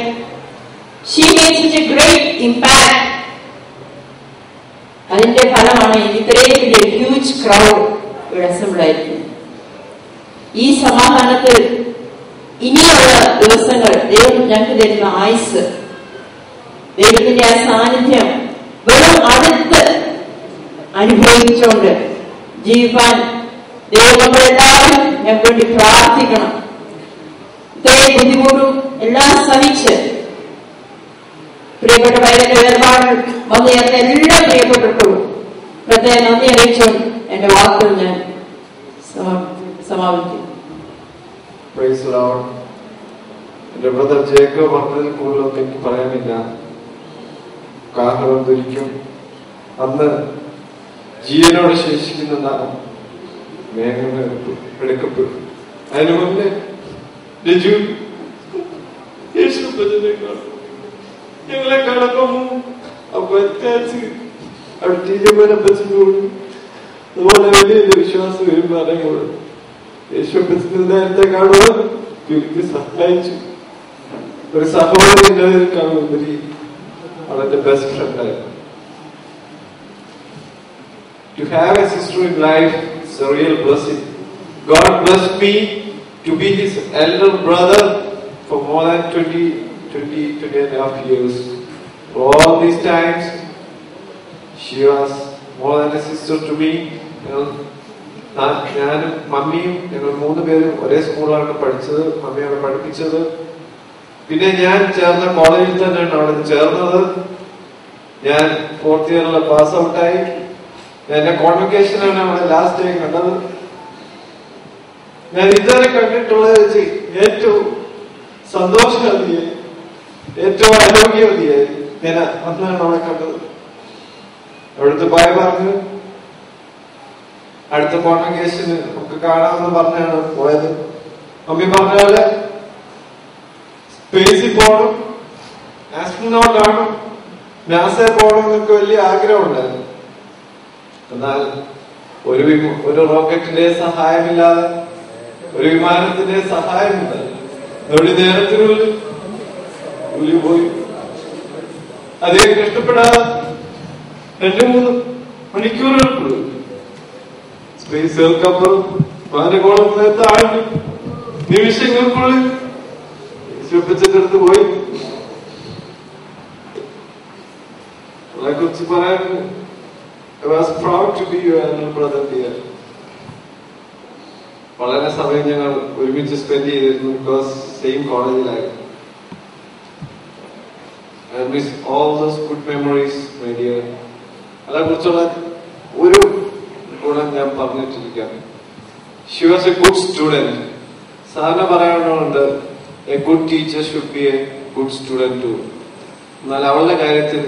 she made such a great impact. അതിന്റെ ഫലമാണ് ഇത്രയും വലിയ ഹ്യൂജ് ക്രൗഡ് ഇവിടെ അസംബിൾ ആയിരിക്കുന്നത് ഈ സമാധാനത്തിൽ ഇനിയുള്ള ദിവസങ്ങൾ ദൈവം ഞങ്ങൾക്ക് തരുന്ന ആയുസ് ദൈവത്തിന്റെ ആ സാന്നിധ്യം വെറും അടുത്ത് അനുഭവിച്ചുകൊണ്ട് ജീവിക്കാൻ ദൈവങ്ങളെല്ലാവരും ഞങ്ങൾക്ക് വേണ്ടി പ്രാർത്ഥിക്കണം. ബുദ്ധിമുട്ടും എല്ലാം സഹിച്ച് പ്രിയപ്പെട്ട പൈതന്റെ വേർപാട് വന്നു ചേർന്ന എല്ലാ പ്രിയപ്പെട്ടിട്ടും പ്രത്യേക നന്ദി അറിയിച്ചും എന്റെ വാക്കുകൾ ഞാൻ സമ- സമാപിക്കും. എന്റെ ബ്രദർ ജേക്കോ പറഞ്ഞതിൽ കൂടുതലൊന്നും എനിക്ക് പറയാനില്ല. കാഹളം ധരിക്കും അന്ന് ജീവനോട് ശേഷിക്കുന്ന മേഘങ്ങൾ എടുക്കപ്പെടും അതിനു മുന്നേ രജു യേശു ഭജനെ കാണും ഞങ്ങളെ കാണുമ്പോൾ അപ്പൊ അത്യാച്ച് അവിടെ ടീച്ചർമാരെ ഭജനോട് അതുപോലെ വലിയ വിശ്വാസം വരുമ്പോൾ അറിയുള്ളൂ യേശു ക്രിസ്തു നേരത്തെ കാണുവാൻ എനിക്ക് സഹായിച്ചു ഒരു സഹോദരി എന്നതിനേക്കാളുപരി അവന്റെ ബെസ്റ്റ് ഫ്രണ്ടായിരുന്നു To have a sister in life is a real blessing. God blessed me. To be his elder brother for more than 20, 20, 20 and a half years. For all these times, she was more than a sister to me. You know, ഞാൻ- ഞാനും മമ്മിയും ഞങ്ങൾ മൂന്ന് പേരും ഒരേ സ്കൂളിലാണ് പഠിച്ചത് മമ്മിയാണ് പഠിപ്പിച്ചത് പിന്നെ ഞാൻ ചേർന്ന കോളേജിൽ തന്നെയാണ് അവിടെ ചേർന്നത് ഞാൻ ഫോർത്ത് ഇയറിൽ പാസ് ഔട്ടായി എന്റെ കോൺവെക്കേഷനാണ് അവിടെ ലാസ്റ്റ് ടൈം കണ്ടത് ഞാൻ ഇതുവരെ കണ്ടിട്ടുള്ളത് വെച്ച് ഏറ്റവും സന്തോഷം നൽകിയ ഏറ്റവും ആരോഗ്യവതിയായി ഞാൻ അന്നാണ് അവളെ കണ്ടത്. അവിടുത്തെ പായ പറഞ്ഞു അടുത്ത കോൺവെക്കേഷന് ഒക്കെ കാണാമെന്ന് പറഞ്ഞാണ് പോയത്. മമ്മി പറഞ്ഞ പോലെ സ്പേസിൽ പോകണം ആസ്ട്രോനോട്ട് ആണ് നാസയിൽ പോകണം എന്നൊക്കെ വലിയ ആഗ്രഹമുണ്ടായിരുന്നു. എന്നാൽ ഒരു ഒരു റോക്കറ്റിന്റെ സഹായമില്ലാതെ ഒരു വിമാനത്തിന്റെ സഹായം ഒരു നേരത്തിനുള്ളിൽ ജോലി പോയി. അദ്ദേഹം കഷ്ടപ്പെടാതെ രണ്ടു മൂന്ന് മണിക്കൂറുകൾക്കുള്ളിൽ സ്പേസുകൾക്കപ്പുറം മാനകോളത്തിലെ താഴ്ന്നു നിമിഷങ്ങൾക്കുള്ളിൽ യേശുപ്പച്ചന്റെ പോയി. അവളെ കുറിച്ച് പറയാൻ I was proud to be your elder brother dear. വളരെ സമയം ഞങ്ങൾ ഒരുമിച്ച് സ്പെൻഡ് ചെയ്തിരുന്നു because same കോളേജിലായിരുന്നു I miss all those good memories my dear അതിനെ കുറിച്ചുള്ള ഒരു ഗുണം ഞാൻ പറഞ്ഞിട്ടിരിക്കാം. She was a good student സാറിന് പറയാനുള്ളത് a good teacher should be a good student too എന്നാൽ അവളുടെ കാര്യത്തിൽ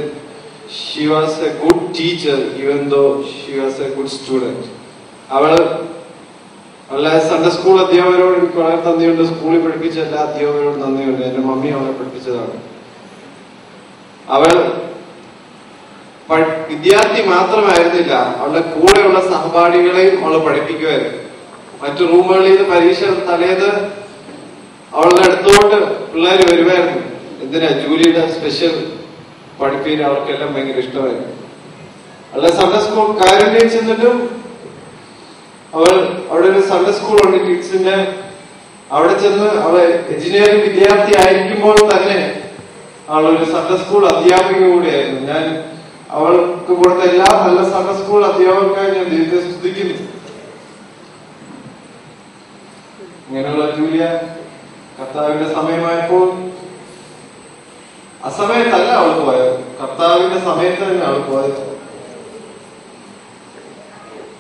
she was a good teacher even though she was a good student അവൾ അവളെ സൺഡേ സ്കൂൾ അധ്യാപകരോട് എനിക്ക് വളരെ നന്ദിയുണ്ട്. സ്കൂളിൽ പഠിപ്പിച്ച എല്ലാ അധ്യാപകരോടും നന്ദിയുണ്ട്. എന്റെ മമ്മി അവളെ പഠിപ്പിച്ചതാണ്. അവൾ വിദ്യാർത്ഥി മാത്രമായിരുന്നില്ല. അവളുടെ കൂടെയുള്ള സഹപാഠികളെയും അവൾ പഠിപ്പിക്കുമായിരുന്നു. മറ്റു റൂമുകളിൽ നിന്ന് പരീക്ഷ തലേത് അവളുടെ അടുത്തോട്ട് പിള്ളേർ വരുമായിരുന്നു. എന്തിനാ ജൂലിയുടെ സ്പെഷ്യൽ പഠിപ്പീര് അവർക്കെല്ലാം ഭയങ്കര ഇഷ്ടമായിരുന്നു. അല്ല സൺഡേ സ്കൂൾ കാരുണ്യം ചെന്നിട്ടും അവൾ അവിടെ ഒരു സൺഡേ സ്കൂൾ ഉണ്ട് കിഡ്സിന്റെ അവിടെ ചെന്ന് അവൾ എഞ്ചിനീയറിംഗ് വിദ്യാർത്ഥി ആയിരിക്കുമ്പോൾ തന്നെ അവൾ ഒരു സൺഡേ സ്കൂൾ അധ്യാപിക കൂടിയായിരുന്നു. ഞാൻ അവൾക്ക് കൊടുത്ത എല്ലാ നല്ല സൺഡേ സ്കൂൾ അധ്യാപകർക്കായി ഞാൻ ദൈവത്തെ സ്തുതിക്കുന്നു. ഇങ്ങനെയുള്ള ജൂലിയ കർത്താവിന്റെ സമയമായപ്പോൾ അസമയത്തല്ല അവൾ പോയത്. കർത്താവിന്റെ സമയത്ത് തന്നെ അവൾ പോയത്.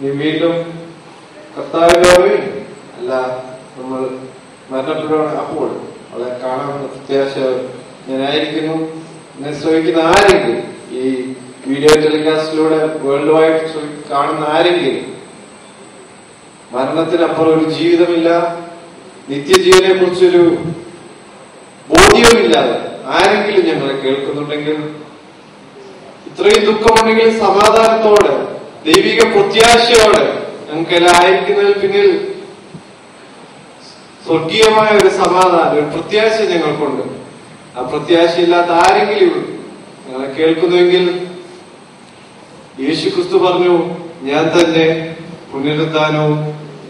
നീ വീണ്ടും കർത്താവിന്റെ അല്ല നമ്മൾ മരണപ്പെടുകയാണ് അപ്പോൾ അവളെ കാണാൻ പ്രത്യാശ ഞാനായിരിക്കുന്നു. എന്നെ ശ്രമിക്കുന്ന ആരെങ്കിലും ഈ വീഡിയോ ടെലികാസ്റ്റിലൂടെ വേൾഡ് വൈഡ് കാണുന്ന ആരെങ്കിലും മരണത്തിനപ്പുറം ഒരു ജീവിതമില്ല നിത്യജീവനെ കുറിച്ചൊരു ബോധ്യവുമില്ലാതെ ആരെങ്കിലും ഞങ്ങളെ കേൾക്കുന്നുണ്ടെങ്കിൽ ഇത്രയും ദുഃഖമുണ്ടെങ്കിൽ സമാധാനത്തോടെ ദൈവിക പ്രത്യാശയോടെ ഞങ്ങൾക്കെല്ലാം ആയിരിക്കുന്നതിൽ പിന്നിൽ സ്വർഗീയമായ ഒരു സമാധാനം ഒരു പ്രത്യാശ ഞങ്ങൾക്കുണ്ട്. ആ പ്രത്യാശയില്ലാത്ത ആരെങ്കിലും ഞങ്ങളെ കേൾക്കുന്നുവെങ്കിൽ യേശു ക്രിസ്തു പറഞ്ഞു ഞാൻ തന്നെ പുനരുദ്ധാനവും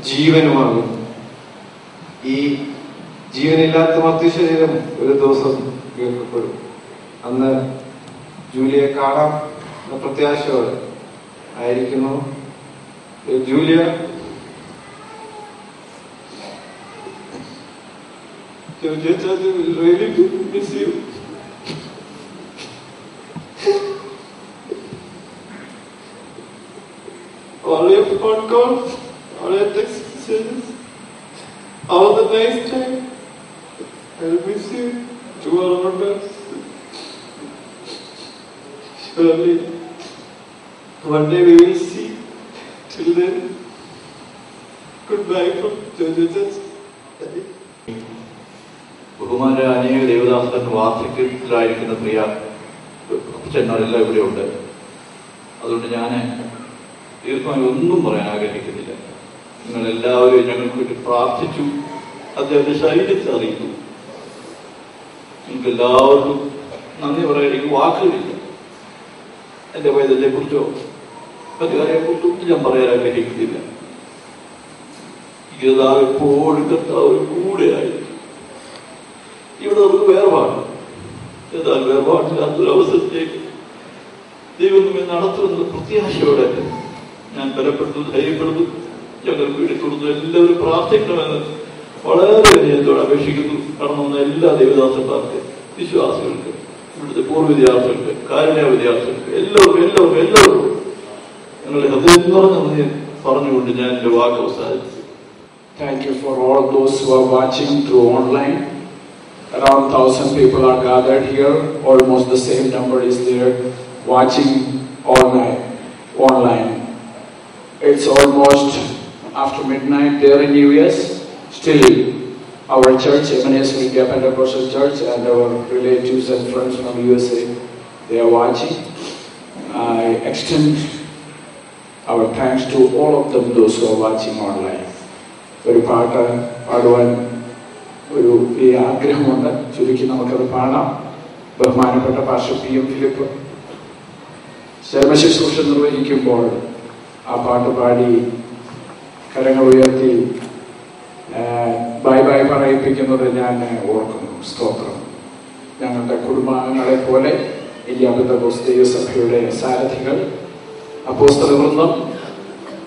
ജീവനുമാണ്. ഈ ജീവനില്ലാത്ത മർത്തിശരീരം ഒരു ദിവസം കേൾക്കപ്പെടും. അന്ന് ജൂലിയെ കാണാം പ്രത്യാശ ആയിരിക്കുന്നു. Julia, Georgette, I really do miss you. all your phone calls, all your text messages, all the nice time. I'll miss you Do to our best, Surely, one day we will see. Then, goodbye from Jojo's. ബഹുമാന അനേക ദേവദാസൻ വാർദ്ധക്യത്തിലായിരിക്കുന്ന പ്രിയ അച്ഛന്മാരെല്ലാം ഇവിടെ ഉണ്ട് അതുകൊണ്ട് ഞാൻ ദീർഘമായി ഒന്നും പറയാൻ ആഗ്രഹിക്കുന്നില്ല. നിങ്ങൾ എല്ലാവരും ഞങ്ങൾക്ക് വേണ്ടി പ്രാർത്ഥിച്ചു. അദ്ദേഹത്തെ ശരീരത്തെ അറിയിച്ചു നിങ്ങൾക്ക് എല്ലാവർക്കും നന്ദി പറയാൻ എനിക്ക് വാക്കുകളില്ല. എന്റെ വൈദ്യത്തെ കുറിച്ചോ മറ്റു കാര്യത്തെക്കുറിച്ചൊന്നും ഞാൻ പറയാൻ ആഗ്രഹിക്കുന്നില്ല. ഇതാ എപ്പോഴും കർത്താവ് കൂടെയായിരുന്നു ഇവിടെ നമുക്ക് വേർപാട് എന്നാൽ വേർപാടില്ലാത്തൊരു അവസരത്തേക്ക് ദൈവം നമ്മെ നടത്തുമെന്ന പ്രത്യാശയോടെ ഞാൻ ബലപ്പെടുന്നു ധൈര്യപ്പെടുന്നു. ഞങ്ങൾക്ക് വേണ്ടി തുടർന്ന് എല്ലാവരും പ്രാർത്ഥിക്കണമെന്ന് വളരെ വിനയത്തോടെ അപേക്ഷിക്കുന്നു. കടന്നുവന്ന എല്ലാ ദൈവദാസന്മാർക്ക് വിശ്വാസികൾക്ക് ഇവിടുത്തെ പൂർവ വിദ്യാർത്ഥികൾക്ക് കാരുണ്യ വിദ്യാർത്ഥികൾക്ക് എല്ലാവർക്കും എല്ലാവർക്കും എല്ലാവർക്കും ഞങ്ങളുടെ ഹൃദയം നിറഞ്ഞ നന്ദി പറഞ്ഞുകൊണ്ട് ഞാൻ എൻ്റെ വാക്ക് അവസാനിച്ചു Thank you for all those who are watching through online. Around thousand people are gathered here. Almost the same number is there watching online. Online. It's almost after midnight there in US. Still, our church, Ebenezer India Pentecostal Church, and our relatives and friends from USA, they are watching. I extend our thanks to all of them, those who are watching online. ഒരു പാട്ട് പാടുവാൻ ഒരു ഈ ആഗ്രഹമുണ്ട്. ചുരുക്കി നമുക്കത് പാടാം. ബഹുമാനപ്പെട്ട പാർഷ പി എം ഫിലിപ്പ്. ശർമ്മശുശ്രൂഷ നിർവഹിക്കുമ്പോൾ ആ പാട്ട് പാടി കരങ്ങൾ ഉയർത്തി ബൈ ബൈ പറയിപ്പിക്കുന്നത് ഞാൻ ഓർക്കുന്നു. സ്തോത്രം. ഞങ്ങളുടെ കുടുംബാംഗങ്ങളെ പോലെ ഇല്ലാത്ത സഭയുടെ സാരഥികൾ അപ്പോസ്തല വൃന്ദം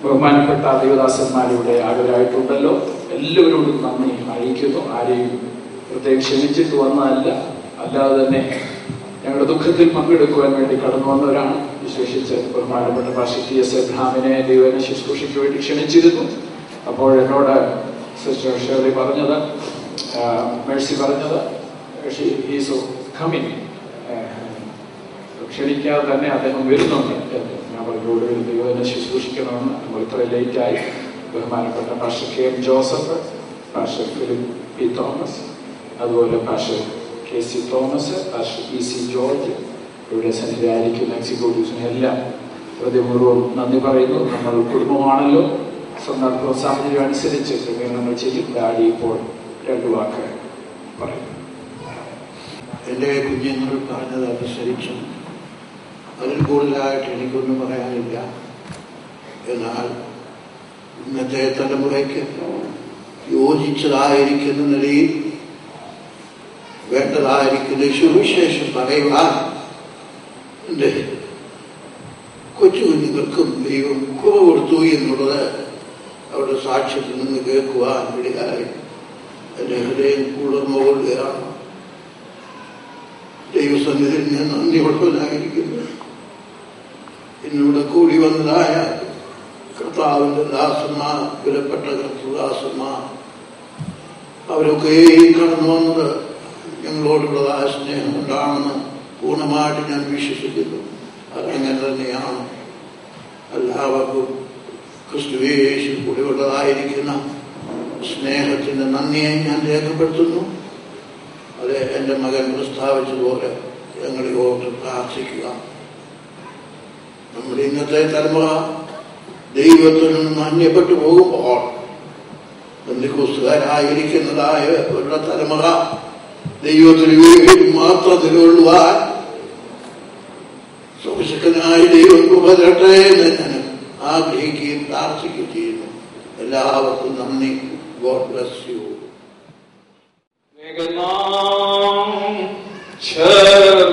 ബഹുമാനപ്പെട്ട ദേവദാസന്മാരിവിടെ ആകരായിട്ടുണ്ടല്ലോ എല്ലാവരോടും നന്ദി അറിയിക്കുന്നു. ആരെയും പ്രത്യേകം ക്ഷണിച്ചിട്ട് വന്നതല്ല. അല്ലാതെ തന്നെ ഞങ്ങളുടെ ദുഃഖത്തിൽ പങ്കെടുക്കുവാൻ വേണ്ടി കടന്നു വന്നവരാണ്. വിശേഷിച്ച് ബഹുമാനപ്പെട്ട പാഷ ടി എസ് എബ്രഹാമിനെ ദൈവനെ ശുശ്രൂഷയ്ക്ക് വേണ്ടി ക്ഷണിച്ചിരുന്നു. അപ്പോൾ എന്നോട് സിസ്റ്റർ ഷേർലി പറഞ്ഞത് മേഴ്സി പറഞ്ഞത് കമ്മിങ്. ക്ഷണിക്കാതെ തന്നെ അദ്ദേഹം വരുന്നുണ്ട് എന്ന്. ഞാൻ പറഞ്ഞു ദൈവത്തിനെ ശുശ്രൂഷിക്കണമെന്ന് നമ്മൾ ഇത്ര ലേറ്റായി ബഹുമാനപ്പെട്ട pastor K M Joseph pastor Philip P Thomas അതുപോലെ pastor K C Thomas pastor E C George ഇവിടെ സന്നിധാനിക്കുന്ന എക്സിക്യൂട്ടീവ്സിനെ എല്ലാം ഹൃദയപൂർവം നന്ദി പറയുന്നു. നമ്മൾ കുടുംബമാണല്ലോ. സന്ദർഭ സാഹചര്യം അനുസരിച്ച് ക്രമീകരണങ്ങൾ ചെയ്യും. ഡാഡി ഇപ്പോൾ രണ്ട് വാക്ക് പറയും. എന്റെ കുഞ്ഞുങ്ങൾ പറഞ്ഞത് അനുസരിച്ച് അതിൽ കൂടുതലായിട്ട് എനിക്കൊന്നും പറയാനില്ല. എന്നാൽ ഇന്നത്തെ തലമുറയ്ക്ക് യോജിച്ചതായിരിക്കുന്ന നിലയിൽ വേണ്ടതായിരിക്കുന്ന സുവിശേഷം പറയുവാൻ എന്റെ കൊച്ചു കുഞ്ഞുങ്ങൾക്കും ദൈവം കുറവ് കൊടുത്തു എന്നുള്ളത് അവരുടെ സാക്ഷ്യത്തിൽ നിന്ന് കേൾക്കുവാൻ ഇടയായി എന്റെ ഹൃദയം കുളിർന്നുകൊള്ളുകയാണ് ദൈവസന്നിധിയിൽ ഞാൻ നന്ദി നന്ദിയുള്ളവനായിരിക്കുന്നു എന്നിവിടെ കൂടി വന്നതായ കർത്താവിന്റെ ദാസന്മാർ വിലപ്പെട്ട കർത്തദാസന്മാർ അവരൊക്കെ കടന്നു വന്നത് ഞങ്ങളോടുള്ളതായ സ്നേഹം കൊണ്ടാണെന്ന് പൂർണമായിട്ട് ഞാൻ വിശ്വസിക്കുന്നു. അതങ്ങനെ തന്നെയാണ്. എല്ലാവർക്കും ക്രിസ്തുവേശു കൂടിയുള്ളതായിരിക്കുന്ന സ്നേഹത്തിന്റെ നന്ദിയെ ഞാൻ രേഖപ്പെടുത്തുന്നു. അത് എന്റെ മകൻ പ്രസ്താവിച്ചതുപോലെ ഞങ്ങളെ ഓർത്ത് പ്രാർത്ഥിക്കുക. നമ്മുടെ ഇന്നത്തെ തലമുറ ദൈവത്തിൽ നിന്ന് അന്യപ്പെട്ടു പോകുമ്പോൾ ബന്ധുക്കുസ്തുകാരായിരിക്കുന്നതായ ഒരു തലമുറ ദൈവത്തിന് വേണ്ടി മാത്രം നിലകൊള്ളുവാൻ സുഭിഷക്കനായ ദൈവം ഉപതരട്ടെ എന്ന് ഞാൻ ആഗ്രഹിക്കുകയും പ്രാർത്ഥിക്കുകയും ചെയ്യുന്നു. എല്ലാവർക്കും നന്ദി. ഗോഡ് ബ്ലസ് യു ചേർന്നിടും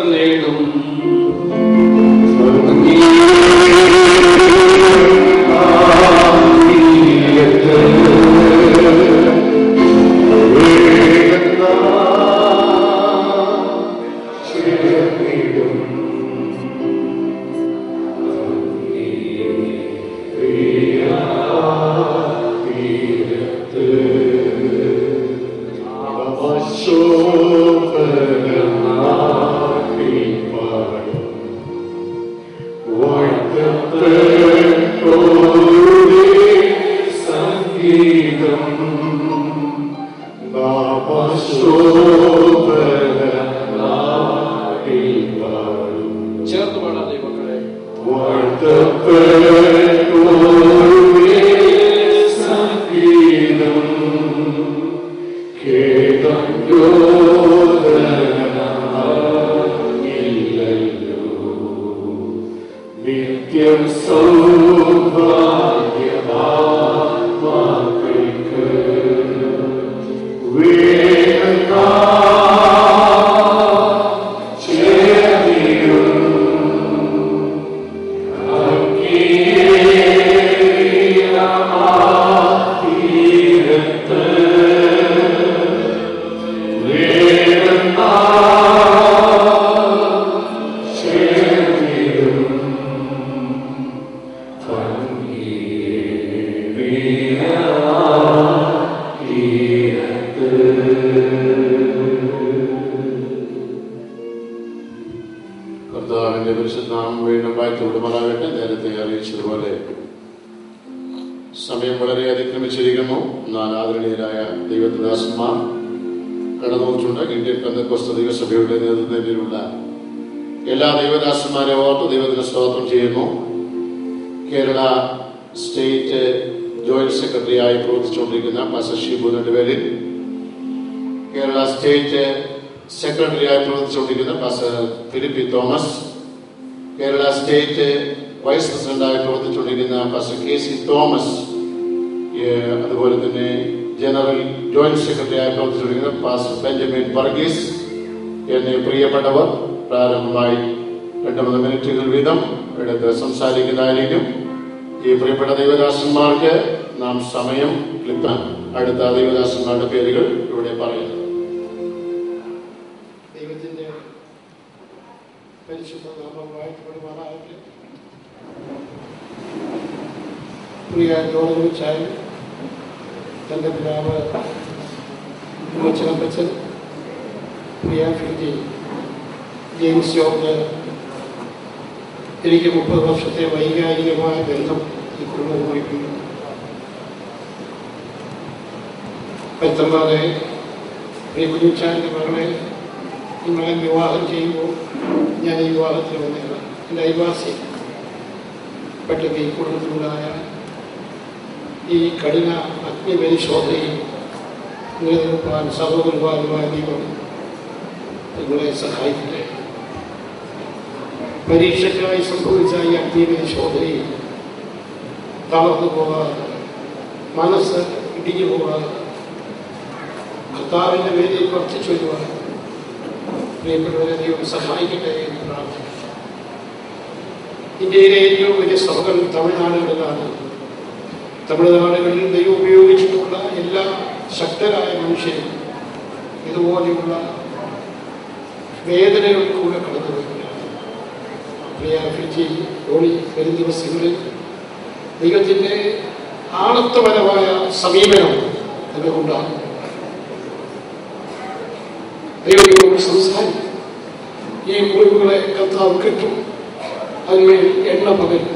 അതിന്മേൽ എണ്ണ പകരും.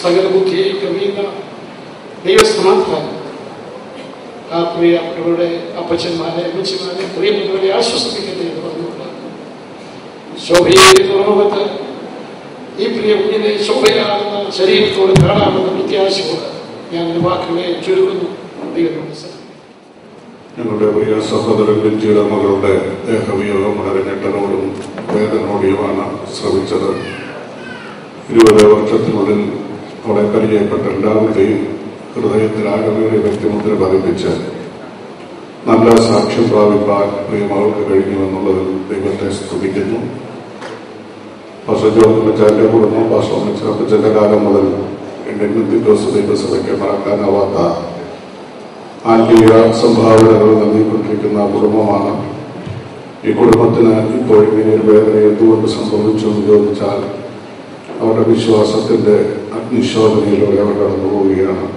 സകല ബുദ്ധിയെ കവിയുന്ന ദൈവസമാധാനം ആ പ്രിയപ്പെട്ടവരുടെ അപ്പച്ചന്മാരെ അമ്മച്ചിമാരെ പ്രിയപ്പെട്ടവരെ ആശ്വസിപ്പിക്കട്ടെ എന്ന് പറഞ്ഞുകൊണ്ട് ശോഭയെ തുറമുഖത്ത് ഈ പ്രിയ കുഞ്ഞിനെ ശോഭയാകുന്ന ശരീരത്തോട് കാണാമെന്ന പ്രത്യാശയോട് ഞാൻ എന്റെ വാക്കുകളെ ചുരുക്കുന്നു. ഞങ്ങളുടെ പ്രിയ സഹോദരൻ ബെഞ്ചിയുടെ മകളുടെ ദേഹവിയോഗം വളരെ ഞെട്ടനോടും വേദനയോടെയുമാണ് ശ്രമിച്ചത്. ഇരുപത് വർഷത്തിനുള്ളിൽ അവിടെ പരിചയപ്പെട്ട എല്ലാവരുടെയും ഹൃദയത്തിൽ ആകമേറിയ വ്യക്തിമുദ്ര പതിപ്പിച്ച് നല്ല സാക്ഷ്യം പ്രാപിപ്പാൻ പ്രിയമകൾക്ക് കഴിഞ്ഞുവെന്നുള്ളതിൽ ദൈവത്തെ സ്തുതിക്കുന്നു. പശുജോമിച്ചാന്റെ കുടുംബം പാഷോമിച്ചപ്പച്ചന്റെ കാലം മുതൽ ഇന്ത്യൻ ദിവസ ദൈവസഭയ്ക്ക് മറക്കാനാവാത്ത ആത്മീയ സംഭാവനകൾ നൽകിക്കൊണ്ടിരിക്കുന്ന കുടുംബമാണ്. ഈ കുടുംബത്തിന് ഇപ്പോൾ ഇങ്ങനെ ഒരു വേദന എന്തുകൊണ്ട് സംഭവിച്ചു എന്ന് ചോദിച്ചാൽ അവരുടെ വിശ്വാസത്തിന്റെ അഗ്നിശോധനയിലൂടെ അവർ കടന്നു പോവുകയാണ്.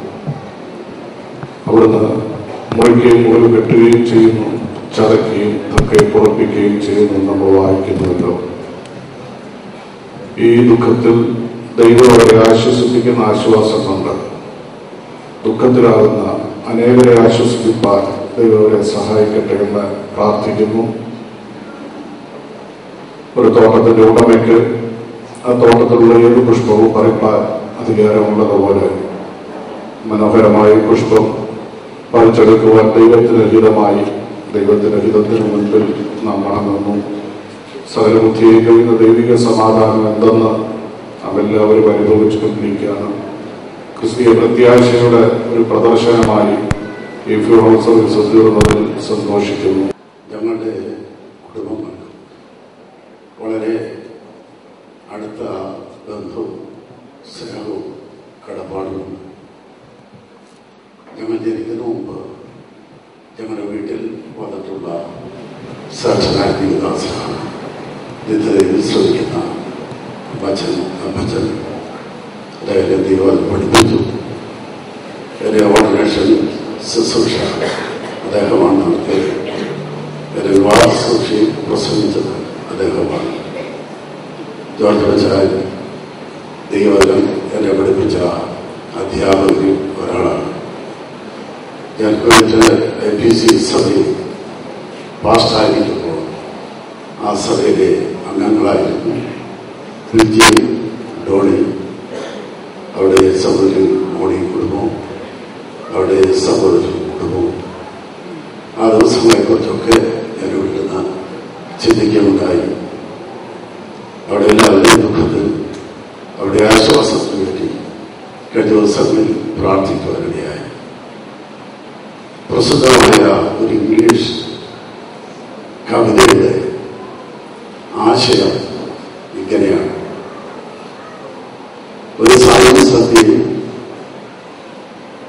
അവിടുന്ന് മുറിക്കുകയും മുഴുവൻ കെട്ടുകയും ചെയ്യുന്നു ചതയ്ക്കുകയും ഒക്കെ പുറപ്പിക്കുകയും ചെയ്യുന്നു നമ്മൾ വായിക്കുന്നുവല്ലോ. ഈ ദുഃഖത്തിൽ ദൈവം അവരെ ആശ്വസിപ്പിക്കുന്ന ആശ്വാസമുണ്ട്. ദുഃഖത്തിലാകുന്ന അനേകരെ ആശ്വസിപ്പിപ്പാൻ ദൈവം അവരെ സഹായിക്കട്ടെ എന്ന് പ്രാർത്ഥിക്കുന്നു. ഒരു തോട്ടത്തിന്റെ ഉടമയ്ക്ക് ആ തോട്ടത്തിലുള്ള ഏത് പുഷ്പവും പറിപ്പാൻ അധികാരമുള്ളതുപോലെ മനോഹരമായ പുഷ്പം പറിച്ചെടുക്കുവാൻ ദൈവത്തിന് ഹിതമായി ദൈവത്തിന്റെ ഹിതത്തിന് മുൻപിൽ നാം വണങ്ങുന്നു സകലബുദ്ധിയെ കഴിയുന്ന ദൈവിക സമാധാനം എന്തെന്ന് നാം എല്ലാവരും അനുഭവിച്ചുകൊണ്ടിരിക്കുകയാണ്. ക്രിസ്തീയ പ്രത്യാശയുടെ ഒരു പ്രദർശനമായി ഈ ഫ്യൂണോത്സവം സർവീസ് സന്തോഷിക്കുന്നു. ഞങ്ങളുടെ കുടുംബങ്ങൾ വളരെ അടുത്ത ബന്ധവും സ്നേഹവും കടപ്പാടും. ഞങ്ങൾ ജനിക്കുന്ന മുമ്പ് ഞങ്ങളുടെ വീട്ടിൽ വന്നിട്ടുള്ള സച്ചനാത്മികദാസനാണ് നിദ്രയിൽ ശ്രമിക്കുന്ന അപ്പച്ചൻ അപ്പച്ചൻ അദ്ദേഹത്തെ ദൈവം പഠിപ്പിച്ചു. എന്റെ ഓർഡിനേഷൻ ശുശ്രൂഷ അദ്ദേഹമാണ്. നടത്തിയത് എന്റെ വിവാഹ ശുശ്രൂഷയും പ്രസംഗിച്ചത് അദ്ദേഹമാണ്. ജോർജ് ബച്ചാൻ ദൈവം എന്നെ പഠിപ്പിച്ച അധ്യാപകരിൽ ഒരാളാണ്. ഞാൻ കുറിച്ച് എ പി സി സഭയിൽ പാസ്റ്റായിരിക്കുമ്പോൾ ആ സഭയിലെ അംഗങ്ങളായിരുന്നു വിജയൻ ഡോണി അവിടെ സഹോദരൻ മോണി കുടുംബവും അവിടെ സഹോദരൻ കുടുംബവും. ആ ദിവസങ്ങളെക്കുറിച്ചൊക്കെ ഞാൻ ഇവിടുന്ന് ചിന്തിക്കുകയുണ്ടായി. അവിടെ എല്ലാവരുടെയും ദുഃഖത്തിൽ അവിടെ ആശ്വാസത്തിന് വേണ്ടി കഴിഞ്ഞ ദിവസങ്ങളിൽ പ്രാർത്ഥിക്കുവാനിടയായി പ്രസിദ്ധമായ ഒരു ഇംഗ്ലീഷ് കവിതയുടെ ആശയം ഇങ്ങനെയാണ്. ഒരു സായുധ സദ്യയിൽ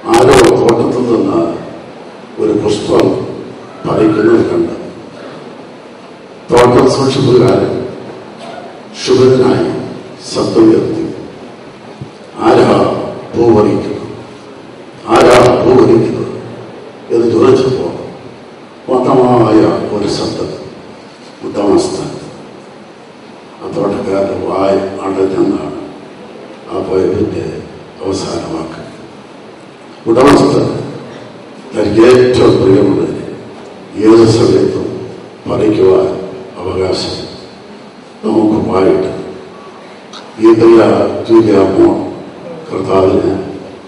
ആരോ തോട്ടത്തിൽ നിന്ന് ഒരു പുഷ്പം പറിക്കുന്നത് കണ്ട്. തോട്ടം സൂക്ഷിപ്പുകാരൻ ശുഭനായി സത്വയർത്തി ആരാ പൂവറിക്കുന്നത് ആരാ പൂവറിക്കുന്നത് എന്ന് ചോദിച്ചപ്പോൾ മതമായ ഒരു ശബ്ദം ഉത്തമസ്ഥൻ. അത്തോട്ടക്കാരുടെ വായ അടഞ്ഞെന്നാണ് ആ പോയതിന്റെ അവസാന വാക്ക് ഉടമസ്ഥൻ തനിക്ക് ഏറ്റവും പ്രിയമുള്ളതിനെ ഏത് സമയത്തും പറിക്കുവാൻ അവകാശം നമുക്കുമായിട്ട് ഈ പ്രിയ ജൂലിയാമോ കർത്താവിന്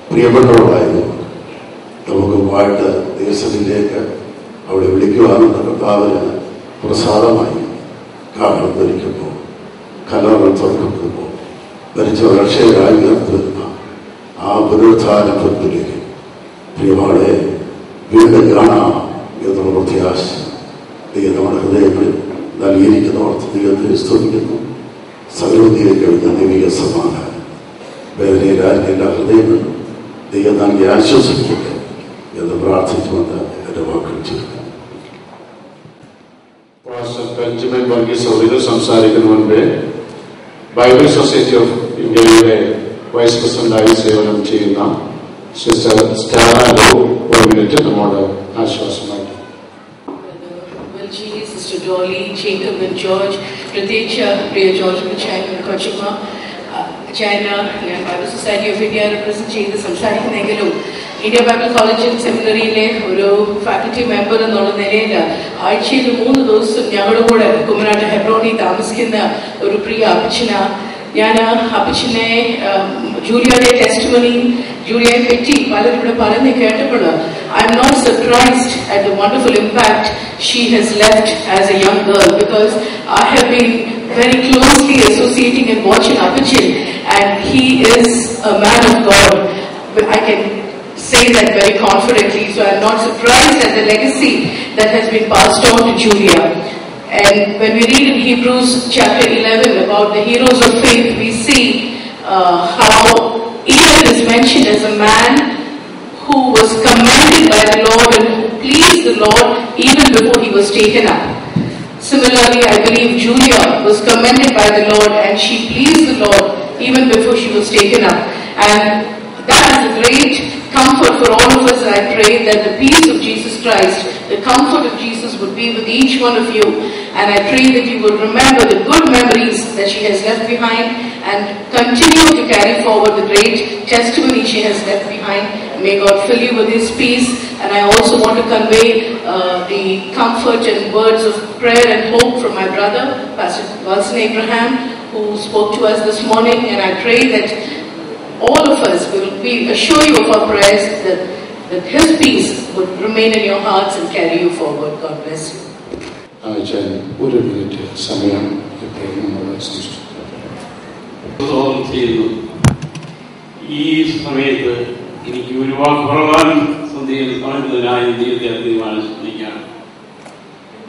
പ്രിയപ്പെട്ടവളായിരുന്നു നമുക്ക് പാട്ട് ദേശത്തിലേക്ക് അവിടെ വിളിക്കുവാനുള്ള കർത്താവിന് പ്രസാദമായി കാരണം ധരിക്കുമ്പോൾ കലകൾ തുറക്കപ്പെടുമ്പോൾ ഭരിച്ച രക്ഷകരായി ഉയർത്തുന്ന ആ പുനരുത്ഥാനത്തിലേക്ക് പ്രിയമാളെ വീണ്ടും കാണാം എന്നുള്ള പ്രത്യാശ നമ്മുടെ ഹൃദയങ്ങളിൽ നൽകിയിരിക്കുന്നവർക്ക് ദൈവത്തെ സ്തുതിക്കുന്നു. സകലത്തിലേക്ക് കഴിഞ്ഞ ദൈവിക സമാധാനം വേദനയിലായിരുന്ന എല്ലാ ഹൃദയങ്ങളിലും ദൈവം നൽകി ആശ്വസിക്കട്ടെ എന്ന് പ്രാർത്ഥിച്ചുകൊണ്ട് എന്റെ വാക്കുകൾ പാസ്റ്റർ ബെഞ്ചമിൻ വർഗീസ് അവരിത് സംസാരിക്കുന്ന മുൻപേ ബൈബിൾ സൊസൈറ്റി ഓഫ് ഇന്ത്യയുടെ വൈസ് പ്രസിഡന്റായി സേവനം ചെയ്യുന്ന സിസ്റ്റർ സ്റ്റാറോ ഒരു മിനിറ്റ് നമ്മോട് ആശ്വാസമായിട്ട് Sister Dolly, Jacob and George, പ്രത്യേകിച്ച് പ്രിയ George കൊച്ചമ്മ China China, Bible society of India represent ചെയ്ത് സംസാരിക്കുന്നെങ്കിലും ഇന്ത്യ ബൈബിൾ കോളേജ് ആൻഡ് സെമിനറിയിലെ ഒരു ഫാക്കൽറ്റി മെമ്പർ എന്നുള്ള നിലയിൽ ആഴ്ചയിൽ മൂന്ന് ദിവസം ഞങ്ങളുടെ കൂടെ കുമരാട്ട ഹെബ്രോണി താമസിക്കുന്ന ഒരു പ്രിയ അപ്പച്ചന. ഞാൻ അപ്പച്ചനെ ജൂലിയയുടെ ടെസ്റ്റ് ജൂലിയയെ പറ്റി പലരും ഇവിടെ പറയുന്നത് കേട്ടപ്പോൾ I am not surprised at the wonderful impact she has left as a young girl because I have been very closely associating and watching Apachin and he is a man of God. I can say that very confidently so I'm not surprised at the legacy that has been passed on to Julia. And when we read in Hebrews chapter 11 about the heroes of faith, we see uh, how Enoch is mentioned as a man who was commanded by the Lord and who pleased the Lord even before he was taken up. Similarly, I believe Julia was commended by the Lord and she pleased the Lord even before she was taken up. And that is a great comfort for all of us. And I pray that the peace of Jesus Christ, the comfort of Jesus would be with each one of you. And I pray that you will remember the good memories that she has left behind and continue to carry forward the great testimony she has left behind. May God fill you with His peace. And I also want to convey uh, the comfort and words of prayer and hope from my brother, Pastor Wilson Abraham, who spoke to us this morning. And I pray that all of us will be assure you of our prayers that, that His peace would remain in your hearts and carry you forward. God bless you. അയച്ചാൽ ഒരു minute സമയം ഇപ്പോൾ നമ്മൾ സംസ്കൃതി സ്തോത്രം ചെയ്യുന്നു. ഈ സമയത്ത് എനിക്ക് ഒരുപാട് പറയാൻ സന്ധ്യയിൽ കാണുന്നതിനായി ഇന്ത്യയിലെ തീരുമാനം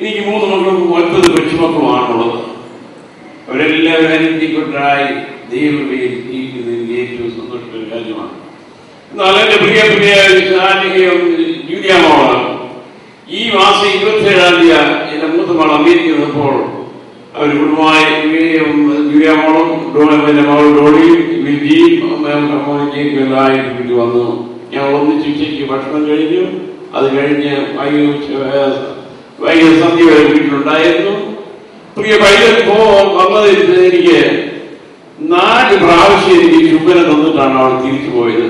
എനിക്ക് മൂന്ന് മക്കളും ഒൻപത് കൊച്ചുമക്കളുമാണുള്ളത് അവരെല്ലാവരും അനുഗ്രഹിക്കപ്പെട്ടായി ദൈവമേൽ ജീവിക്കുന്നതിൽ ഏറ്റവും സന്തോഷമുള്ള കാര്യമാണ്. എന്നാൽ ജൂലിയാമോളാണ് ഈ മാസം ഇരുപത്തിയേഴാം തീയതി എന്റെ മൂത്ത മകൾ അമേരിക്ക വന്നപ്പോൾ അവർ കുടുംബമായി ജൂലിയാമോളും എന്റെ മകൾ ഡോളിയും അമ്മയ്ക്കും എല്ലാവരും വന്നു. ഞങ്ങൾ ഒന്നിച്ച് ഉച്ചയ്ക്ക് ഭക്ഷണം കഴിഞ്ഞു. അത് കഴിഞ്ഞ് വൈകിട്ട് സന്ധ്യ വരെ വീട്ടിലുണ്ടായിരുന്നു. പ്രിയ പൈലറ്റ് പോ വന്നതിൽ എനിക്ക് നാല് പ്രാവശ്യം എനിക്ക് ചുംബനം തന്നിട്ടാണ് അവൾ തിരിച്ചു പോയത്.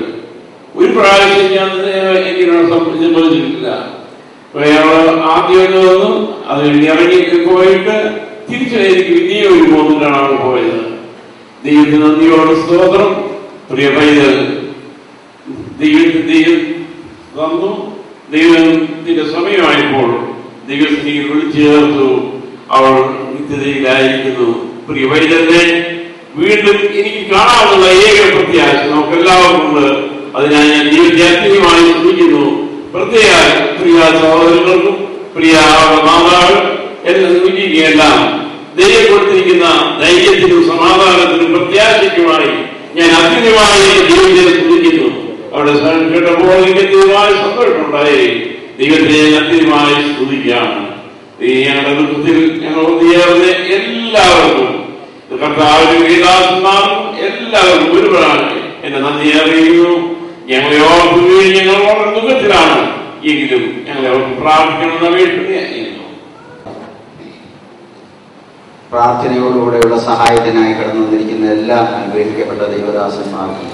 ഒരു പ്രാവശ്യം ഞാൻ എനിക്ക് സംബന്ധിച്ചിട്ടില്ല അയാൾ ആദ്യം ഒന്ന് വന്നു അത് ഇറങ്ങി പോയിട്ട് തിരിച്ചു എനിക്ക് പിന്നെയും ഒരു പോന്നിട്ടാണ് കാണാൻ പോയത് ദൈവത്തിന് നന്ദിയോട് സ്തോത്രം. പ്രിയ പൈതൽ ദൈവത്തിന് ദൈവം തന്നു ദൈവത്തിന്റെ സമയമായപ്പോൾ ദൈവത്തിനെ വിളിച്ചു ചേർത്തു. അവൾ നിത്യതയിലായിരിക്കുന്നു. പ്രിയ വീണ്ടും എനിക്ക് കാണാവുന്ന ഏക പ്രത്യാശ നമുക്ക് എല്ലാവർക്കും ഉണ്ട് അത് ഞാൻ വിദ്യാർത്ഥിയുമായി ശ്രമിക്കുന്നു പ്രത്യേക പ്രിയ സഹോദരങ്ങൾക്കും പ്രിയ മാതാവ് എല്ലാം സൂചിപ്പിക്കേണ്ട ദൈവം കൊടുത്തിരിക്കുന്ന ധൈര്യത്തിനും സമാധാനത്തിനും പ്രത്യാശയ്ക്കുമായി ഞാൻ സ്തുതിക്കുന്നു അവിടെ കേട്ടപ്പോൾ എനിക്ക് അത്യന്തമായ സന്തോഷമുണ്ടായി. ദൈവത്തെ ഞാൻ സ്തുതിക്കാം. ഞങ്ങൾ എല്ലാവർക്കും കർത്താവിനും ഗീതാസന്മാർക്കും എല്ലാവർക്കും ഒരുപാട് എന്നെ നന്ദി അറിയുന്നു ഞങ്ങളെ ഓർക്കുകയും ഞങ്ങൾ വളരെ ദുഃഖത്തിലാണ്. എങ്കിലും ഞങ്ങളെ പ്രാർത്ഥിക്കണമെന്ന് അപേക്ഷിക്കുന്നു പ്രാർത്ഥനയോടുകൂടെയുള്ള സഹായത്തിനായി കടന്നു വന്നിരിക്കുന്ന എല്ലാ അനുഗ്രഹിക്കപ്പെട്ട ദൈവദാസന്മാർക്കും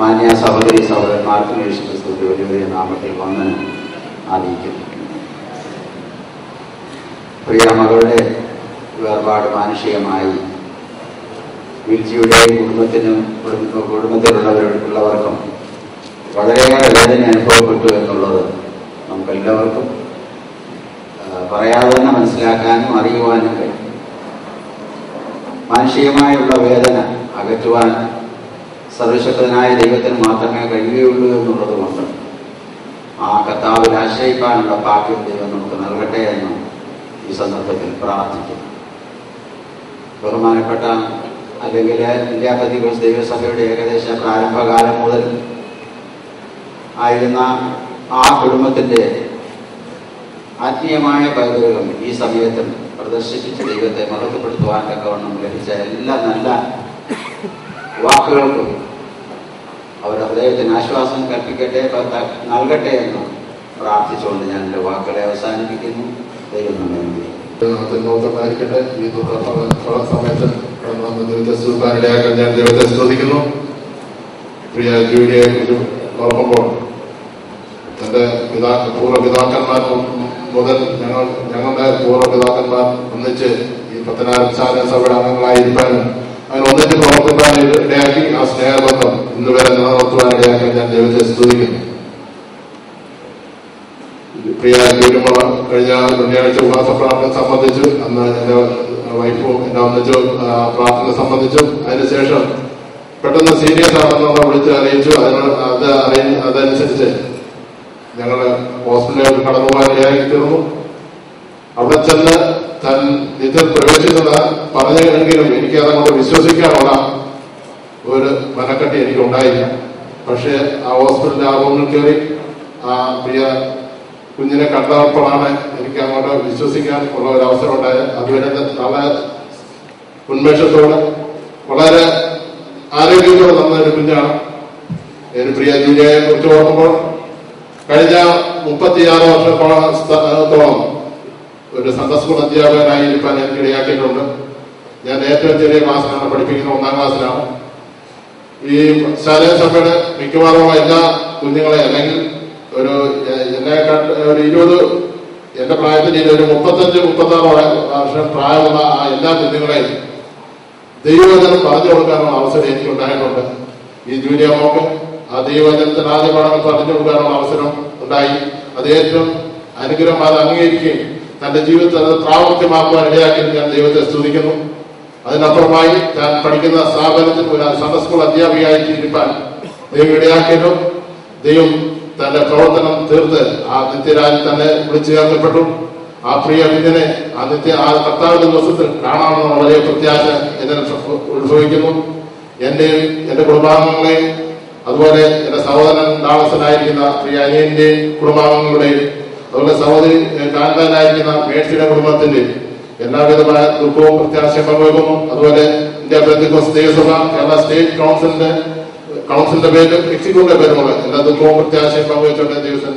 മാന്യ സഹോദരി സഹോദരന്മാർക്കും യേശു ക്രിസ്തുവിന്റെ വലിയ നാമത്തിൽ വന്ദനം അറിയിക്കുന്നു പ്രിയ മകളുടെ വേർപാട് മാനുഷികമായി വീഴ്ചയുടെയും കുടുംബത്തിനും കുടുംബ കുടുംബത്തിലുള്ളവരുള്ളവർക്കും വളരെയേറെ വേദന അനുഭവപ്പെട്ടു എന്നുള്ളത് നമുക്കെല്ലാവർക്കും പറയാതെ തന്നെ മനസ്സിലാക്കാനും അറിയുവാനും കഴിയും. മാനുഷികമായുള്ള വേദന അകറ്റുവാൻ സർവശക്തനായ ദൈവത്തിന് മാത്രമേ കഴിയുകയുള്ളൂ എന്നുള്ളത് കൊണ്ട് ആ കർത്താവിൽ ആശ്രയിക്കാനുള്ള ഭാഗ്യം ദൈവം നമുക്ക് നൽകട്ടെ എന്ന് ഈ സന്ദർഭത്തിൽ പ്രാർത്ഥിക്കുന്നു. ബഹുമാനപ്പെട്ട അല്ലെങ്കിൽ ഇന്ത്യ ദൈവസഭയുടെ ഏകദേശ പ്രാരംഭകാലം മുതൽ ആയിരുന്ന ആ കുടുംബത്തിന്റെ ആത്മീയമായ പൈതൃകം ഈ സമയത്തും പ്രദർശിപ്പിച്ച ദൈവത്തെ മഹത്വപ്പെടുത്തുവാൻ തക്കവണ്ണം ലഭിച്ച എല്ലാ നല്ല വാക്കുകൾക്കും അവരുടെ ഹൃദയത്തിന് ആശ്വാസം കൽപ്പിക്കട്ടെ നൽകട്ടെ എന്ന് പ്രാർത്ഥിച്ചുകൊണ്ട് ഞാൻ എന്റെ വാക്കുകളെ അവസാനിപ്പിക്കുന്നു. ദൈവം നമ്മെ. ഈ ഞാൻ പ്രിയ ജൂലിയെ കുറിച്ച് ഓർക്കുമ്പോൾ പിതാ പൂർവപിതാക്കന്മാർ മുതൽ ഞങ്ങൾ ഞങ്ങളുടെ പൂർവപിതാക്കന്മാർ ഒന്നിച്ച് ഈ പത്തനാപുര സഭയുടെ അംഗങ്ങളായിരിക്കാനും അങ്ങനെ ഒന്നിച്ച് പ്രവർത്തിക്കാൻ ഇടയാക്കി ആ സ്നേഹബന്ധം ഇന്ന് വരെ നിലനിർത്തുവാൻ ഇടയാക്കാൻ ഞാൻ ദൈവത്തെ സ്തുതിക്കുന്നു. പ്രിയ ജൂലിമോള കഴിഞ്ഞ വെള്ളിയാഴ്ച ഉപവാസ പ്രാർത്ഥന സംബന്ധിച്ചു അന്ന് എന്റെ വൈഫും എന്റെ ഒന്നിച്ചു പ്രാർത്ഥന സംബന്ധിച്ചു. അതിനുശേഷം പെട്ടെന്ന് സീരിയസ് ആണെന്നുള്ള വിളിച്ച് അറിയിച്ചു. അതിനോട് അത് അതനുസരിച്ച് ഞങ്ങൾ ഹോസ്പിറ്റലിൽ കടന്നു പോകാൻ ഇടയാക്കി തീർന്നു. അവിടെ ചെന്ന് താൻ ഇതിൽ പ്രവേശിച്ചത് പറഞ്ഞെങ്കിലും എനിക്ക് അതങ്ങോട്ട് വിശ്വസിക്കാനുള്ള ഒരു മനക്കെട്ടി എനിക്ക് ഉണ്ടായില്ല പക്ഷേ ആ ഹോസ്പിറ്റലിൽ ആഭവങ്ങൾ കയറി ആ പ്രിയ കുഞ്ഞിനെ കണ്ടപ്പോഴാണ് എനിക്ക് അങ്ങോട്ട് വിശ്വസിക്കാൻ ഉള്ള ഒരു അവസരം ഉണ്ടായത്. അതുവരെ വളരെ ഉന്മേഷത്തോടെ വളരെ ആരോഗ്യത്തോടെ തന്ന ഒരു കുഞ്ഞാണ്. ഒരു പ്രിയ ജൂലിയയെ കുറിച്ച് ഓർക്കുമ്പോൾ കഴിഞ്ഞ മുപ്പത്തിയാറ് വർഷത്തോളം ഒരു സന്തസ്കൂൾ സ്കൂൾ അധ്യാപകനായി ഇരിക്കാൻ എനിക്ക് ഇടയാക്കിയിട്ടുണ്ട്. ഞാൻ ഏറ്റവും ചെറിയ ക്ലാസ്സിലാണ് പഠിപ്പിക്കുന്നത് ഒന്നാം ക്ലാസ്സിലാണ്. ഈ ശാലയ സഭയുടെ മിക്കവാറും എല്ലാ കുഞ്ഞുങ്ങളെ അല്ലെങ്കിൽ ഒരു എന്നെ ഒരു ഇരുപത് എന്റെ പ്രായത്തിൽ ഒരു മുപ്പത്തഞ്ച് മുപ്പത്താറ് വർഷം പ്രായമുള്ള ആ എല്ലാ കുഞ്ഞുങ്ങളെയും ദൈവവചനം പറഞ്ഞു കൊടുക്കാനുള്ള അവസരം എനിക്ക് ഉണ്ടായിട്ടുണ്ട് ഈ ജൂനിയർ മോക്ക് ആ ദൈവവചനത്തിന് ആദ്യ പാഠങ്ങൾ പറഞ്ഞു കൊടുക്കാനുള്ള അവസരം ഉണ്ടായി. അത് അനുഗ്രഹം അത് അംഗീകരിക്കുകയും തന്റെ ജീവിതത്തിൽ അത് പ്രാവർത്തികമാക്കുവാൻ ഇടയാക്കി ഞാൻ ദൈവത്തെ സ്തുതിക്കുന്നു. അതിനപ്പുറമായി താൻ പഠിക്കുന്ന സ്ഥാപനത്തിൽ ഒരു സൺഡേ സ്കൂൾ അധ്യാപികയായി ഇരിക്കാൻ ദൈവം ഇടയാക്കിയല്ലോ. ദൈവം തന്റെ പ്രവർത്തനം തീർത്ത് ആ നിത്യരാജിൽ തന്നെ വിളിച്ചു ചേർക്കപ്പെട്ടു. ആ പ്രിയ കുഞ്ഞിനെ ആ നിത്യ ആ കർത്താവിന്റെ ദിവസത്തിൽ കാണാമെന്ന് വളരെ പ്രത്യാശ എന്നെ ഉത്ഭവിക്കുന്നു. എന്റെയും എന്റെ കുടുംബാംഗങ്ങളെയും അതുപോലെ എന്റെ സഹോദരൻ ഡാളസനായിരിക്കുന്ന ശ്രീ അനിയന്റെ കുടുംബാംഗങ്ങളുടെയും അതുപോലെ സഹോദരി കാന്താനായിരിക്കുന്ന മേഴ്സിയുടെ കുടുംബത്തിന്റെ എല്ലാവിധമായ ദുഃഖവും പ്രത്യാശയും പങ്കുവെക്കുന്നു അതുപോലെ ഇന്ത്യ ബന്ധുക്കോസ് ദേവസഭ കേരള സ്റ്റേറ്റ് കൗൺസിലിന്റെ കൗൺസിലിന്റെ പേരിലും എക്സിക്യൂട്ടീവിന്റെ പേരുമുള്ള എല്ലാ ദുഃഖവും പ്രത്യാശയും പങ്കുവെച്ചുകൊണ്ട് ദിവസം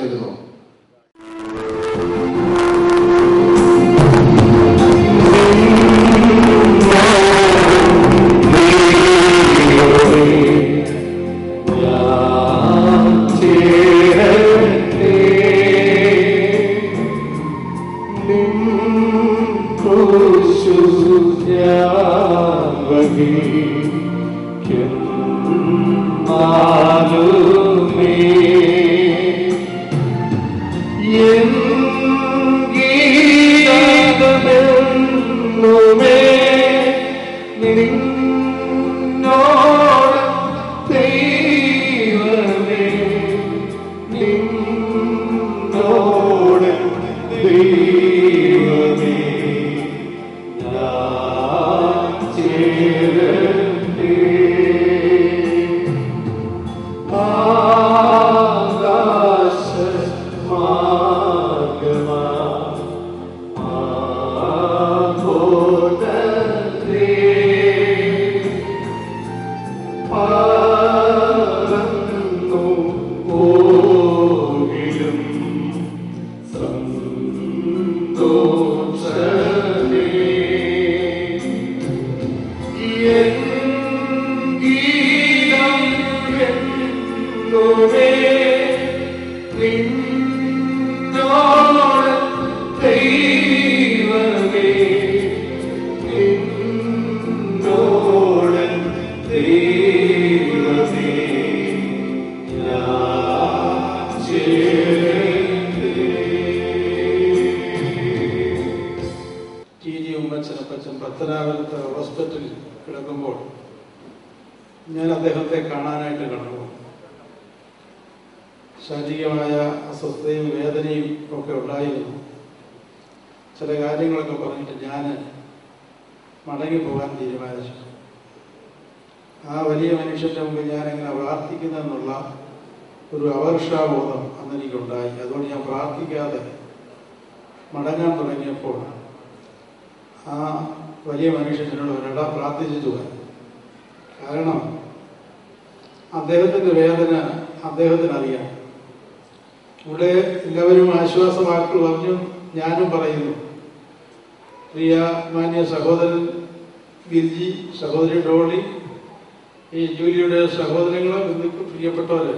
മടങ്ങാൻ തുടങ്ങിയപ്പോൾ ആ വലിയ മനുഷ്യനോട് ഒരട പ്രാർത്ഥിച്ചു കാരണം അദ്ദേഹത്തിന്റെ വേദന അദ്ദേഹത്തിന് അറിയാം ഇവിടെ എല്ലാവരും ആശ്വാസവാക്കുകൾ പറഞ്ഞു ഞാനും പറയുന്നു. പ്രിയ മാന്യ സഹോദരൻ ഗിരിജി സഹോദരി ഡോളി ഈ ജൂലിയുടെ സഹോദരങ്ങളെ ബന്ധുക്കൾ പ്രിയപ്പെട്ടവര്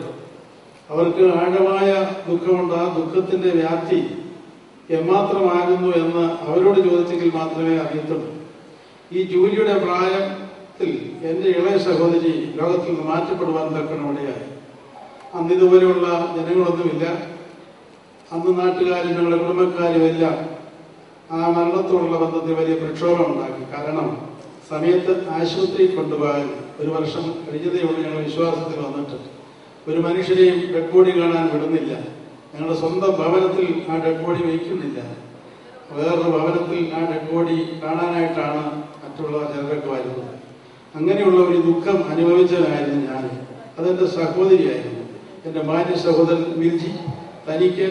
അവർക്ക് ആഴമായ ദുഃഖമുണ്ട്. ആ ദുഃഖത്തിന്റെ വ്യാപ്തി എമാത്രമാകുന്നു എന്ന് അവരോട് ചോദിച്ചെങ്കിൽ മാത്രമേ അറിയത്തുള്ളൂ. ഈ ജൂലിയുടെ പ്രായത്തിൽ എന്റെ ഇളയ സഹോദരി ലോകത്തിൽ നിന്ന് മാറ്റപ്പെടുവാൻ തക്കണം ഇടയായി. അന്ന് ഇതുപോലെയുള്ള ജനങ്ങളൊന്നുമില്ല. അന്ന് നാട്ടുകാരും ഞങ്ങളുടെ കുടുംബക്കാരും എല്ലാം ആ മരണത്തോടുള്ള ബന്ധത്തിൽ വലിയ പ്രക്ഷോഭം ഉണ്ടാക്കി. കാരണം സമയത്ത് ആശുപത്രിയിൽ കൊണ്ടുപോകാൻ ഒരു വർഷം കഴിഞ്ഞതേ ഉള്ളൂ ഞങ്ങൾ വിശ്വാസത്തിൽ വന്നിട്ട്. ഒരു മനുഷ്യരെയും ഡെഡ് ബോഡി കാണാൻ വിടുന്നില്ല. ഞങ്ങളുടെ സ്വന്തം ഭവനത്തിൽ ആ ഡെഡ് ബോഡി വയ്ക്കുന്നില്ല. വേറൊരു ഭവനത്തിൽ ആ ഡെഡ് ബോഡി കാണാനായിട്ടാണ് മറ്റുള്ള ചിലരൊക്കെ വരുന്നത് അങ്ങനെയുള്ള ഒരു ദുഃഖം അനുഭവിച്ചതായിരുന്നു ഞാൻ. അതെന്റെ സഹോദരിയായിരുന്നു. എന്റെ മാന്യ സഹോദരൻ മിർജി തനിക്ക്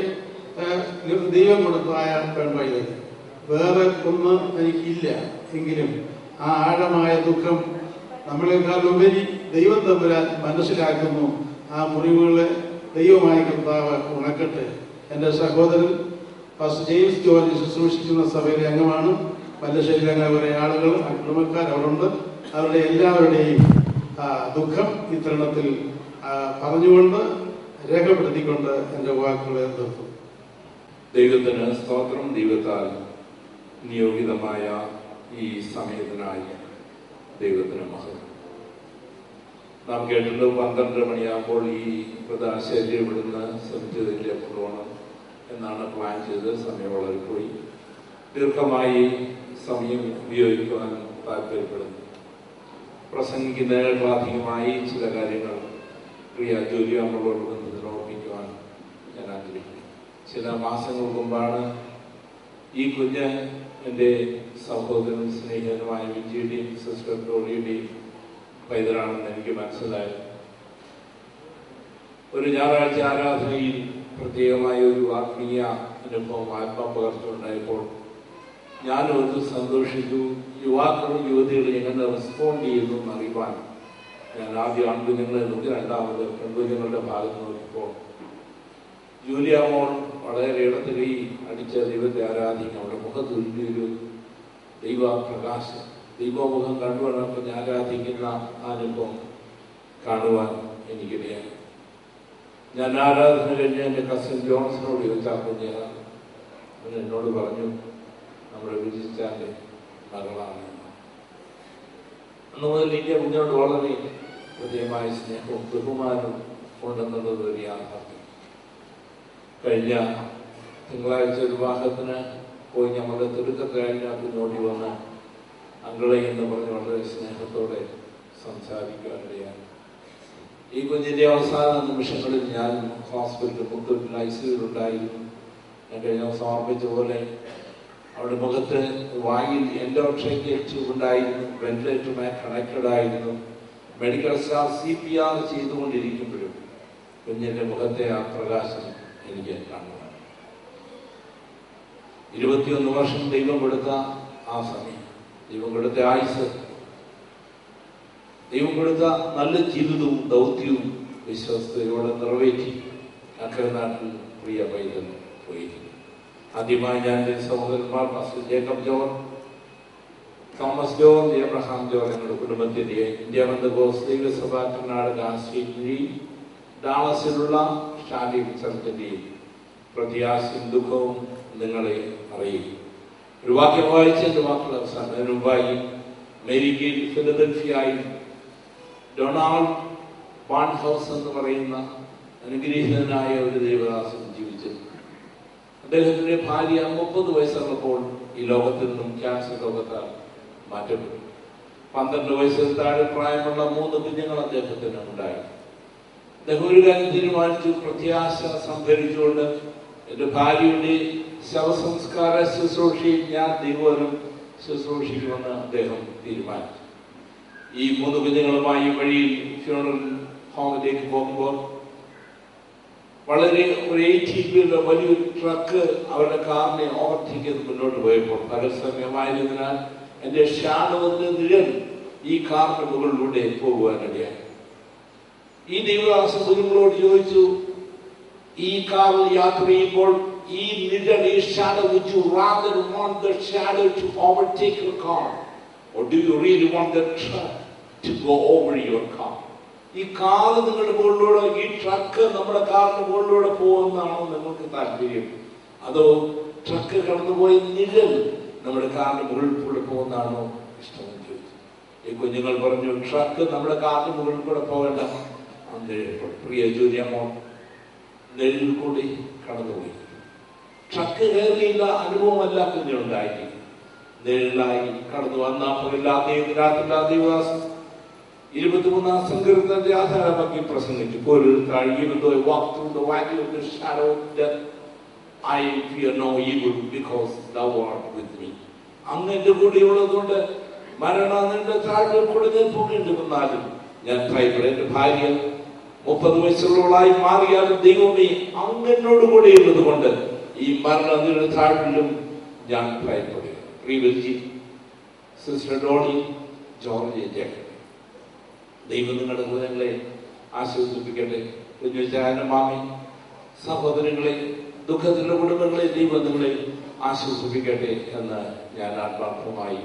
ദൈവം കൊടുത്തായ പെൺപഴി വേറെ ഒന്ന് തനിക്കില്ല. എങ്കിലും ആ ആഴമായ ദുഃഖം നമ്മളെക്കാളുപരി ദൈവം തമ്പുരാൻ മനസ്സിലാക്കുന്നു. ആ മുറിവുകളെ ദൈവമായ കർത്താവ് ഉണക്കട്ടെ. എന്റെ സഹോദരൻ ഫസ്റ്റ് ജെയിംസ് ജോർജ് ശുശ്രൂഷിക്കുന്ന സഭയിലെ അംഗമാണ്. അങ്ങനെ കുറെ ആളുകൾ കുടുംബക്കാർ അവരുണ്ട് അവരുടെ എല്ലാവരുടെയും ദുഃഖം ഇത്തരണത്തിൽ പറഞ്ഞുകൊണ്ട് രേഖപ്പെടുത്തിക്കൊണ്ട് എന്റെ വാക്കുകളെ നിർത്തും ദൈവത്തിന് സ്തോത്രം. ദൈവത്താൽ നിയോഗിതമായ ഈ സമയത്തിനായി ദൈവത്തിന് മഹത്വം. നാം കേട്ടിട്ട് പന്ത്രണ്ട് മണിയാകുമ്പോൾ ഈ പ്രദാശേരി ഇവിടുന്ന് ശ്രമിച്ചതിന്റെ കൊണ്ടുപോകണം എന്നാണ് പ്ലാൻ ചെയ്ത് സമയം വളരെ പോയി ദീർഘമായി സമയം ഉപയോഗിക്കുവാൻ താല്പര്യപ്പെടുന്നു. പ്രസംഗിക്കുന്നതിനേക്കാൾ അധികമായി ചില കാര്യങ്ങൾ പ്രിയ ജോലി അമ്മളോട് ബന്ധത്തിൽ ഓർമ്മിക്കുവാൻ ഞാൻ ആഗ്രഹിക്കുന്നു. ചില മാസങ്ങൾക്ക് മുമ്പാണ് ഈ കുഞ്ഞ് എന്റെ സഹോദരൻ സ്നേഹിതനുമായ വിജയുടെയും സിസ്റ്റർ ഡോളിയുടെയും പൈതലാണെന്ന് എനിക്ക് മനസ്സിലായി. ഒരു ഞായറാഴ്ച ആരാധനയിൽ പ്രത്യേകമായ ഒരു ആത്മീയ അനുഭവം ആത്മപകർച്ചുണ്ടായപ്പോൾ ഞാൻ ഒന്ന് സന്തോഷിച്ചു. യുവാക്കളും യുവതികളും എങ്ങനെ റെസ്പോണ്ട് ചെയ്യുന്നു എന്ന് അറിയുവാൻ ഞാൻ ആദ്യം ആൺകുഞ്ഞുങ്ങളെ നോക്കി രണ്ടാമത് പെൺകുഞ്ഞുങ്ങളുടെ ഭാഗത്ത് നോക്കിയപ്പോൾ ജൂലിയാമോൾ വളരെ ഇടത്ത് അടിച്ച ദൈവത്തെ ആരാധിക്കും അവരുടെ മുഖത്ത് ദൈവപ്രകാശം ദൈവ പ്രകാശം ദൈവമുഖം കണ്ടു ഞാൻ ആരാധിക്കുന്ന അനുഭവം കാണുവാൻ എനിക്കിടയാണ് ഞാൻ ആരാധന കഴിഞ്ഞ് എന്റെ കസിൻ ജോൺസിനോട് ചോദിച്ചാൽ കുഞ്ഞാണ് അവൻ എന്നോട് പറഞ്ഞു നമ്മുടെ വിജിച്ചാന്റെ മകളാണ്. അന്ന് മുതൽ എനിക്ക് കുഞ്ഞോട് വളരെ ഹൃദയമായ സ്നേഹവും ബഹുമാനവും ഉണ്ടെന്നുള്ളത് ഒരു യാഥാർത്ഥ്യം. കഴിഞ്ഞ തിങ്കളാഴ്ച വിവാഹത്തിന് പോയി ഞങ്ങളുടെ കഴിഞ്ഞ വന്ന വന്ന് അങ്കളെ എന്ന് പറഞ്ഞ് വളരെ സ്നേഹത്തോടെ സംസാരിക്കുവാനിടയാണ് ഈ കുഞ്ഞിന്റെ അവസാന നിമിഷങ്ങളിൽ ഞാൻ ഹോസ്പിറ്റലിൽ മുത്തൂറ്റിൽ ഐ സിയിലുണ്ടായിരുന്നു ഞാൻ കഴിഞ്ഞ ദിവസം ഓർമ്മിച്ച പോലെ അവിടെ മുഖത്ത് വായിൽ എന്റെ ട്യൂബ് ചൂണ്ടായിരുന്നു വെന്റിലേറ്ററുമായി കണക്റ്റഡ് ആയിരുന്നു medical staff C P R ചെയ്തുകൊണ്ടിരിക്കുമ്പോഴും കുഞ്ഞിന്റെ മുഖത്തെ ആ പ്രകാശം എനിക്ക് കാണുവാൻ. ഇരുപത്തിയൊന്ന് വർഷം ദൈവം കൊടുത്ത ആ സമയം. ദൈവം കൊടുത്ത ആയുസ് ദൈവം കൊടുത്ത നല്ല ജീവിതവും ദൗത്യവും വിശ്വസ്തയോടെ നിറവേറ്റി അക്കരെ നാട്ടിൽ പ്രിയ പൈതൽ പോയിരിക്കുന്നു. ആദ്യമായി ഞാൻ എന്റെ സഹോദരന്മാർ master Jacob John Thomas John Abraham John ഞങ്ങളുടെ കുടുംബത്തിന്റെ ഇന്ത്യ ബന്ധകോസ് ദൈവസഭ കർണാടക സ്റ്റേറ്റിന്റെയും ഡാളസിലുള്ള ഷാലി ഉത്സവത്തിന്റെയും പ്രത്യാശയും ദുഃഖവും നിങ്ങളെ അറിയിക്കും ഒരു വാക്യം വായിച്ച് എന്റെ വാക്കുകൾ അവസാനം. അതിന് മുമ്പായി അമേരിക്കയിൽ ഫിലദൽഫിയായി ഡൊണാൾഡ് ബാൺ ഹൗസ് എന്ന് പറയുന്ന അനുഗ്രഹീതനായ ഒരു ദേവദാസൻ ജീവിച്ചു. അദ്ദേഹത്തിന്റെ ഭാര്യ മുപ്പത് വയസ്സുള്ളപ്പോൾ ഈ ലോകത്തിൽ നിന്നും ക്യാൻസർ രോഗത്താൽ മാറ്റപ്പെട്ടു. പന്ത്രണ്ട് വയസ്സിൽ താഴെ പ്രായമുള്ള മൂന്ന് കുഞ്ഞുങ്ങൾ അദ്ദേഹത്തിന് ഉണ്ടായി. അദ്ദേഹം ഒരു കാര്യം തീരുമാനിച്ചു. പ്രത്യാശ സംഭരിച്ചുകൊണ്ട് എന്റെ ഭാര്യയുടെ ശവസംസ്കാര ശുശ്രൂഷയിൽ ഞാൻ ദൈവവരം ശുശ്രൂഷിക്കുമെന്ന് അദ്ദേഹം തീരുമാനിച്ചു. ഈ മൂന്ന് കുഞ്ഞുങ്ങളുമായി വഴിയിൽ ഫ്യൂണറൽ ഹോമിലേക്ക് പോകുമ്പോൾ വളരെ ഒരു എയ്റ്റീൻ വലിയൊരു ട്രക്ക് അവരുടെ കാറിനെ ഓവർടേക്ക് ചെയ്ത് മുന്നോട്ട് പോയപ്പോൾ പകൽ എന്റെ എന്റെ ഷാഡുവിന്റെ നിഴൽ ഈ കാറിന് മുകളിലൂടെ പോകുവാനിടയായി ഈ ദൈവദാസ കുഞ്ഞുങ്ങളോട് ചോദിച്ചു ഈ കാറിൽ യാത്ര ചെയ്യുമ്പോൾ ഈ നിഴൽ ഈ shadow which you rather want the shadow to overtake your car? or do you really want the truck to go over your car? ഈ കാറ് നിങ്ങളുടെ മുകളിലൂടെ ഈ ട്രക്ക് നമ്മുടെ കാറിന് മുകളിലൂടെ പോകുന്നതാണോ നിങ്ങൾക്ക് താല്പര്യം? അതോ ട്രക്ക് കടന്നുപോയ നിഴൽ നമ്മുടെ കാറിന് മുകളിൽ കൂടെ പോകുന്നതാണോ ഇഷ്ടമെന്ന് ചോദിച്ചു. ഈ കുഞ്ഞുങ്ങൾ പറഞ്ഞു ട്രക്ക് നമ്മുടെ കാറിന് മുകളിൽ കൂടെ പോകേണ്ട പ്രിയ ജോലിയമ്മോ നെല്ലിൽ കൂടി കടന്നുപോയി. ട്രക്ക് കയറിയില്ല അനുഭവമല്ല കുഞ്ഞുണ്ടായി. നെല്ലായി കടന്നു വന്ന ഇരുപത്തിമൂന്നാം സങ്കീർത്തന്റെ ആധാരമാക്കി പ്രസംഗിച്ചു. with me. അങ്ങ് എന്റെ കൂടെയുള്ളതുകൊണ്ട് മരണ നിന്റെ താഴെ കൂടെ ഞാൻ പോകേണ്ടി വന്നാലും ഞാൻ ഭയപ്പെടും. എന്റെ ഭാര്യ മുപ്പത് വയസ്സുള്ളവളായി മാറിയാലും ദൈവമേ അങ്ങനോട് കൂടെ ഉള്ളത് കൊണ്ട് ഈ മരണ നിന്റെ താഴ്വിലും ഞാൻ ഭയപ്പെടുക പ്രിയവൽജി സിസ്റ്റർ ഡോണി ദൈവം നിങ്ങളുടെ ഹൃദയങ്ങളെ ആശ്വസിപ്പിക്കട്ടെ കുഞ്ഞുചാരന്റെ മാമി? സഹോദരങ്ങളെ ദുഃഖത്തിന്റെ കുടുംബങ്ങളെ ദൈവം നിങ്ങളെ ആശ്വസിപ്പിക്കട്ടെ എന്ന് ഞാൻ ആത്മാർത്ഥമായി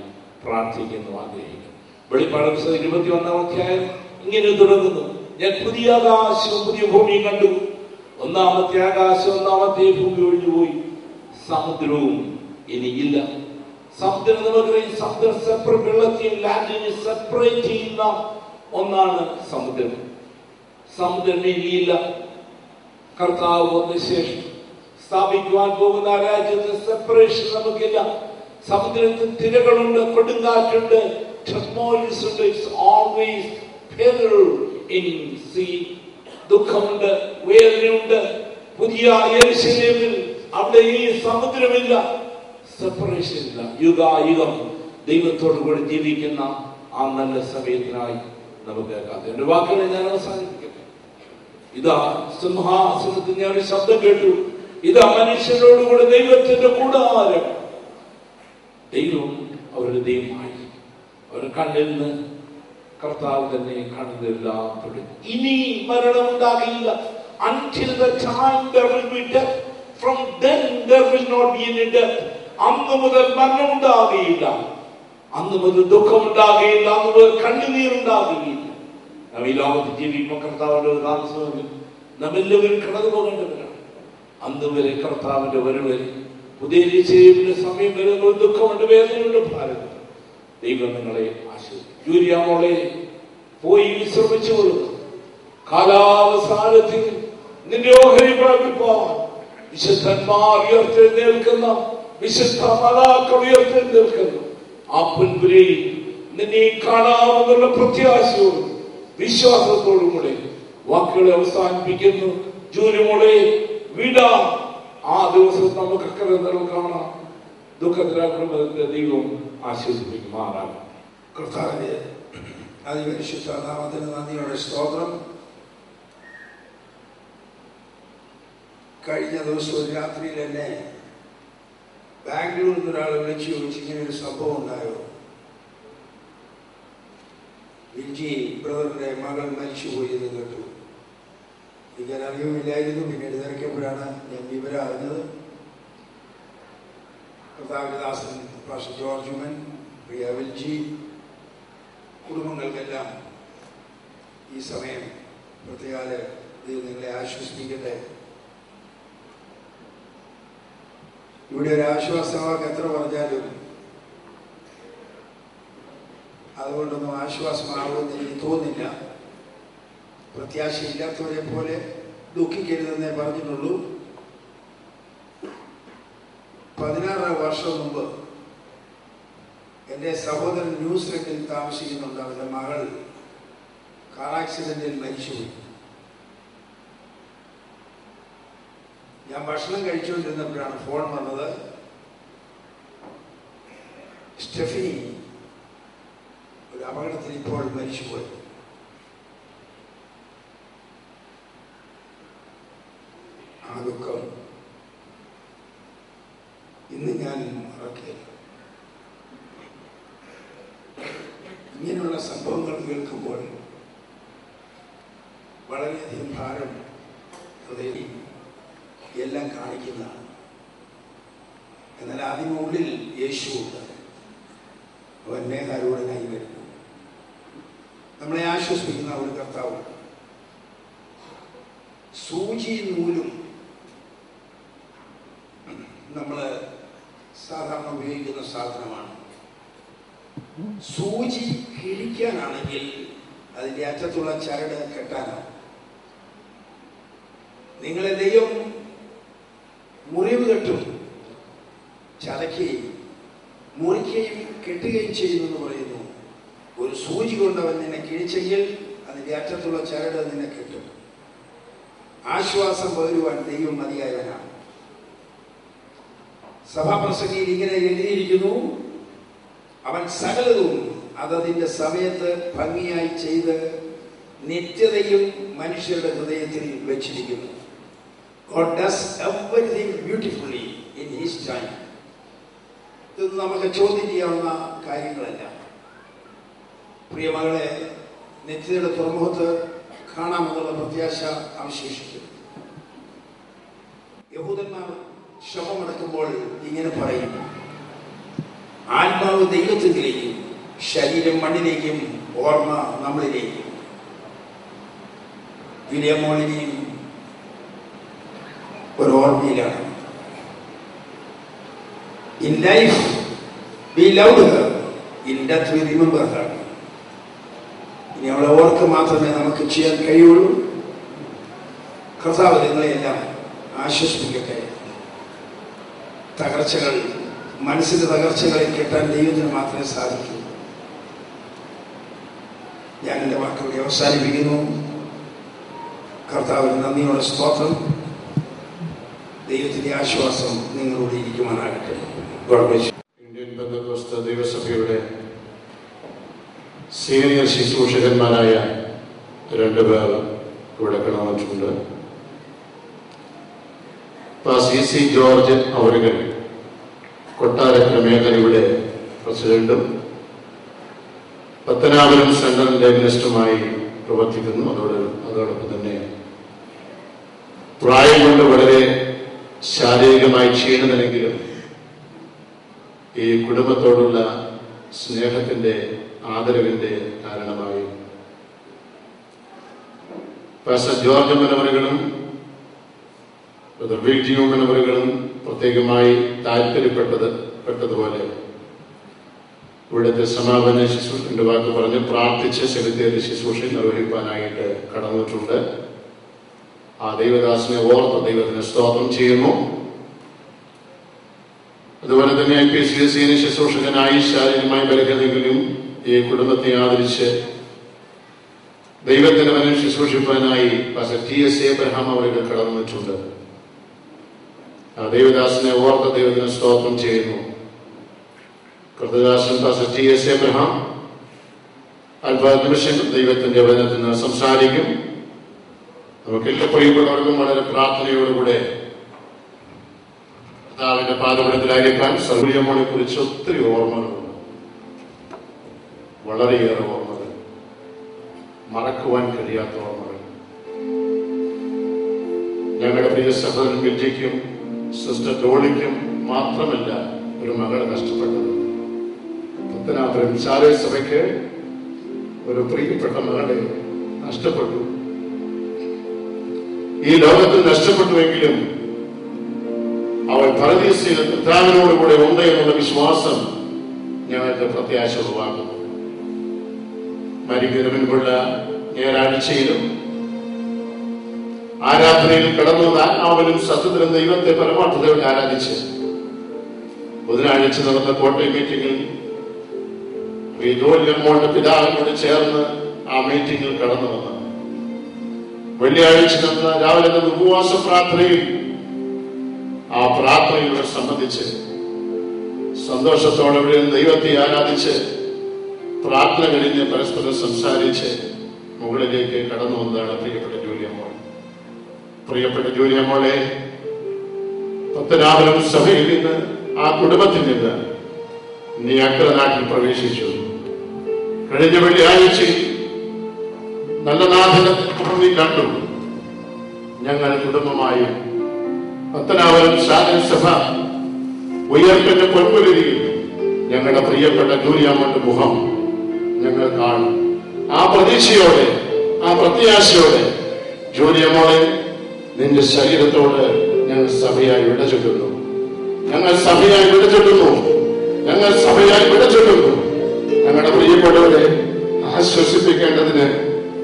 പ്രാർത്ഥിക്കുന്നു ആഗ്രഹിക്കുന്നു. വെളിപ്പാട് ഇരുപത്തി ഒന്നാം അധ്യായം ഇങ്ങനെ തുടങ്ങുന്നു. ഞാൻ പുതിയ ആകാശവും പുതിയ ഭൂമിയും കണ്ടു. ഒന്നാമത്തെ ആകാശം ഒന്നാമത്തെ ഭൂമി ഒഴിഞ്ഞുപോയി സമുദ്രവും ഇനിയില്ല. സമുദ്രം നമുക്കറിയാം സമുദ്രം സെപ്പറേറ്റ് വെള്ളത്തെയും ലാൻഡിനെ സെപ്പറേറ്റ് ചെയ്യുന്ന ഒന്നാണ് സമുദ്രം. സമുദ്രം ഇനിയില്ല. കർത്താവ് ശേഷം സ്ഥാപിക്കുവാൻ പോകുന്ന രാജ്യത്ത് സെപ്പറേഷൻ നമുക്കില്ല. സമുദ്രത്തിൽ തിരകളുണ്ട് കൊടുങ്കാറ്റുണ്ട് ഓൾവേസ് ഇൻ സീ ദുഃഖമുണ്ട് വേദനയുണ്ട്. പുതിയ യെരുശലേമിൽ അവിടെ ഈ സമുദ്രമില്ല. സെപ്പറേഷൻ ഇല്ല. യുഗായുഗം. ദൈവത്തോടു കൂടി ജീവിക്കുന്ന ആ നല്ല സമയത്തിനായി നമുക്ക് എന്റെ വാക്കുകളെ ഞാൻ അവസാനിപ്പിക്കട്ടെ. ഇതാ സിംഹാസനത്തിൽ ഞാൻ ഒരു ശബ്ദം കേട്ടു. ഇതാ മനുഷ്യരോടുകൂടെ ദൈവത്തിന്റെ കൂടാരം. ദൈവം അവരുടെ ദൈവമായി അവരുടെ കണ്ണിൽ നിന്ന് കർത്താവ് തന്നെ കണ്ണുകളെല്ലാം തുടങ്ങി ഇനി മരണം ഉണ്ടാകില്ല until the time there will be death from then there will not be any death. അന്ന് മുതൽ മരണം ഉണ്ടാകുകയില്ല അന്ന് മുതൽ ദുഃഖം ഉണ്ടാകുകയില്ല അന്ന് മുതൽ കണ്ണുനീർ ഉണ്ടാകുകയില്ല നാം ഈ ലോകത്ത് ജീവിക്കുമ്പോൾ കർത്താവിന്റെ ഒരു താമസമെങ്കിൽ നാം കടന്നു പോകേണ്ടവരാണ് അന്ന് വരെ കർത്താവിന്റെ വരവ് പുതിയ സമയം വരെ ഒരു ദുഃഖമുണ്ട് വേദനയുണ്ട് ഭാരതം ദൈവം നിങ്ങളെ ആശ്വസിക്കും ജൂലിയ മോളെ പോയി വിശ്രമിച്ചു കാലാവസാനത്തിൽ നിന്റെ ഓഹരി പ്രാപിപ്പാൻ വിശുദ്ധന്മാർ ഉയർത്തെഴുന്നേൽക്കുന്ന വിശുദ്ധ മതാക്കൾ ഉയർത്തെഴുന്നേൽക്കുന്നു. ആ പുൻപുരയിൽ നിന്നെ കാണാമെന്നുള്ള പ്രത്യാശയോടും വിശ്വാസത്തോടും കൂടെ വാക്കുകളെ അവസാനിപ്പിക്കുന്നു. ജൂലിമോളെ വിടാ. ആ ദിവസം നമുക്ക് അക്കരെ നിറം കാണാം. ദുഃഖത്തിലാക്കുമ്പോൾ ദൈവം ആശ്വസിപ്പിക്കുമാറാകും കർത്താവിന്റെ അതിപരിശുദ്ധ നാമത്തിന് നന്ദിയുടെ സ്തോത്രം. കഴിഞ്ഞ ദിവസം ഒരു രാത്രിയിൽ എന്നെ ബാംഗ്ലൂരിൽ നിന്ന് ഒരാൾ വിളിച്ചു ചോദിച്ചു ഇങ്ങനെ ഒരു സംഭവം ഉണ്ടായോ? വിൽജി ബ്രദറിന്റെ മകൾ മരിച്ചുപോയി എന്ന് കേട്ടു. എനിക്ക് അറിയുമില്ലായിരുന്നു പിന്നീട് തിരക്കിയപ്പോഴാണ് ഞാൻ വിവരം അറിഞ്ഞത്. കർത്താവിദാസൻ പാഷ ജോർജുമൻ പ്രിയ വിൽജി കുടുംബങ്ങൾക്കെല്ലാം ഈ സമയം പ്രത്യേകാല ദൈവം നിങ്ങളെ ആശ്വസിപ്പിക്കട്ടെ. ഇവിടെ ഒരു ആശ്വാസവാക്ക് എത്ര പറഞ്ഞാലും അതുകൊണ്ടൊന്നും ആശ്വാസമാകുമെന്ന് എനിക്ക് തോന്നില്ല പ്രത്യാശയില്ലാത്തവരെ പോലെ ദുഃഖിക്കരുതെന്നേ പറഞ്ഞിട്ടുള്ളൂ. പതിനാറ് വർഷം മുമ്പ് എന്റെ സഹോദരൻ ന്യൂസിലൻഡിൽ താമസിക്കുന്നുണ്ട്. അവന്റെ മകൾ കാർ ആക്സിഡന്റിൽ മരിച്ചുപോയി. ഞാൻ ഭക്ഷണം കഴിച്ചുകൊണ്ടിരുന്നപ്പോഴാണ് ഫോൺ വന്നത്. സ്റ്റെഫി ഒരു അപകടത്തിൽ ഇപ്പോൾ മരിച്ചുപോയി ആ ദുഃഖം ഇന്ന് ഞാൻ മറക്കില്ല ഇങ്ങനെയുള്ള സംഭവങ്ങൾ കേൾക്കുമ്പോൾ വളരെയധികം ഭാരം ഹൃദയം എല്ലാം കാണിക്കുന്നതാണ്. എന്നാൽ അതിനുള്ളിൽ യേശുവുണ്ട് അവൻ മേഘാരൂഢനായി വരുന്നു. നമ്മളെ ആശ്വസിപ്പിക്കുന്ന ഒരു കർത്താവ് സൂചിയും നൂലും നമ്മൾ സാധാരണ ഉപയോഗിക്കുന്ന സാധനമാണ് സൂചി കിഴിക്കാനാണെങ്കിൽ അതിന്റെ അറ്റത്തുള്ള ചരട് കെട്ടാനാണ് നിങ്ങളെ ദൈവം മുറിവ് കെട്ടും. ചതയ്ക്കുകയും മുറിക്കുകയും കെട്ടുകയും ചെയ്യുമെന്ന് പറയുന്നു. ഒരു സൂചി കൊണ്ടവൻ നിന്നെ കിഴിച്ചെങ്കിൽ അതിന്റെ അറ്റത്തുള്ള ചരട് നിന്നെ കെട്ടും. ആശ്വാസം പകരുവാൻ ദൈവം മതിയായവനാണ്. സഭാപ്രസംഗിയിൽ ഇങ്ങനെ എഴുതിയിരിക്കുന്നു. അവൻ സകലതും അതതിന്റെ സമയത്ത് ഭംഗിയായി ചെയ്ത് നിത്യതയും മനുഷ്യരുടെ ഹൃദയത്തിൽ വെച്ചിരിക്കുന്നു. God does everything beautifully in his time ഇത് നമുക്ക് ചോദ്യം ചെയ്യാവുന്ന കാര്യങ്ങളല്ല. പ്രിയമകളെ നിത്യതയുടെ തുറമുഖത്ത് കാണാമെന്നുള്ള പ്രത്യാശ അവശേഷിക്കുന്നു. യഹൂദന്മാർ ശവമടക്കുമ്പോൾ ഇങ്ങനെ പറയും ആത്മാവ് ദൈവത്തിലേക്കും ശരീരം മണ്ണിലേക്കും ഓർമ്മ നമ്മളിലേക്കും. വിനയമോളിനെയും ഒരു ഓർമ്മയിലാണ്. In life we love her in death we remember ഇനി അവളെ ഓർക്ക് മാത്രമേ നമുക്ക് ചെയ്യാൻ കഴിയുള്ളൂ. കർത്താവ് നിങ്ങളെയെല്ലാം ആശ്വസിപ്പിക്കട്ടെ. തകർച്ചകൾ മനസ്സിന്റെ തകർച്ചകളെ കിട്ടാൻ ദൈവത്തിന് മാത്രമേ സാധിക്കൂ. ഞാൻ എന്റെ വാക്കുകളെ അവസാനിപ്പിക്കുന്നു. കർത്താവിന് നന്ദിയോടെ സ്തോത്രം. ദൈവത്തിന്റെ ആശ്വാസം നിങ്ങളോട് ഇരിക്കുവാനാകട്ടെ. ഇന്ത്യൻ ബന്ധുക്കോസ്ത ദൈവസഭയുടെ സീനിയർ ശുശ്രൂഷകന്മാരായ രണ്ടുപേർ ഇവിടെ കിടന്നിട്ടുണ്ട്. സി സി ജോർജ് അവരുകൾ കൊട്ടാരക്കര മേഖലയുടെ പ്രസിഡന്റും പത്തനാപുരം സെൻട്രലിന്റെ മിനിസ്റ്ററുമായി പ്രവർത്തിക്കുന്നു. അതോട് അതോടൊപ്പം തന്നെ പ്രായം കൊണ്ട് വളരെ ശാരീരികമായി ക്ഷീണമല്ലെങ്കിലും ഈ കുടുംബത്തോടുള്ള സ്നേഹത്തിന്റെ ആദരവിന്റെ കാരണമായി. ജോർജ് മനവറുകളും വിൽജിയോ മനവറുകളും പ്രത്യേകമായി താല്പര്യപ്പെട്ടത് പെട്ടതുപോലെ ഇവിടുത്തെ സമാപന ശുശ്രൂഷന്റെ വാക്ക് പറഞ്ഞ് പ്രാർത്ഥിച്ച് സെമിത്തേരി ശുശ്രൂഷ നിർവഹിക്കാനായിട്ട് കടന്നിട്ടുണ്ട്. ആ ദൈവദാസിനെ ഓർത്ത് ദൈവത്തിന് സ്തോത്രം ചെയ്യുന്നു. അതുപോലെ തന്നെ പി സി എസ് സിന് ശുശ്രൂഷകനായി ശാരീരികമായി ബലഹീനതകളിലും ഈ കുടുംബത്തെ ആദരിച്ച് ദൈവത്തിന് അവനെ ശുശ്രൂഷിപ്പാനായി ടി എസ് എബ്രഹാം അവരുടെ കടന്നിട്ടുണ്ട്. ദൈവദാസനെ ഓർത്ത ദൈവത്തിന് സ്തോത്രം ചെയ്യുന്നു. കൃതദാസൻ പാസ്റ്റർ എസ് എബ്രഹാം. അത്ഭുത നിമിഷം ദൈവത്തിന്റെ വചനത്തിൽ നിന്ന് സംസാരിക്കും. നമുക്ക് എല്ലാ പ്രിയപ്പെട്ടവർക്കും വളരെ പ്രാർത്ഥനയോടുകൂടെ കർത്താവിന്റെ പാദപടത്തിലായിരിക്കാൻ സൗകര്യമോളെ കുറിച്ച് ഒത്തിരി ഓർമ്മകളുണ്ട്. വളരെയേറെ ഓർമ്മകൾ. മറക്കുവാൻ കഴിയാത്ത ഓർമ്മകൾ. ഞങ്ങളുടെ പ്രിയ സഹോദരൻ വിജയ്ക്കും സിസ്റ്റർ ജോളിക്കും മാത്രമല്ല ഒരു മകളെ നഷ്ടപ്പെട്ടത് പത്തനാപുരം ശാലയ സഭയ്ക്ക് ഒരു പ്രിയപ്പെട്ട മകളെ നഷ്ടപ്പെട്ടു. ഈ ലോകത്തിൽ നഷ്ടപ്പെട്ടുവെങ്കിലും അവൾ പരദീസയിൽ ഉണ്ട് എന്നുള്ള വിശ്വാസം ഞങ്ങൾക്ക് പ്രത്യാശ ഉളവാക്കുന്നു. മരിക്കുന്നതിന് മുൻപുള്ള ഞായറാഴ്ചയിലും ആരാധനയിൽ കടന്നു ആത്മാവിനും സത്യത്തിലും ദൈവത്തെ പരമാർത്ഥതയോടെ ആരാധിച്ച് ബുധനാഴ്ച നടന്ന കോട്ടയം മീറ്റിംഗിൽ പിതാവിനോട് ചേർന്ന് ആ മീറ്റിംഗിൽ കടന്നു വന്നു. വെള്ളിയാഴ്ച നടന്ന രാവിലെ ഉപവാസ പ്രാർത്ഥനയിൽ ആ പ്രാർത്ഥനയിലൂടെ സംബന്ധിച്ച് സന്തോഷത്തോടെ ഇവിടെ ദൈവത്തെ ആരാധിച്ച് പ്രാർത്ഥന കഴിഞ്ഞ് പരസ്പരം സംസാരിച്ച് മുകളിലേക്ക് കടന്നു വന്നതാണ് പ്രിയപ്പെട്ട ജോലിയമ്മോൾ പ്രിയപ്പെട്ട ജോലിയമ്മോളെ പത്തനാപുരം സഭയിൽ നിന്ന് ആ കുടുംബത്തിൽ നിന്ന് നീ അക്കര നാട്ടിൽ പ്രവേശിച്ചു. കഴിഞ്ഞ വെള്ളിയാഴ്ച നല്ല നാഥന നീ കണ്ടു. ഞങ്ങൾ കുടുംബമായി പത്തനാപുരം ശാഖൻ സഭ ഉയർപ്പിന്റെ പൊൻപുലരിയിൽ ഞങ്ങളുടെ പ്രിയപ്പെട്ട ജൂലിയാമ്മന്റെ മുഖം ഞങ്ങൾ കാണും. ആ പ്രതീക്ഷയോടെ ആ പ്രത്യാശയോടെ ജൂലിയമ്മോളെ നിന്റെ ശരീരത്തോട് ഞങ്ങൾ സഭയായി വിടച്ചിട്ടുന്നു ഞങ്ങൾ സഭയായി വിടച്ചിട്ടുന്നു ഞങ്ങൾ സഭയായി വിടചൊല്ലുന്നു. ഞങ്ങളുടെ പ്രിയപ്പെട്ടവരെ ആശ്വസിപ്പിക്കേണ്ടതിന്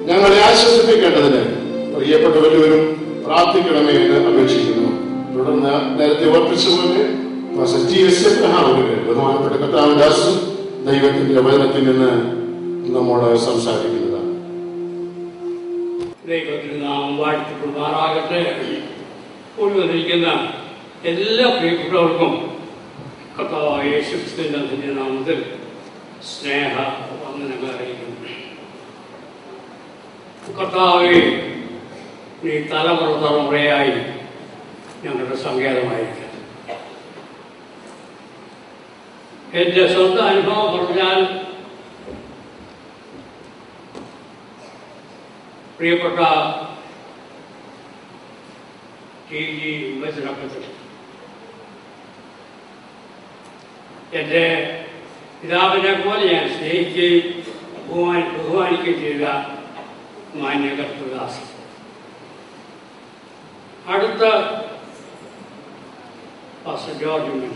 ഞങ്ങളെ ആശ്വസിപ്പിക്കേണ്ടതിന് പ്രിയപ്പെട്ടവരും പ്രാർത്ഥിക്കണമേ എന്ന് അപേക്ഷിക്കുന്നു. തുടർന്ന് നേരത്തെ ഓർപ്പിച്ചുപോലെ പാസ്റ്റർ ടി എസ് എബ്രഹാമിന് ബഹുമാനപ്പെട്ട കർത്താവദാസും ദൈവത്തിന്റെ വചനത്തിൽ നിന്ന് നമ്മോട് സംസാരിക്കുന്നതാണ്. ദൈവത്തിന് നാം വാഴ്ത്തപ്പെടുമാറാകട്ടെ കൂടി വന്നിരിക്കുന്ന എല്ലാ പ്രിയപ്പെട്ടവർക്കും കർത്താവായ യേശുക്രിസ്തുവിന്റെ നാമത്തിൽ സ്നേഹ വന്ദനങ്ങൾ അറിയിക്കുന്നു കർത്താവെ നീ തലമുറ തലമുറയായി ഞങ്ങളുടെ സങ്കേതമായിരിക്കും എന്റെ സ്വന്തം അനുഭവം പറഞ്ഞാൽ പ്രിയപ്പെട്ട ടി ജി വചനപ്പത്തിൽ എന്റെ പിതാവിനെ പോലെ ഞാൻ സ്നേഹിക്കുകയും ബഹുമാനി ബഹുമാനിക്കുകയും ചെയ്ത മാന്യ കർത്തദാസ് അടുത്ത പാസ്റ്റർ ജോർജ് ഉമ്മൻ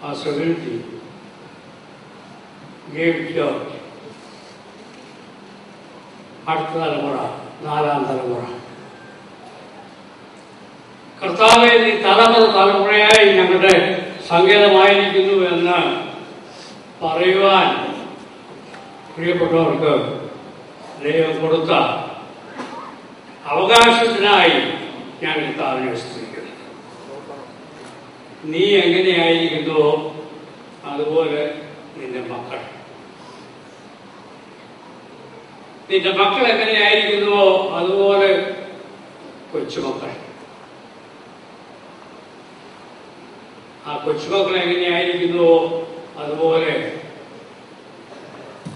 പാസ്റ്റർ വിൽറ്റി ഗേവ് ജോർജ് അടുത്ത തലമുറ നാലാം തലമുറ കർത്താവെ നീ തലമുറ തലമുറയായി ഞങ്ങളുടെ സങ്കേതമായിരിക്കുന്നു എന്ന് പറയുവാൻ പ്രിയപ്പെട്ടവർക്ക് ദൈവം കൊടുത്ത അവകാശത്തിനായി ഞാൻ കർത്താവിനെ സ്തുതിക്കുന്നു നീ എങ്ങനെയായിരിക്കുന്നുവോ അതുപോലെ നിന്റെ മക്കൾ. നിന്റെ മക്കൾ എങ്ങനെയായിരിക്കുന്നുവോ അതുപോലെ കൊച്ചുമക്കൾ. ആ കൊച്ചുമക്കൾ എങ്ങനെയായിരിക്കുന്നുവോ അതുപോലെ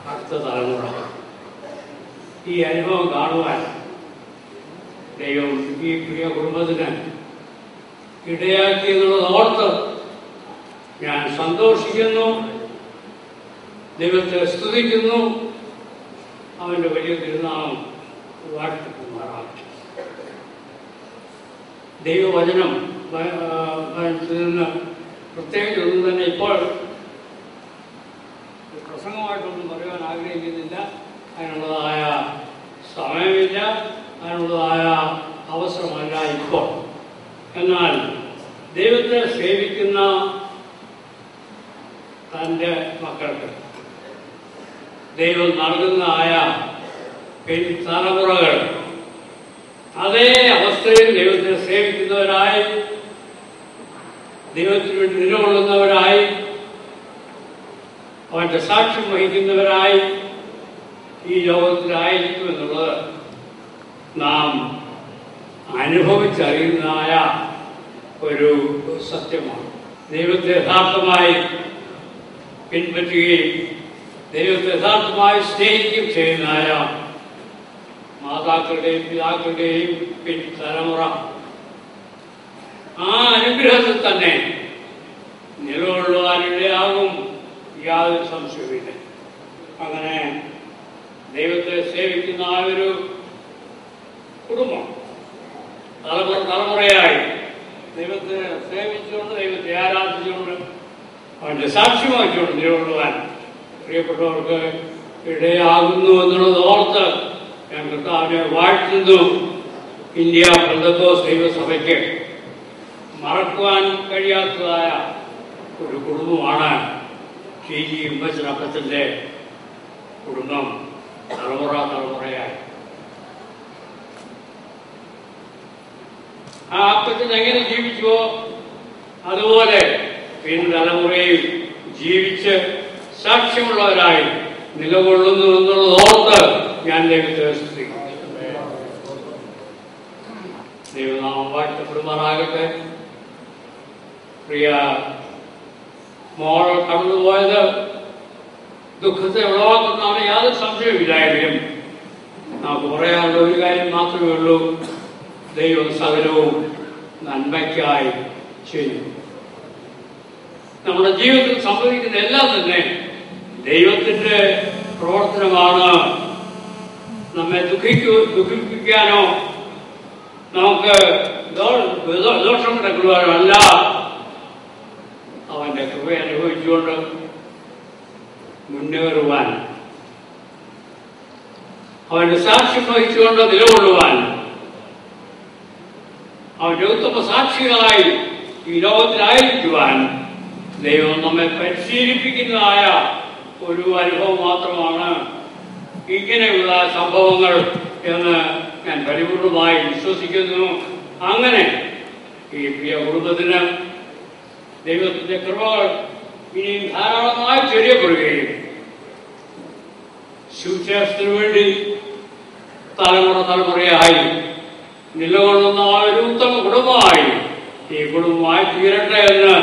അടുത്ത തലമുറ. ഈ അനുഭവം കാണുവാൻ ദൈവം ഈ പ്രിയ കുടുംബത്തിന് ഇടയാക്കിയെന്നുള്ളത് ഓർത്ത് ഞാൻ സന്തോഷിക്കുന്നു. ദൈവത്തെ സ്തുതിക്കുന്നു. അവന്റെ വലിയ തിരുനാളം വാഴ്ത്തിക്കുമാറാകട്ടെ ദൈവവചനം പ്രത്യേകിച്ച് ഒന്നും തന്നെ ഇപ്പോൾ പ്രസംഗമായിട്ടൊന്നും പറയുവാൻ ആഗ്രഹിക്കുന്നില്ല. അതിനുള്ളതായ സമയമില്ല. അതിനുള്ളതായ അവസരമല്ല ഇപ്പോൾ. എന്നാൽ ദൈവത്തെ സേവിക്കുന്ന തന്റെ മക്കൾക്ക് ദൈവം നൽകുന്നതായ പിൻ തലമുറകൾ അതേ അവസ്ഥയിൽ ദൈവത്തെ സേവിക്കുന്നവരായി ദൈവത്തിന് വേണ്ടി നിലകൊള്ളുന്നവരായി അവന്റെ സാക്ഷ്യം വഹിക്കുന്നവരായി ഈ ലോകത്തിലായിരിക്കുമെന്നുള്ളത് നാം അനുഭവിച്ചറിയുന്നതായ ഒരു സത്യമാണ്. ദൈവത്തെ യഥാർത്ഥമായി പിൻപറ്റുകയും ദൈവത്തെ യഥാർത്ഥമായി സ്നേഹിക്കുകയും ചെയ്യുന്നതായ മാതാക്കളുടെയും പിതാക്കളുടെയും പിൻ തലമുറ ആ അനുഗ്രഹത്തിൽ തന്നെ നിലകൊള്ളുവാനിടയാകും യാതൊരു സംശയവുമില്ല. അങ്ങനെ ദൈവത്തെ സേവിക്കുന്ന ആ ഒരു കുടുംബം തലമുറ തലമുറയായി ദൈവത്തെ സേവിച്ചുകൊണ്ട് ദൈവത്തെ ആരാധിച്ചുകൊണ്ട് അവന്റെ സാക്ഷ്യമാക്കിക്കൊണ്ട് നിലകൊള്ളുവാൻ പ്രിയപ്പെട്ടവർക്ക് ഇടയാകുന്നു എന്നുള്ളത് ഓർത്ത് ഞാൻ കർത്താവിനെ വാഴ്ത്തുന്നു. ഇന്ത്യ ബന്ധക്കോസ് ദൈവസഭയ്ക്ക് മറക്കുവാൻ കഴിയാത്തതായ ഒരു കുടുംബമാണ് ടി ജി ഉമ്മച്ചനപ്പത്തിന്റെ കുടുംബം തലമുറ തലമുറയായി. ആ അപ്പച്ചൻ എങ്ങനെ ജീവിച്ചുവോ അതുപോലെ പിൻതലമുറയിൽ ജീവിച്ച് സാക്ഷ്യമുള്ളവരായി നിലകൊള്ളുന്നു എന്നുള്ളത് ഓർത്ത് ഞാൻ ദൈവത്തെ വിശ്വസിക്കുന്നു ദൈവനാമം വാഴ്ത്തപ്പെടുമാറാകട്ടെ. പ്രിയ മോൾ കടന്നുപോയത് ദുഃഖത്തെ ഉളവാക്കുന്നതാണ് യാതൊരു സംശയമില്ലായെങ്കിലും നമുക്ക് പറയാനുള്ള ഒരു കാര്യം മാത്രമേ ഉള്ളൂ. ദൈവം സകലവും നന്മയ്ക്കായി ചെയ്യും നമ്മുടെ ജീവിതത്തിൽ സംഭവിക്കുന്ന എല്ലാം തന്നെ ദൈവത്തിന്റെ പ്രവർത്തനമാണ്. നമ്മെ ദുഃഖിക്കു ദുഃഖിപ്പിക്കാനോ നമുക്ക് ദോഷം കിടക്കുവാനോ അല്ല അവന്റെ കൃപ അനുഭവിച്ചുകൊണ്ട് മുന്നേറുവാൻ. അവന്റെ സാക്ഷ്യം വഹിച്ചുകൊണ്ട് നിലകൊള്ളുവാൻ. അവന്റെ ഉത്തമ സാക്ഷികളായി ഈ ലോകത്തിലായിരിക്കുവാൻ ദൈവം നമ്മെ പരിശീലിപ്പിക്കുന്നതായ ഒരു അനുഭവം മാത്രമാണ് ഇങ്ങനെയുള്ള സംഭവങ്ങൾ എന്ന് ഞാൻ പരിപൂർണമായി വിശ്വസിക്കുന്നു. അങ്ങനെ ഈ പ്രിയ കുടുംബത്തിന് ദൈവത്തിന്റെ കൃപകൾ ഇനിയും ധാരാളമായി ചെറിയപ്പെടുകയും സുവിശേഷത്തിനു വേണ്ടി തലമുറ തലമുറയായി നിലകൊള്ളുന്ന ആ ഒരു ഉത്തമ കുടുംബമായി ഈ കുടുംബമായി തീരട്ടെ എന്ന്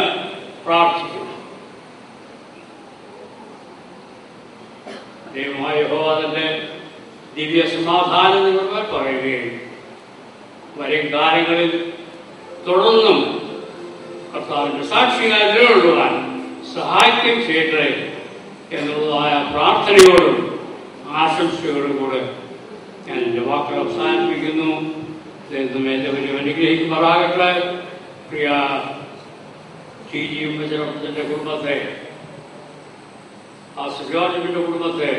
പ്രാർത്ഥിക്കുന്നു. ദൈവമായ യഹോവാദന്റെ ദിവ്യ സമാധാനം നിങ്ങൾ പറയുകയും വരും കാലങ്ങളിൽ തുടർന്നും കർത്താവിന്റെ സാക്ഷിയായി നിലകൊള്ളുവാൻ സഹായിക്കും ചെയ്യട്ടെ എന്നുള്ളതായ പ്രാർത്ഥനയോടും ആശംസയോടും കൂടെ ഞാൻ എന്റെ വാക്കുകൾ അവസാനിപ്പിക്കുന്നു. ദൈവം എല്ലാവരും അനുഗ്രഹിക്കുമാറാകട്ടെ. പ്രിയ ടി ജി ഉമ്മച്ചനത്തിന്റെ കുടുംബത്തെ ആ സുജോജന്റെ കുടുംബത്തെ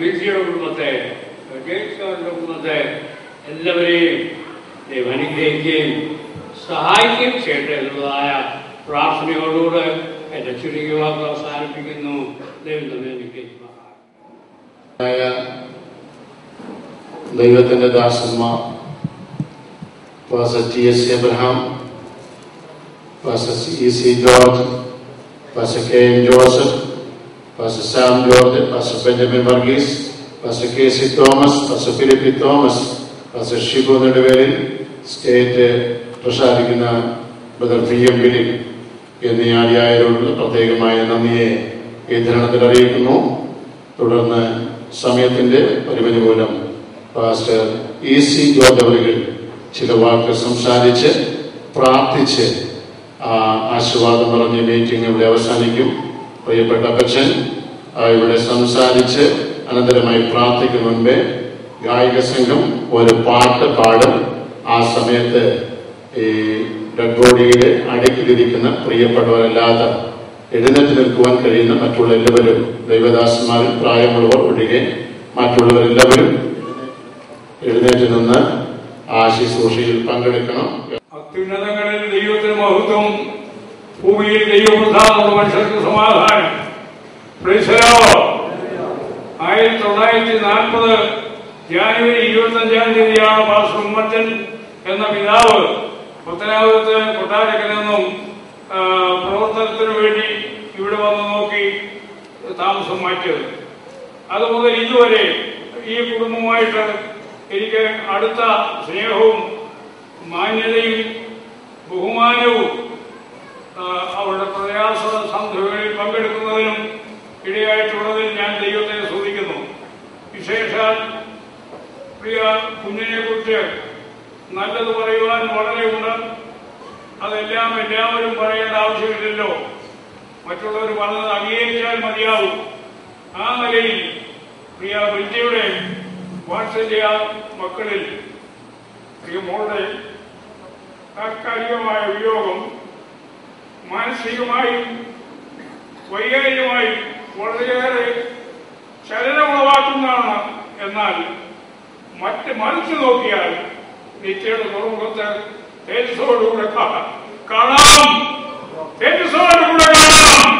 ബിൽസിയുടെ കുടുംബത്തെ ജെയ്സാറിന്റെ കുടുംബത്തെ എല്ലാവരെയും ദൈവം അനുഗ്രഹിക്കുകയും സഹായിക്കുകയും ചെയ്യട്ടെ എന്നുള്ളതായ പ്രാർത്ഥനയോടുകൂടെ എന്റെ ചുരുങ്ങിയ വാക്ക് അവസാനിപ്പിക്കുന്നു. ദൈവം തന്നെ അനുഗ്രഹിക്കുമാറാകട്ടെ ആയ ദൈവത്തിന്റെ ദാസന്മാർ pastor T S Abraham pastor E C George pastor K M Joseph pastor Sam George pastor Benjamin Varghese pastor K C Thomas പാസ Philip Thomas പാസ Shibu Neduvelil state പ്രസാദിക്കുന്ന ബദർ പി എം ബിലി എന്നീ ആര്യായരോടുള്ള പ്രത്യേകമായ നന്ദിയെ ഈ ധരണത്തിൽ അറിയിക്കുന്നു. തുടർന്ന് സമയത്തിന്റെ പരിമിതി മൂലം പാസ്റ്റർ ഇ സി ജോർജ് ചില വാക്ക് സംസാരിച്ച് പ്രാർത്ഥിച്ച് ആ ആശീർവാദം പറഞ്ഞ മീറ്റിംഗ് ഇവിടെ അവസാനിക്കും. പ്രിയപ്പെട്ട അപ്പച്ചൻ ഇവിടെ സംസാരിച്ച് അനന്തരമായി പ്രാർത്ഥിക്കും മുൻപേ ഗായിക സംഘം ഒരു പാട്ട് പാടും. ആ സമയത്ത് ഈ ഡെഡ് ബോഡിയിൽ അടുക്കിലിരിക്കുന്ന പ്രിയപ്പെട്ടവരല്ലാത്ത എഴുന്നേറ്റ് നിൽക്കുവാൻ കഴിയുന്ന മറ്റുള്ള എല്ലാവരും ദൈവദാസന്മാരിൽ പ്രായമുള്ളവർ ഒഴികെ മറ്റുള്ളവരെല്ലാവരും എഴുന്നേറ്റ് നിന്ന് ആ ശുശ്രൂഷയിൽ പങ്കെടുക്കണം. അത്യുന്നതങ്ങളിൽ ദൈവത്തിന് മഹത്വം ഭൂമിയിൽ ദൈവപ്രധാനമുള്ള മനുഷ്യർക്ക് സമാധാനം. ആയിരത്തി തൊള്ളായിരത്തി നാൽപ്പത് ജാനുവരി ഇരുപത്തഞ്ചാം തീയതിയാണ് പാസ്റ്റർ ഉമ്മച്ചൻ എന്ന പിതാവ് പുത്തനാപുരത്ത് കൊട്ടാരക്കൽ നിന്നും പ്രവർത്തനത്തിന് വേണ്ടി ഇവിടെ വന്ന് നോക്കി താമസം മാറ്റിയത്. അതുമുതൽ ഇതുവരെ ഈ കുടുംബമായിട്ട് എനിക്ക് അടുത്ത സ്നേഹവും മാന്യതയും ബഹുമാനവും അവരുടെ പ്രയാ പ്രയാസ സന്ധികളിൽ പങ്കെടുക്കുന്നതിനും ഇടയായിട്ടുള്ളതിൽ ഞാൻ ദൈവത്തെ സ്തുതിക്കുന്നു. വിശേഷാൽ പ്രിയ കുഞ്ഞിനെ കുറിച്ച് നല്ലത് പറയുവാൻ വളരെ ഉണ്ട്. അതെല്ലാം എല്ലാവരും പറയേണ്ട ആവശ്യമില്ലല്ലോ. മറ്റുള്ളവർ പറഞ്ഞത് അംഗീകരിച്ചാൽ മതിയാവും. ആ നിലയിൽ പ്രിയ വിദ്യയുടെ വാത്സല്യ മക്കളിൽ പ്രിയ മോളുടെ താൽക്കാലികമായ വിയോഗം മാനസികമായും വൈകാരികമായും വളരെയേറെ ചലനമുളവാക്കുന്നതാണ്. എന്നാൽ മറ്റ് മനസ്സ് നോക്കിയാൽ നിത്യയുടെ തുറമുഖത്ത് തേജസ്സോടുകൂടെ കാണാം. തേജസ്സോടുകൂടെ കാണാം.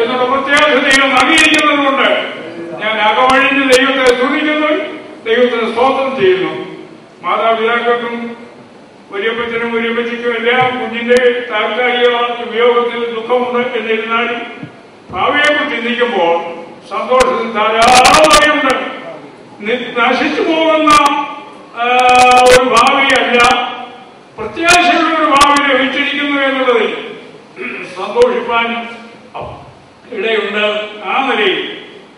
എന്നുള്ള പ്രത്യേക ദൈവം അംഗീകരിക്കുന്നതുകൊണ്ട് ഞാൻ അകവഴിഞ്ഞ് ദൈവത്തെ സ്തുതിക്കുന്നു ദൈവത്തിന് സ്തോത്രം ചെയ്യുന്നു. മാതാപിതാക്കൾക്കും വലിയപ്പച്ചനും വലിയപ്പച്ചയ്ക്കും എല്ലാം കുഞ്ഞിന്റെ താൽക്കാലിക വിയോഗത്തിൽ ദുഃഖമുണ്ട് എന്നിരുന്നാലും ഭാവിയെക്കുറിച്ച് ചിന്തിക്കുമ്പോൾ സന്തോഷത്തിൽ ധാരാളമായുണ്ട് നശിച്ചു പോകുന്ന ഒരു ഭാവിയല്ല. പ്രത്യാശയുള്ള ഒരു ഭാവി ലഭിച്ചിരിക്കുന്നു എന്നുള്ളതിൽ സന്തോഷിപ്പാൻ ഇടയുണ്ട്. ആ നിലയിൽ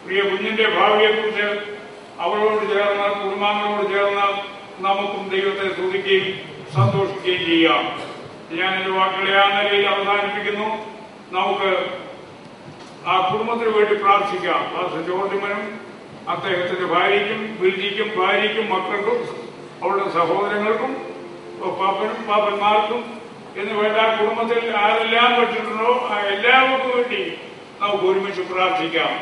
പ്രിയ കുഞ്ഞിന്റെ ഭാവിയെക്കുറിച്ച് അവളോട് ചേർന്ന് കുടുംബാംഗങ്ങളോട് ചേർന്ന് നമുക്കും ദൈവത്തെ സ്തുതിക്കുകയും സന്തോഷിക്കുകയും ചെയ്യാം. ഞാൻ എന്റെ വാക്കുകളെ ആ നിലയിൽ അവസാനിപ്പിക്കുന്നു. നമുക്ക് ആ കുടുംബത്തിന് വേണ്ടി പ്രാർത്ഥിക്കാം. ജോർജിമനും അദ്ദേഹത്തിന്റെ ഭാര്യയ്ക്കും ബിൽജിക്കും ഭാര്യയ്ക്കും മക്കൾക്കും അവളുടെ സഹോദരങ്ങൾക്കും പാപ്പനും പാപ്പന്മാർക്കും എന്ന് വേണ്ട കുടുംബത്തിൽ ആരെല്ലാം പറ്റിട്ടുണ്ടോ ആ എല്ലാവർക്കും വേണ്ടി നമുക്ക് ഒരുമിച്ച് പ്രാർത്ഥിക്കാം.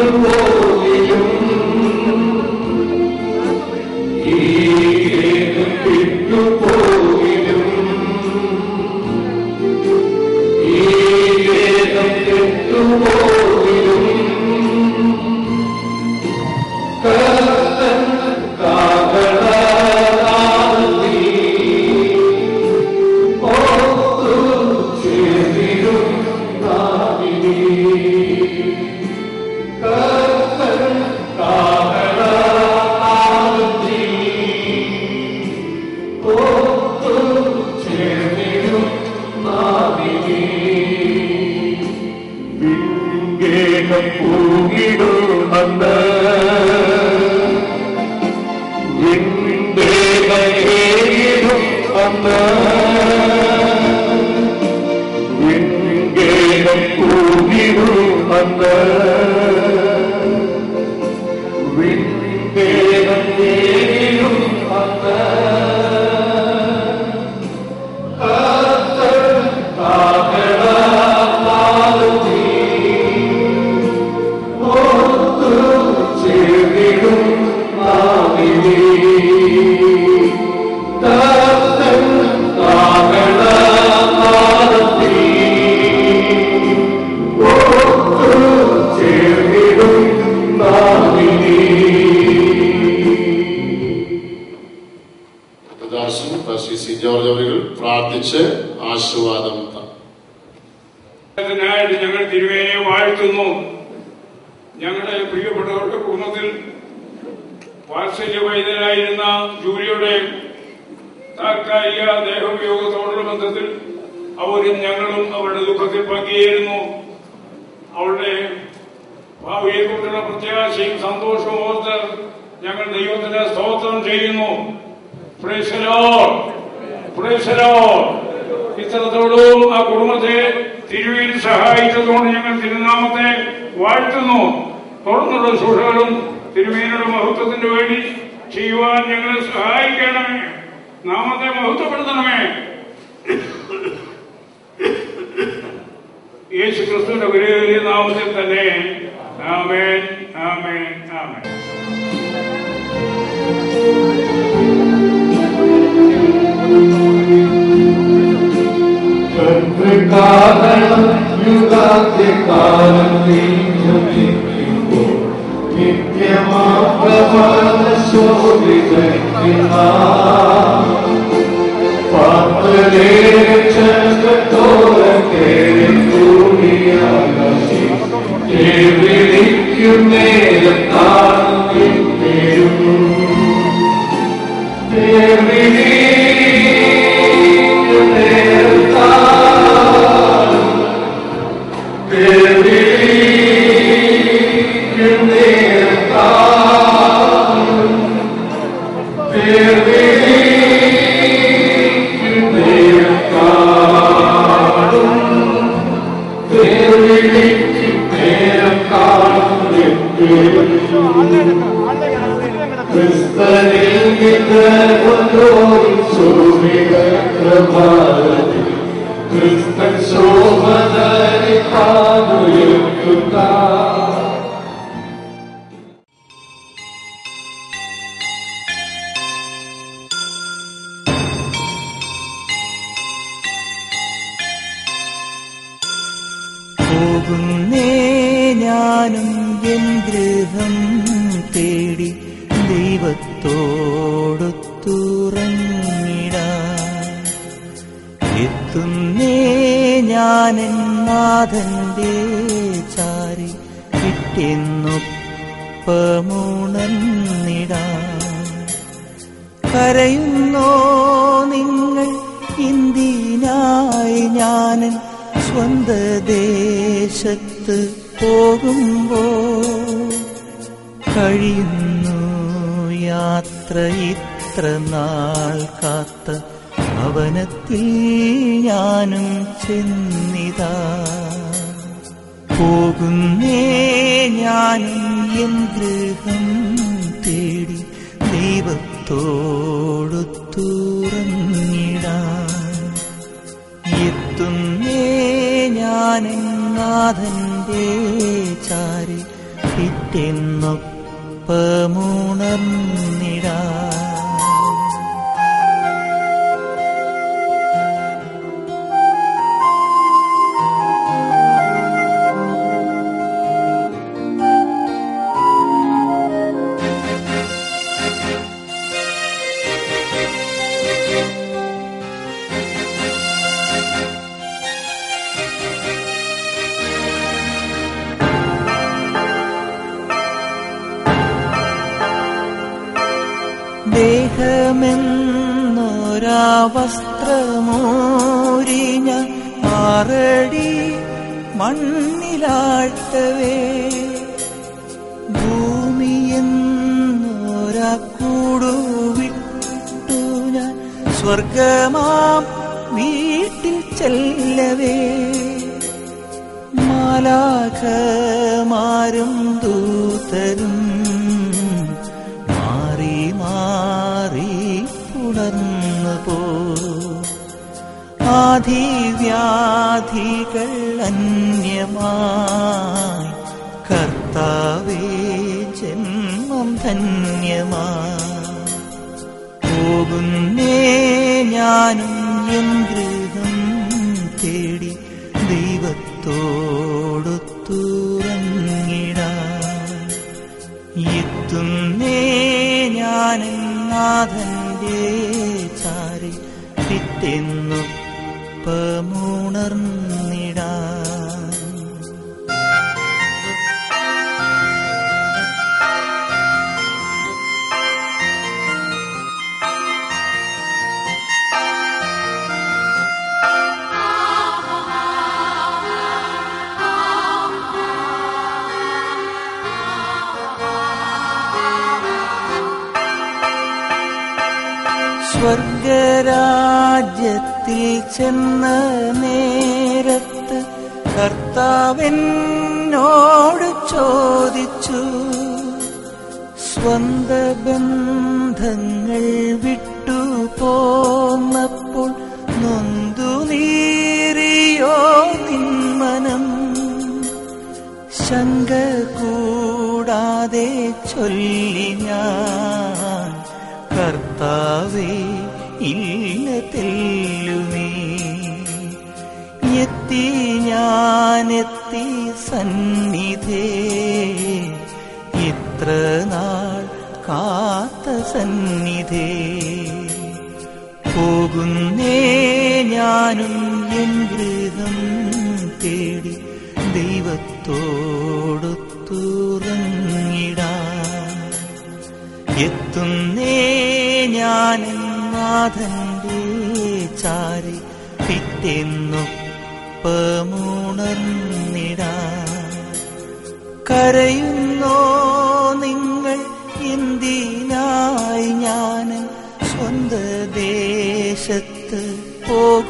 പൂകിടുമെന്ന് Christ and show my heart to you, to God.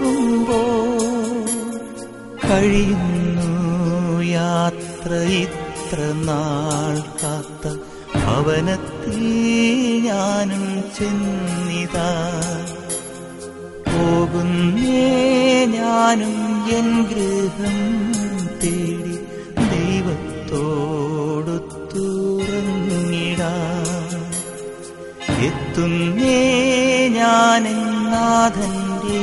പോകുമ്പോൾ കഴിയുന്നു യാത്ര ഇത്ര നാൾ കാത്ത ഭവനത്തിൽ ഞാനും ചെന്നിതാ. പോകുന്നേ ഞാനും എൻ ഗൃഹം തേടി ദൈവത്തോടുത്തുറങ്ങിടാ എത്തുന്നേ ഞാനെന്നാഥന്റെ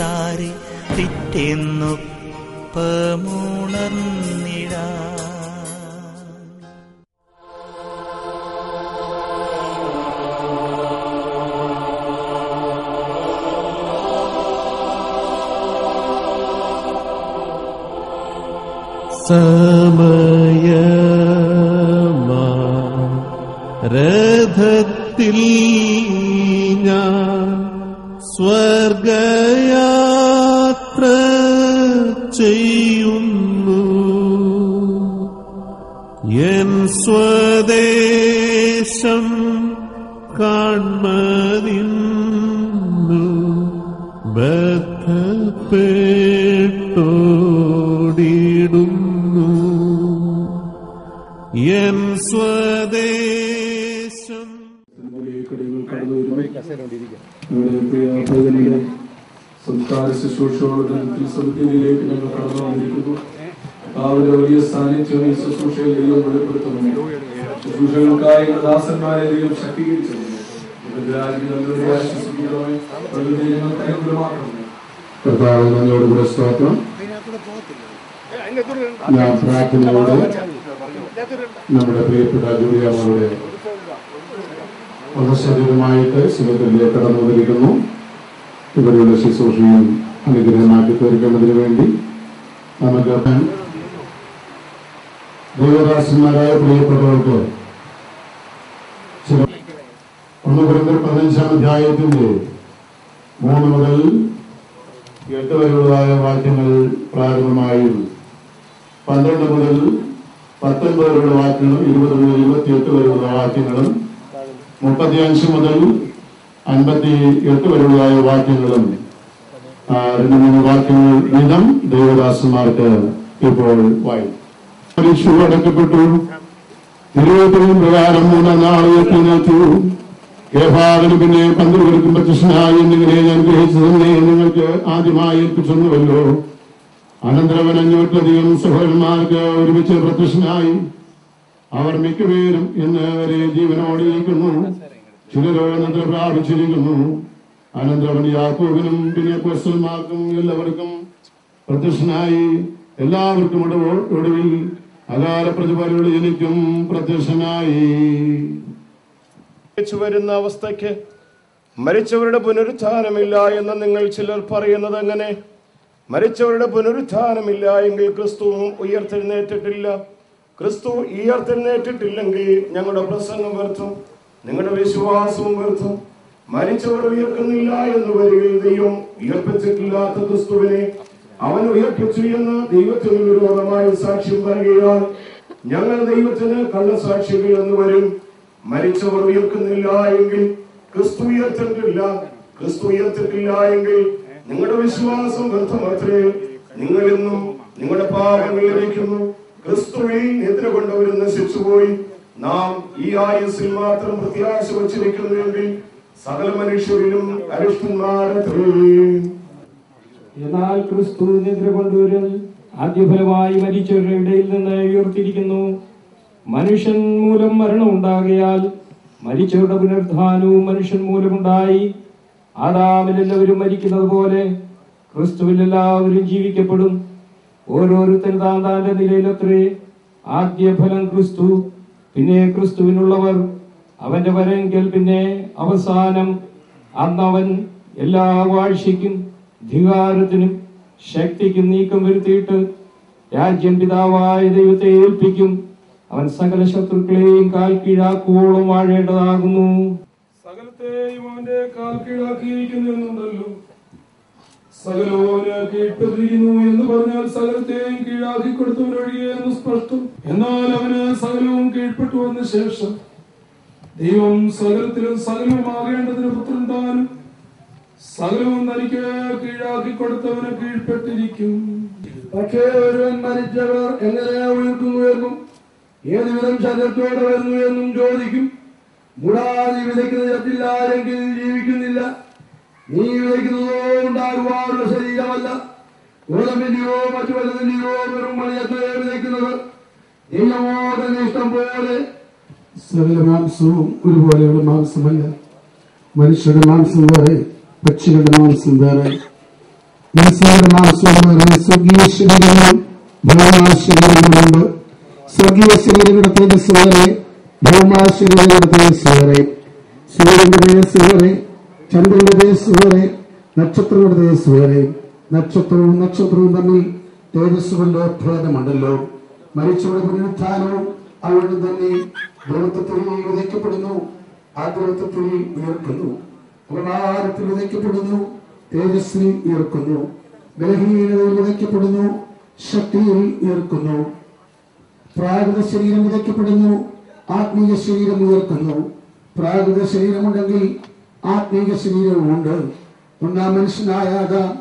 നാഥന്റെ ചാരി പിറ്റെന്നൊപ്പമുണർന്നിടാം സമയമാ രഥത്തിൽ സ്വദേശം കാൺമതിന്നു ബദ്ധപ്പെട്ടോടിടുന്നു. എൻ സ്വദേശം സംസ്കാര ശുശ്രൂഷയോടെ സമിതിയിലേക്ക് ഞങ്ങൾ കടന്നു വന്നിരിക്കുന്നു അവരുടെ വലിയ സാന്നിധ്യം ഈ ശുശ്രൂഷയിൽ ദൈവം വെളിപ്പെടുത്തുന്നു ശുശ്രൂഷകൾക്കായി ദാസന്മാരെയും ദാസന്മാരെ ദൈവം ശക്തീകരിച്ചു കർത്താവ് നന്ദിയോടുകൂടെ സ്തോത്രം. ഞാൻ പ്രാർത്ഥനയോടെ നമ്മുടെ പ്രിയപ്പെട്ട ജൂലിയാമ്മയുടെ ശരീരമായിട്ട് ശിവത്തിലേക്ക് കടന്നു വന്നിരിക്കുന്നു ഇവരുടെ ശുശ്രൂഷയും അനുഗ്രഹമാക്കി തീർക്കേണ്ടതിന് വേണ്ടി നമുക്ക് ദൈവദാസന്മാരായ പ്രിയപ്പെട്ടവർക്ക് ഒന്ന് കുറഞ്ഞ പതിനഞ്ചാം അധ്യായത്തിന്റെ മൂന്ന് മുതൽ എട്ട് വരെയുള്ളതായ വാക്യങ്ങൾ പ്രാരംഭമായും പന്ത്രണ്ട് മുതൽ പത്തൊൻപത് വരെയുള്ള വാക്യങ്ങളും ഇരുപത് മുതൽ ഇരുപത്തിയെട്ട് വരെയുള്ള വാക്യങ്ങളും മുപ്പത്തിയഞ്ച് മുതൽ അൻപത്തി എട്ട് വരെയുള്ളതായ വാക്യങ്ങളും രണ്ട് മൂന്ന് വാക്യങ്ങൾ വീതം ദേവദാസന്മാർക്ക് ഇപ്പോൾ വായി പരീക്ഷ അടക്കപ്പെട്ടു നിരോധനവും പ്രകാരം മൂന്നാം നാൾ എഴുന്നേറ്റു കേഭാവിന് പിന്നെ പന്തുകൾക്കും പ്രത്യക്ഷനായി എന്നിങ്ങനെ ഞാൻ ഗ്രഹിച്ചു തന്നെ നിങ്ങൾക്ക് ആദ്യമായി ഏൽപ്പിച്ചെന്നുവല്ലോ അനന്തരവൻ അഞ്ഞൂറ്റധികം സഹോദരന്മാർക്ക് ഒരുമിച്ച് പ്രത്യക്ഷനായി. അവർ മിക്കപേരും ഇന്ന് വരെ ജീവനോടെ ഇരിക്കുന്നു. ചിലരോ അനന്തരം പ്രാപിച്ചിരിക്കുന്നു. അനന്തരവൻ യാക്കോബിനും പിന്നെ കൊസ്റ്റന്മാർക്കും എല്ലാവർക്കും പ്രത്യക്ഷനായി. എല്ലാവർക്കും ഒടുവ- ഒടുവിൽ അകാല പ്രതിഫലങ്ങൾ എനിക്കും പ്രത്യക്ഷനായി. വരുന്ന അവസ്ഥയ്ക്ക് മരിച്ചവരുടെ പുനരുത്ഥാനമില്ല എന്ന് നിങ്ങൾ ചിലർ പറയുന്നത് എങ്ങനെ? മരിച്ചവരുടെ പുനരുത്ഥാനമില്ല എങ്കിൽ ക്രിസ്തുവും ഉയർത്തെഴുന്നേറ്റിട്ടില്ല. ക്രിസ്തു ഉയർത്തെഴുന്നേറ്റിട്ടില്ലെങ്കിൽ ഞങ്ങളുടെ പ്രസംഗം വ്യർത്ഥം നിങ്ങളുടെ വിശ്വാസവും വ്യർത്ഥം. മരിച്ചവർ ഉയർക്കുന്നില്ല എന്ന് വരികയും ഉയർപ്പിച്ചിട്ടില്ലാത്ത ക്രിസ്തുവിനെ അവൻ ഉയർപ്പിച്ചു എന്ന് ദൈവത്തിന് വിരോധമായ സാക്ഷ്യം പറയുകയാൽ ഞങ്ങൾ ദൈവത്തിന് കള്ളസാക്ഷികൾ എന്ന് വരും. മരിച്ചവർ ഉയർക്കുന്നില്ല എങ്കിൽ ക്രിസ്തു ഉയർത്തിട്ടില്ല. ക്രിസ്തു ഉയർത്തിട്ടില്ല എങ്കിൽ നിങ്ങളുടെ വിശ്വാസം വ്യർത്ഥമാത്രേ. നിങ്ങൾ ഇന്നും നിങ്ങളുടെ പാപങ്ങൾ ലഭിക്കുന്നു. ക്രിസ്തുവിൽ നിദ്ര കൊണ്ടവരും നശിച്ചുപോയി. നാം ഈ ആയുസ്സിൽ മാത്രം പ്രത്യാശ വച്ചിരിക്കുന്നുവെങ്കിൽ സകല മനുഷ്യരിലും അരിഷ്ടന്മാരത്രേ. എന്നാൽ ക്രിസ്തു നിദ്ര കൊണ്ടുവരും. ആദ്യഫലമായി മരിച്ചവരുടെ ഇടയിൽ നിന്ന് ഉയർത്തിരിക്കുന്നു മനുഷ്യൻ മൂലം മരണം ഉണ്ടാകിയാൽ മരിച്ചവരുടെ പുനർധാനവും മനുഷ്യൻ മൂലമുണ്ടായി. ആദാമിൽ എല്ലാവരും മരിക്കുന്നത് പോലെ ക്രിസ്തുവിൽ എല്ലാവരും ജീവിക്കപ്പെടും. ഓരോരുത്തൻ താൻ നിലയിലത്രേ നിലയിലത്രേ ആദ്യഫലം ക്രിസ്തു പിന്നെ ക്രിസ്തുവിനുള്ളവർ. അവന്റെ വരെങ്കിൽ പിന്നെ അവസാനം അന്നവൻ എല്ലാ വാഴ്ചയ്ക്കും ധികാരത്തിനും ശക്തിക്കും നീക്കം വരുത്തിയിട്ട് രാജ്യം പിതാവായ ദൈവത്തെ ഏൽപ്പിക്കും. അവൻ സകല ശത്രുക്കളെയും കാൽ കീഴാക്കുവോളം വാഴേണ്ടതാകുന്നു. സകലത്തെയും അവന്റെ കാൽ കീഴാക്കിയിരിക്കുന്നുണ്ടല്ലോ സകലോന് കീഴ്പ്പെട്ടിരിക്കുന്നു എന്ന് പറഞ്ഞാൽ സകലത്തെയും കീഴാക്കി കൊടുത്തവനൊഴികെ എന്ന് സ്പഷ്ടം. എന്നാൽ അവന് സകലവും കീഴ്പ്പെട്ടു വന്ന ശേഷം ദൈവം സകലത്തിലും സകലവുമാകേണ്ടതിന് പുത്രൻ താനും സകലവും തനിക്ക് കീഴാക്കി കൊടുത്തവനെ കീഴ്പ്പെട്ടിരിക്കും. പക്ഷേ ഒരുവൻ മരിച്ചവർ എങ്ങനെ ഉയർത്തുന്നു എന്നും ഏതുവിധം ശരീരത്തോടെ വരുന്നു എന്നും ചോദിക്കും. മുടാതി വിതയ്ക്കുന്ന ഇടത്തിൽ ആരെങ്കിലും ജീവിക്കുന്നില്ല. നീ വിതയ്ക്കുന്നതോ ഉണ്ടാകുവാനുള്ള ശരീരമല്ല. ഗോതമ്പിന്റെയോ മറ്റു വലതിന്റെയോ വെറും മണിയത്തോ വിതയ്ക്കുന്നത്. ദൈവമോ തന്നെ ഇഷ്ടം പോലെ. സകല മാംസവും ഒരുപോലെയുള്ള മാംസമല്ല. മനുഷ്യരുടെ മാംസം വേറെ. പക്ഷികളുടെ മാംസം വേറെ. മനുഷ്യരുടെ മാംസം വേറെ. സ്വർഗീയ ശരീരങ്ങളും ശരീരങ്ങളുമുണ്ട് സ്വർഗീയ ശരീരങ്ങളുടെ തേജസ് വേറെ. ശരീരങ്ങളുടെ തേജസ് വേറെ. സൂര്യന്റെ തേജസ് വേറെ. ചന്ദ്രന്റെ തേജസ് വേറെ. നക്ഷത്രങ്ങളുടെ തേജസ് വേറെ. നക്ഷത്രവും നക്ഷത്രവും തമ്മിൽ തേജസ് കൊണ്ട് ഭേദമുണ്ടല്ലോ മരിച്ചവരുടെ പുനരുത്ഥാനവും അവരുടെ തന്നെ ദൈവത്വത്തിൽ വിധിക്കപ്പെടുന്നു ആ ദൈവത്വത്തിൽ ഉയർക്കുന്നു. ഉപകാരത്തിൽ വിതയ്ക്കപ്പെടുന്നു തേജസ്സിൽ ഉയർക്കുന്നു ബലഹീനതയിൽ വിതയ്ക്കപ്പെടുന്നു ശക്തിയിൽ ഉയർക്കുന്നു പ്രാകൃത ശരീരം വിതയ്ക്കപ്പെടുന്നു ആത്മീയ ശരീരം ഉയർക്കുന്നു. പ്രാകൃത ശരീരമുണ്ടെങ്കിൽ ആത്മീയ ശരീരവുമുണ്ട് ഒന്നാം മനുഷ്യനായ ആദാം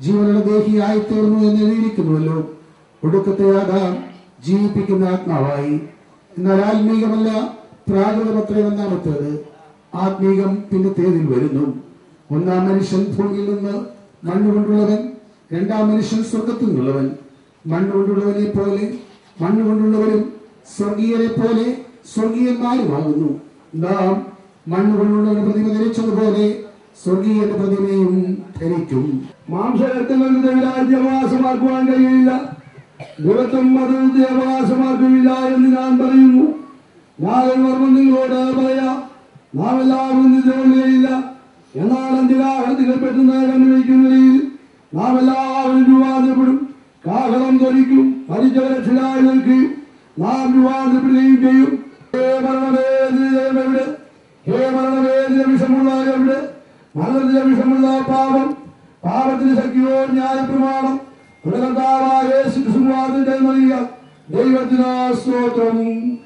ജീവനുള്ള ദേഹിയായി തീർന്നു എന്ന് എഴുതിയിരിക്കുന്നുവല്ലോ. ഒടുക്കത്തെ ആദാം ജീവിപ്പിക്കുന്ന ആത്മാവായി. എന്നാൽ ആത്മീകമല്ല പ്രാകൃതമത്രേ ഒന്നാമത്തേത്. ആത്മീകം പിന്നത്തേതിൽ വരുന്നു. ഒന്നാം മനുഷ്യൻ ഭൂമിയിൽ നിന്ന് മണ്ണുകൊണ്ടുള്ളവൻ രണ്ടാം മനുഷ്യൻ സ്വർഗത്തിൽ നിന്നുള്ളവൻ മണ്ണുകൊണ്ടുള്ളവനെ പോലെ മണ്ണുകൊണ്ടുള്ളവരും സ്വർഗീയരെ പോലെ സ്വർഗീയന്മാരുമാകുന്നു നാം മണ്ണുകൊണ്ടുള്ളവന് പ്രതിമ ധരിച്ചതുപോലെ സ്വർഗീയന്റെ പ്രതിമയും ധരിക്കും. മാംസരക്തങ്ങൾക്ക് ദൈവരാജ്യവാസമാക്കുവാൻ കഴിയില്ല. ദൈവത്വം മതത്തെ അവകാശമാക്കുമില്ല എന്ന് ഞാൻ പറയുന്നു. ഞാൻ മർമ്മം നിങ്ങളോട് പറയാം. നാം എല്ലാവരും നിദ്രകൊള്ളുകയില്ല എന്നാൽ അന്ത്യകാലത്തിൽ പെട്ടെന്ന് കണ്ടുവയ്ക്കുന്നതിൽ നാം എല്ലാവരും രൂപാന്തരപ്പെടും കാഹളം ധരിക്കും. മരിച്ചവരക്ഷരായി നിൽക്കും. നാം രൂപാന്തരപ്പെടുകയും ചെയ്യും. ഹേ മരണവേദനയുടെ ഹേ മരണവേദന വിഷമുള്ളവരുടെ മരണത്തിന്റെ വിഷമുള്ള പാപം. പാപത്തിന് ശക്തിയോ ന്യായപ്രമാണം. തുടർന്നാവായ യേശുവാദിന്റെ നൽകിയ ദൈവത്തിന് സ്തോത്രം.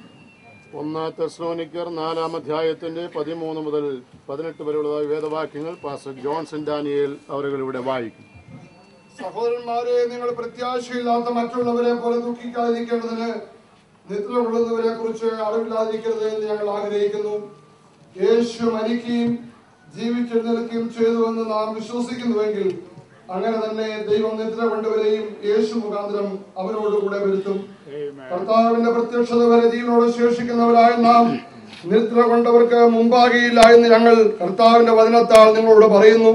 ഒന്ന് തെസ്ലോനിക്കർ നാലാം അധ്യായത്തിന്റെ പതിമൂന്ന് മുതൽ പതിനെട്ട് വരെയുള്ള വേദവാക്യങ്ങൾ പാസ്റ്റർ ജോൺസൺ ഡാനിയേൽ അവരുകൾ ഇവിടെ വായിക്കും. സഹോദരന്മാരെ നിങ്ങൾ പ്രത്യാശയില്ലാത്ത മറ്റുള്ളവരെ പോലെ ദുഃഖിക്കാതിരിക്കേണ്ടതിന് നിദ്ര കൊള്ളുന്നവരെ കുറിച്ച് അറിവില്ലാതിരിക്കരുത് എന്ന് ഞങ്ങൾ ആഗ്രഹിക്കുന്നു. യേശു മരിക്കുകയും ജീവിച്ചെഴുന്നേൽക്കുകയും ചെയ്തുവെന്ന് നാം വിശ്വസിക്കുന്നുവെങ്കിൽ അങ്ങനെ തന്നെ ദൈവം നിദ്ര കൊണ്ടുവരെയും യേശു മുഖാന്തരം അവനോട് കൂടെ വരുത്തും. കർത്താവിന്റെ പ്രത്യക്ഷത വരെ ജീവനോട് ശേഷിക്കുന്നവരായ നാം നിദ്ര കൊണ്ടവർക്ക് മുമ്പാകെയില്ല എന്ന് ഞങ്ങൾ കർത്താവിന്റെ വചനത്താൽ നിങ്ങളോട് പറയുന്നു.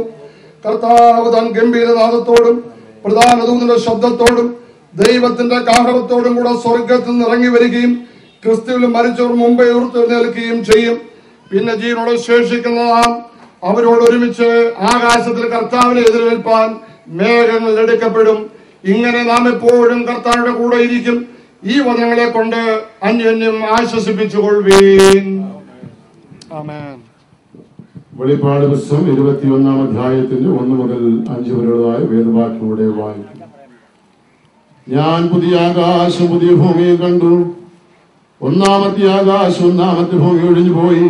കർത്താവ് തൻ ഗംഭീരനാഥത്തോടും പ്രധാന ദൂതന്റെ ശബ്ദത്തോടും ദൈവത്തിന്റെ കാഹളത്തോടും കൂടെ സ്വർഗത്തിൽ നിന്ന് ഇറങ്ങി വരികയും ക്രിസ്തുവിൽ മരിച്ചവർ മുമ്പേ ഉയർത്തെഴുന്നേൽക്കുകയും ചെയ്യും. പിന്നെ ജീവനോട് ശേഷിക്കുന്ന നാം അവരോട് ഒരുമിച്ച് ആകാശത്തിൽ കർത്താവിനെ എതിരേൽപ്പാൻ മേഘങ്ങൾ എടുക്കപ്പെടും. ഇങ്ങനെ നാം എപ്പോഴും കർത്താവിന്റെ കൂടെ ഇരിക്കും. ഈ വചനങ്ങളെ കൊണ്ട് അന്യോന്യം ആശ്വസിപ്പിച്ചുകൊള്ളുവീൻ. വെളിപ്പാട് പുസ്തകം ഇരുപത്തിയൊന്നാം അധ്യായത്തിന്റെ ഒന്ന് മുതൽ അഞ്ച് വരെയുള്ളതായ വേദവാക്യങ്ങളുടെ വായിക്കും ഞാൻ പുതിയ ആകാശം പുതിയ ഭൂമിയും കണ്ടു. ഒന്നാമത്തെ ആകാശം ഒന്നാമത്തെ ഭൂമി ഒഴിഞ്ഞു പോയി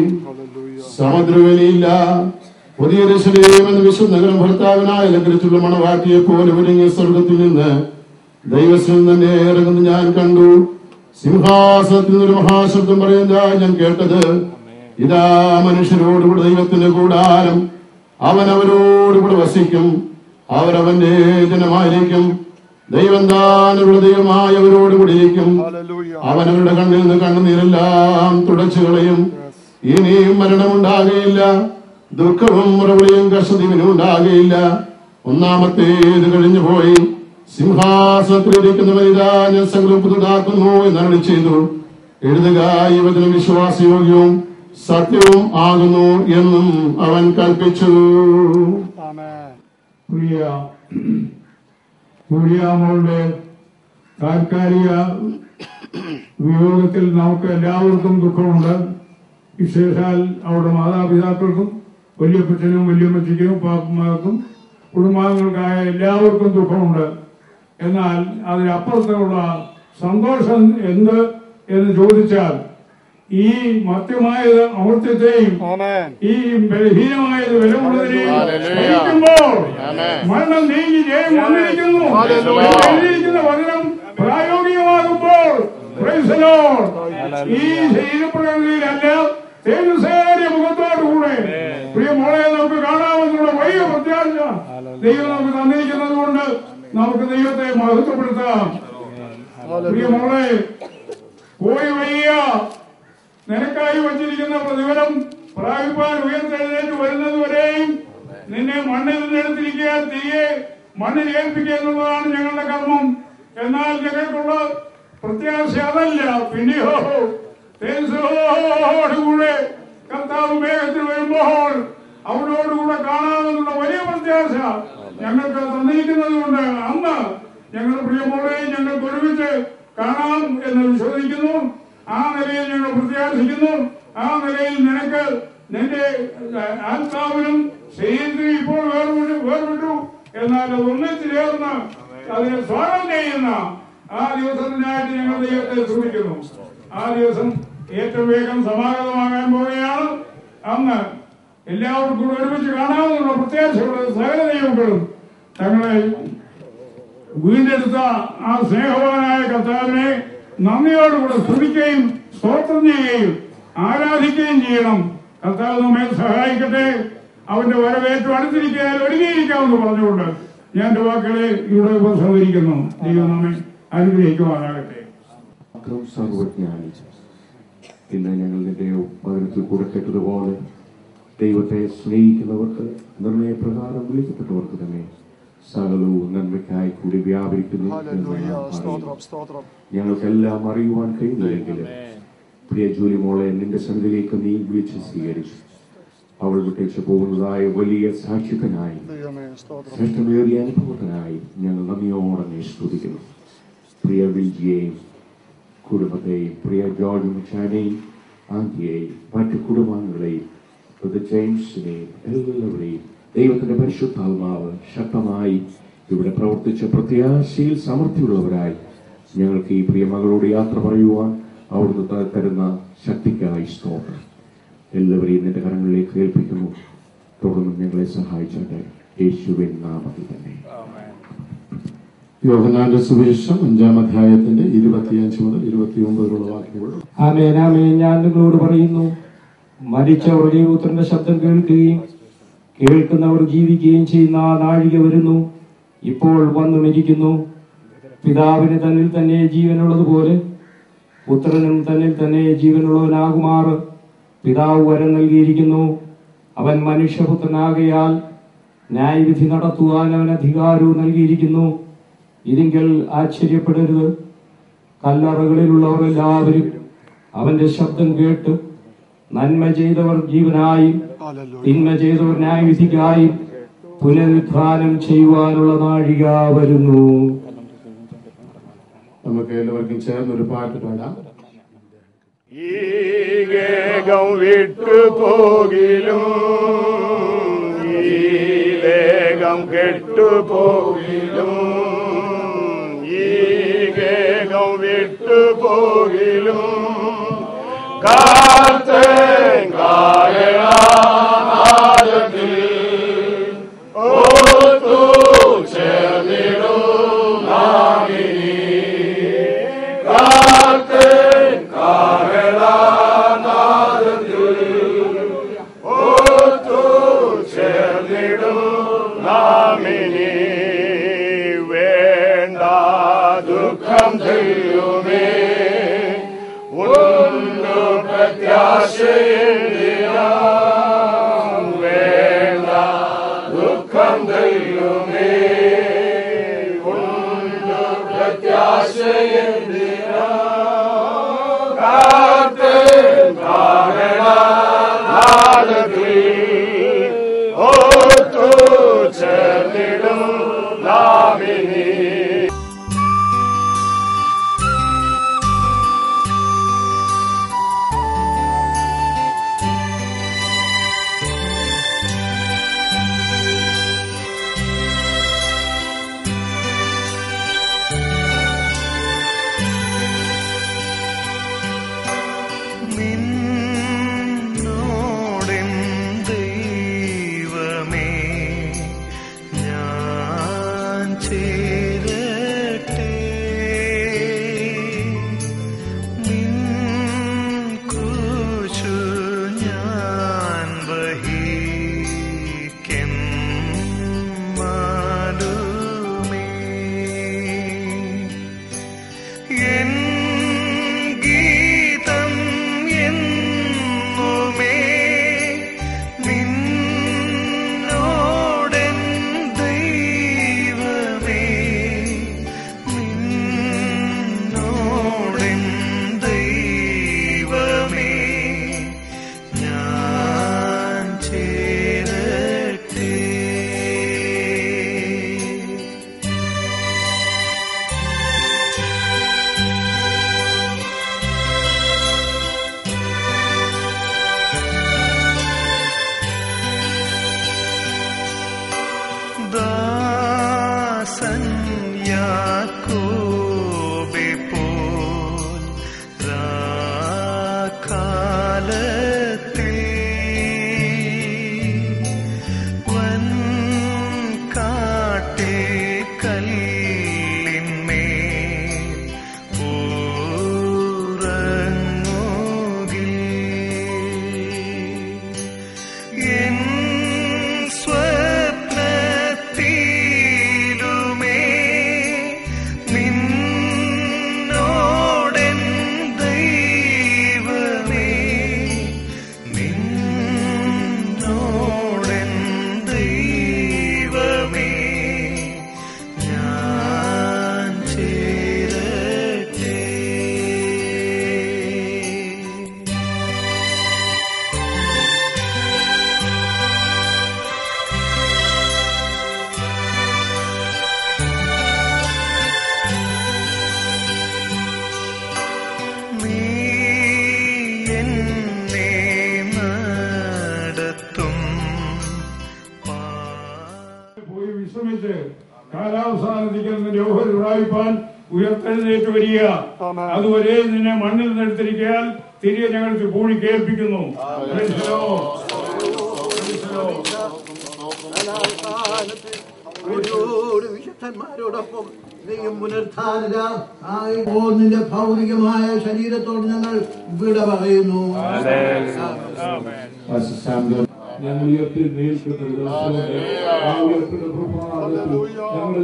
സമുദ്രവനിയില്ല. പുതിയ എന്ന വിശുദ്ധനഗരം ഭർത്താവിനായി അലങ്കരിച്ചുള്ള മണവാട്ടിയെ പോലെ ഒരുങ്ങിയ സ്വർഗത്തിൽ നിന്ന് ദൈവത്തിൽ തന്നെ ഞാൻ കണ്ടു. സിംഹാസനത്തിൽ നിന്നൊരു മഹാശബ്ദം പറയുന്നതാ ഞാൻ കേട്ടത്. ഇതാ മനുഷ്യരോടുകൂടെ ദൈവത്തിന്റെ കൂടാരം. അവൻ അവരോടുകൂടെ വസിക്കും. അവരവന്റെ ജനമായിരിക്കും. ദൈവം താനുള്ള ദൈവമായി അവനവരുടെ കണ്ണിൽ നിന്ന് കണ്ണുനീരെല്ലാം തുടച്ചു കളയും. ഇനിയും മരണമുണ്ടാകുകയില്ല ദുഃഖവും മുറവിളിയും കഷ്ടതീവിനും ഉണ്ടാകുകയില്ല ഒന്നാമത്തേത് കഴിഞ്ഞു പോയി. സിംഹാസനത്തിലിരിക്കുന്നവൻ എന്നറി ചെയ്തു. എഴുതുക ഈ വചനം വിശ്വാസയോഗ്യവും സത്യവും ആകുന്നു എന്നും അവൻ കൽപ്പിച്ചു. താൽക്കാലിക വിയോഗത്തിൽ നമുക്ക് എല്ലാവർക്കും ദുഃഖമുണ്ട്. വിശേഷാൽ അവരുടെ മാതാപിതാക്കൾക്കും വലിയപ്പച്ചനും വലിയമ്മച്ചയ്ക്കും പാപ്പന്മാർക്കും കുടുംബാംഗങ്ങൾക്കായ എല്ലാവർക്കും ദുഃഖമുണ്ട്. എന്നാൽ അതിനപ്പുറത്തുള്ള സന്തോഷം എന്ത് എന്ന് ചോദിച്ചാൽ ഈ മത്യമായത് അമൃത്യത്തെയും ഈ ബലഹീനമായത് വിലമുള്ളതിനെയും മരണം നീങ്ങി ജയം വന്നിരിക്കുന്നു. എഴുതിയിരിക്കുന്ന വചനം പ്രായോഗികമാകുമ്പോൾ. ഈ ശരീരപ്രകൃതിയിലല്ല തേജസ്സേറിയ മുഖത്തോടുകൂടെ. പ്രിയ മോളെ നമുക്ക് കാണാമെന്നുള്ള വലിയ പ്രത്യാശ ദൈവം നമുക്ക് തന്നിരിക്കുന്നത് കൊണ്ട് നമുക്ക് ദൈവത്തെ മഹത്വപ്പെടുത്താം. പ്രിയ മോളെ പോയി വയ്യ നിനക്കായി വച്ചിരിക്കുന്ന പ്രതിഫലം പ്രാപിപ്പാൻ ഉയർത്തെഴുന്നേറ്റ് വരുന്നത് വരെയും നിന്നെ മണ്ണിൽ നിന്നെടുത്തിരിക്കുക തീയെ മണ്ണിൽ ഏൽപ്പിക്കുക എന്നുള്ളതാണ് ഞങ്ങളുടെ കർമ്മം. എന്നാൽ ഞങ്ങൾക്കുള്ള പ്രത്യാശ അതല്ല. പിന്നെയോ തേജസ്സോടുകൂടെ കർത്താവ് വേഗത്തിൽ വരുമ്പോൾ അവരോടുകൂടെ കാണാമെന്നുള്ള വലിയ പ്രത്യാശ ഞങ്ങൾക്ക് തന്നിരിക്കുന്നത് കൊണ്ട് അന്ന് ഞങ്ങളുടെ പ്രിയമോളെ ഞങ്ങൾക്ക് ഒരുമിച്ച് കാണാം എന്ന് വിശ്വസിക്കുന്നു. ആ നിലയിൽ ഞങ്ങൾ പ്രത്യാശിക്കുന്നു. ആ നിലയിൽ നിനക്ക് നിന്റെ ആത്മാവിനും ശരീരത്തിനും ഇപ്പോൾ വേർവിട്ടു വേർവിട്ടു എന്നാൽ ഒന്നിച്ചു ചേർന്ന് അതിനെ സ്വാഗതം ചെയ്യുന്ന ആ ദിവസത്തിനായിട്ട് ഞങ്ങൾ ദൈവത്തെ ശ്രമിക്കുന്നു ആ ദിവസം ഏറ്റവും വേഗം സമാഗതമാകാൻ പോവുകയാണ്. അന്ന് എല്ലാവർക്കും കൂടെ ഒരുമിച്ച് കാണാമെന്നുള്ള പ്രത്യാശയുള്ള സകല ദൈവങ്ങളും തങ്ങളെ വീണ്ടെടുത്ത ആ സ്നേഹവാനായ കർത്താവിനെ നന്ദിയോടുകൂടെ സ്തുതിക്കുകയും സ്തോത്രം ചെയ്യുകയും ആരാധിക്കുകയും ചെയ്യണം. കർത്താവ് നമ്മെ സഹായിക്കട്ടെ. അവന്റെ വരവേറ്റം അടുത്തിരിക്കാൻ ഒരുങ്ങിയിരിക്കാമെന്ന് പറഞ്ഞുകൊണ്ട് ഞാൻ എന്റെ വാക്കുകളെ ഇവിടെ ഉപസംഹരിക്കുന്നു. ദൈവം നമ്മെ അനുഗ്രഹിക്കുവാനാകട്ടെ. മാത്രം സർവജ്ഞാനി ഇന്ന് ഞങ്ങൾ നിന്റെ പകരത്തിൽ കൂടെ കേട്ടതുപോലെ ദൈവത്തെ സ്നേഹിക്കുന്നവർക്ക് നിർണയപ്രകാരം വിളിക്കപ്പെട്ടവർക്ക് തന്നെ സകലവും നന്മയ്ക്കായി കൂടി വ്യാപരിക്കുന്നു. ഞങ്ങൾക്കെല്ലാം അറിയുവാൻ കഴിയുന്നില്ലെങ്കിലും പ്രിയ ജൂലി മോളെ നിന്റെ സന്നിധിയിലേക്ക് നീ വിളിച്ച് സ്വീകരിച്ചു അവൾ വിട്ടേച്ച് പോകുന്നതായ വലിയ സാക്ഷ്യത്തിനായി ശ്രേഷ്ഠമേറിയ അനുഭവത്തിനായി ഞങ്ങൾ നന്ദിയോടെ സ്തുതിക്കുന്നു. പ്രിയ വിൽജിയെയും കുടുംബത്തെയും പ്രിയ ജോർജ് മുച്ചാനെയും ആന്റിയെയും മറ്റു കുടുംബാംഗങ്ങളെയും എല്ലാവരെയും ദൈവത്തിന്റെ പരിശുദ്ധാത്മാവ് ശക്തമായി ഇവിടെ പ്രവർത്തിച്ച പ്രത്യാശയിൽ സമൃദ്ധിയുള്ളവരായി ഞങ്ങൾക്ക് ഈ പ്രിയ മകളോട് യാത്ര പറയുവാൻ അവിടുന്ന് തരുന്ന ശക്തിക്കായി സ്തോത്രം. എല്ലാവരെയും നിന്റെ കരങ്ങളിലേക്ക് ഏൽപ്പിക്കുന്നു. തുടർന്നും ഞങ്ങളെ സഹായിച്ചാട്ടെ. യേശുവിൻ നാമത്തിൽ തന്നെ. യോഹനാന്റെ സുവിശേഷം അഞ്ചാം അധ്യായത്തിന്റെ ഇരുപത്തിയഞ്ച് മുതൽ ഇരുപത്തിയൊമ്പതിലുള്ള വാക്യങ്ങൾ. ആമേൻ ഞാൻ നിങ്ങളോട് പറയുന്നു മരിച്ചവർ ദൈവപുത്രന്റെ ശബ്ദം കേൾക്കുകയും കേൾക്കുന്നവർ ജീവിക്കുകയും ചെയ്യുന്ന ആ നാഴിക വരുന്നു. ഇപ്പോൾ വന്നു മരിക്കുന്നു. പിതാവിന് തന്നിൽ തന്നെ ജീവനുള്ളതുപോലെ പുത്രനും തന്നിൽ തന്നെ ജീവനുള്ളവനാകുമാർ. പിതാവ് വരം നൽകിയിരിക്കുന്നു. അവൻ മനുഷ്യപുത്രനാകയാൽ ന്യായവിധി നടത്തുവാൻ അവൻ അധികാരവും നൽകിയിരിക്കുന്നു. ഇതിങ്കൽ ആശ്ചര്യപ്പെടരുത്. കല്ലറകളിലുള്ളവർ എല്ലാവരും അവന്റെ ശബ്ദം കേട്ട് നന്മ ചെയ്തവർ ജീവനായും തിന്മ ചെയ്തവർ ന്യായവിധിക്കായും പുനരുദ്ധാനം ചെയ്യുവാനുള്ള നാഴിക വരുന്നു. നമുക്ക് എല്ലാവർക്കും ചേർന്ന് ഒരു പാട്ട് പാടാം. ഈകം വിട്ടു പോകിലും ഈ വേഗം കെട്ടുപോകിലും ഈഗേകം വിട്ടു പോകിലും കാർത്തൻ പ്രത്യാശയെന്തിനാം വേണ്ട ദുഃഖം ചെയ്യുമേ ഉണ്ടു പ്രത്യാശയെന്തിനാം കാത്തൻ കാരണനാദത്തിൽ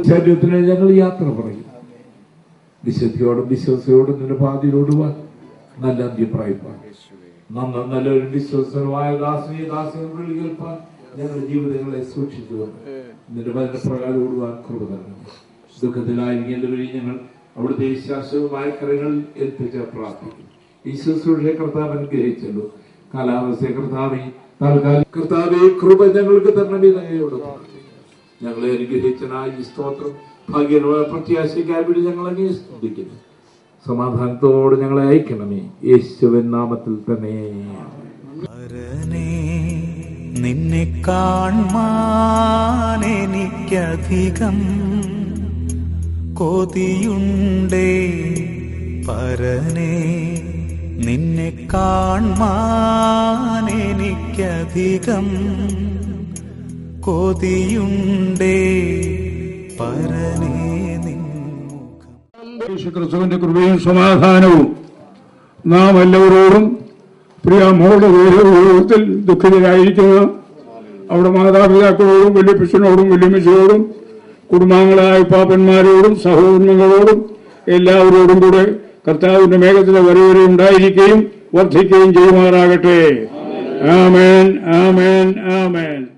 ശരീരത്തിന് ഞങ്ങൾ യാത്ര പറയും. വിശുദ്ധിയോടും വിശ്വസയോടും നിന്റെ പാതിയിലോടുവാൻ നല്ല അഭിപ്രായപ്പാൻ നന്ന നല്ലൊരു വിശ്വസനമായ ദാസിനെ ദാസിനെ കേൾപ്പാൻ ഞങ്ങളുടെ ജീവിതങ്ങളെ സൂക്ഷിച്ചുകൊണ്ട് നിന്റെ വചന പ്രകാരം ഓടുവാൻ കൃപ തരണം ദുഃഖത്തിലായിരിക്കും എല്ലാവരെയും ഞങ്ങൾ അവിടുത്തെ ശാശ്വതമായ കരങ്ങളിൽ ഏൽപ്പിച്ച പ്രാർത്ഥിക്കും. ഈ ശുശ്രൂഷയെ കർത്താവ് അനുഗ്രഹിച്ചല്ലോ. കാലാവസ്ഥയെ കർത്താവെ താൽക്കാലിക കർത്താവെ കൃപ ഞങ്ങൾക്ക് തരണമേ ഞങ്ങളെ അനുഗ്രഹിച്ചനായ ഈ സ്തോത്രം ഭാഗ്യമായ പ്രത്യാശിക്കാൻ വേണ്ടി ഞങ്ങൾ അങ്ങേ സ്തുതിക്കുന്നു. സമാധാനത്തോടെ ഞങ്ങളെ അയക്കണമേ യേശുവൻ നാമത്തിൽ തന്നെ. നിന്നെ കാൺമാൻ കോതിയുണ്ടേ പരനെ. നിന്നെ കാൺമാനെനിക്കധികം കൊതിയുണ്ടേ പരനേ നിൻ യേശു ക്രിസ്തുവിന്റെ കൃപയും സമാധാനവും നാം എല്ലാവരോടും പ്രിയ മോളുടെ ദൈവത്തിൽ ദുഃഖിതരായിരിക്കുന്ന. അവിടെ മാതാപിതാക്കളോടും വല്യപ്പച്ചനോടും വല്യമ്മച്ചയോടും കുടുംബാംഗങ്ങളായ പാപ്പന്മാരോടും സഹോദരങ്ങളോടും എല്ലാവരോടും കൂടെ കർത്താവിന്റെ മേഘത്തിലെ വരവരെ ഉണ്ടായിരിക്കുകയും വർദ്ധിക്കുകയും ചെയ്യുമാറാകട്ടെ. ആമേൻ ആമേൻ ആമേൻ.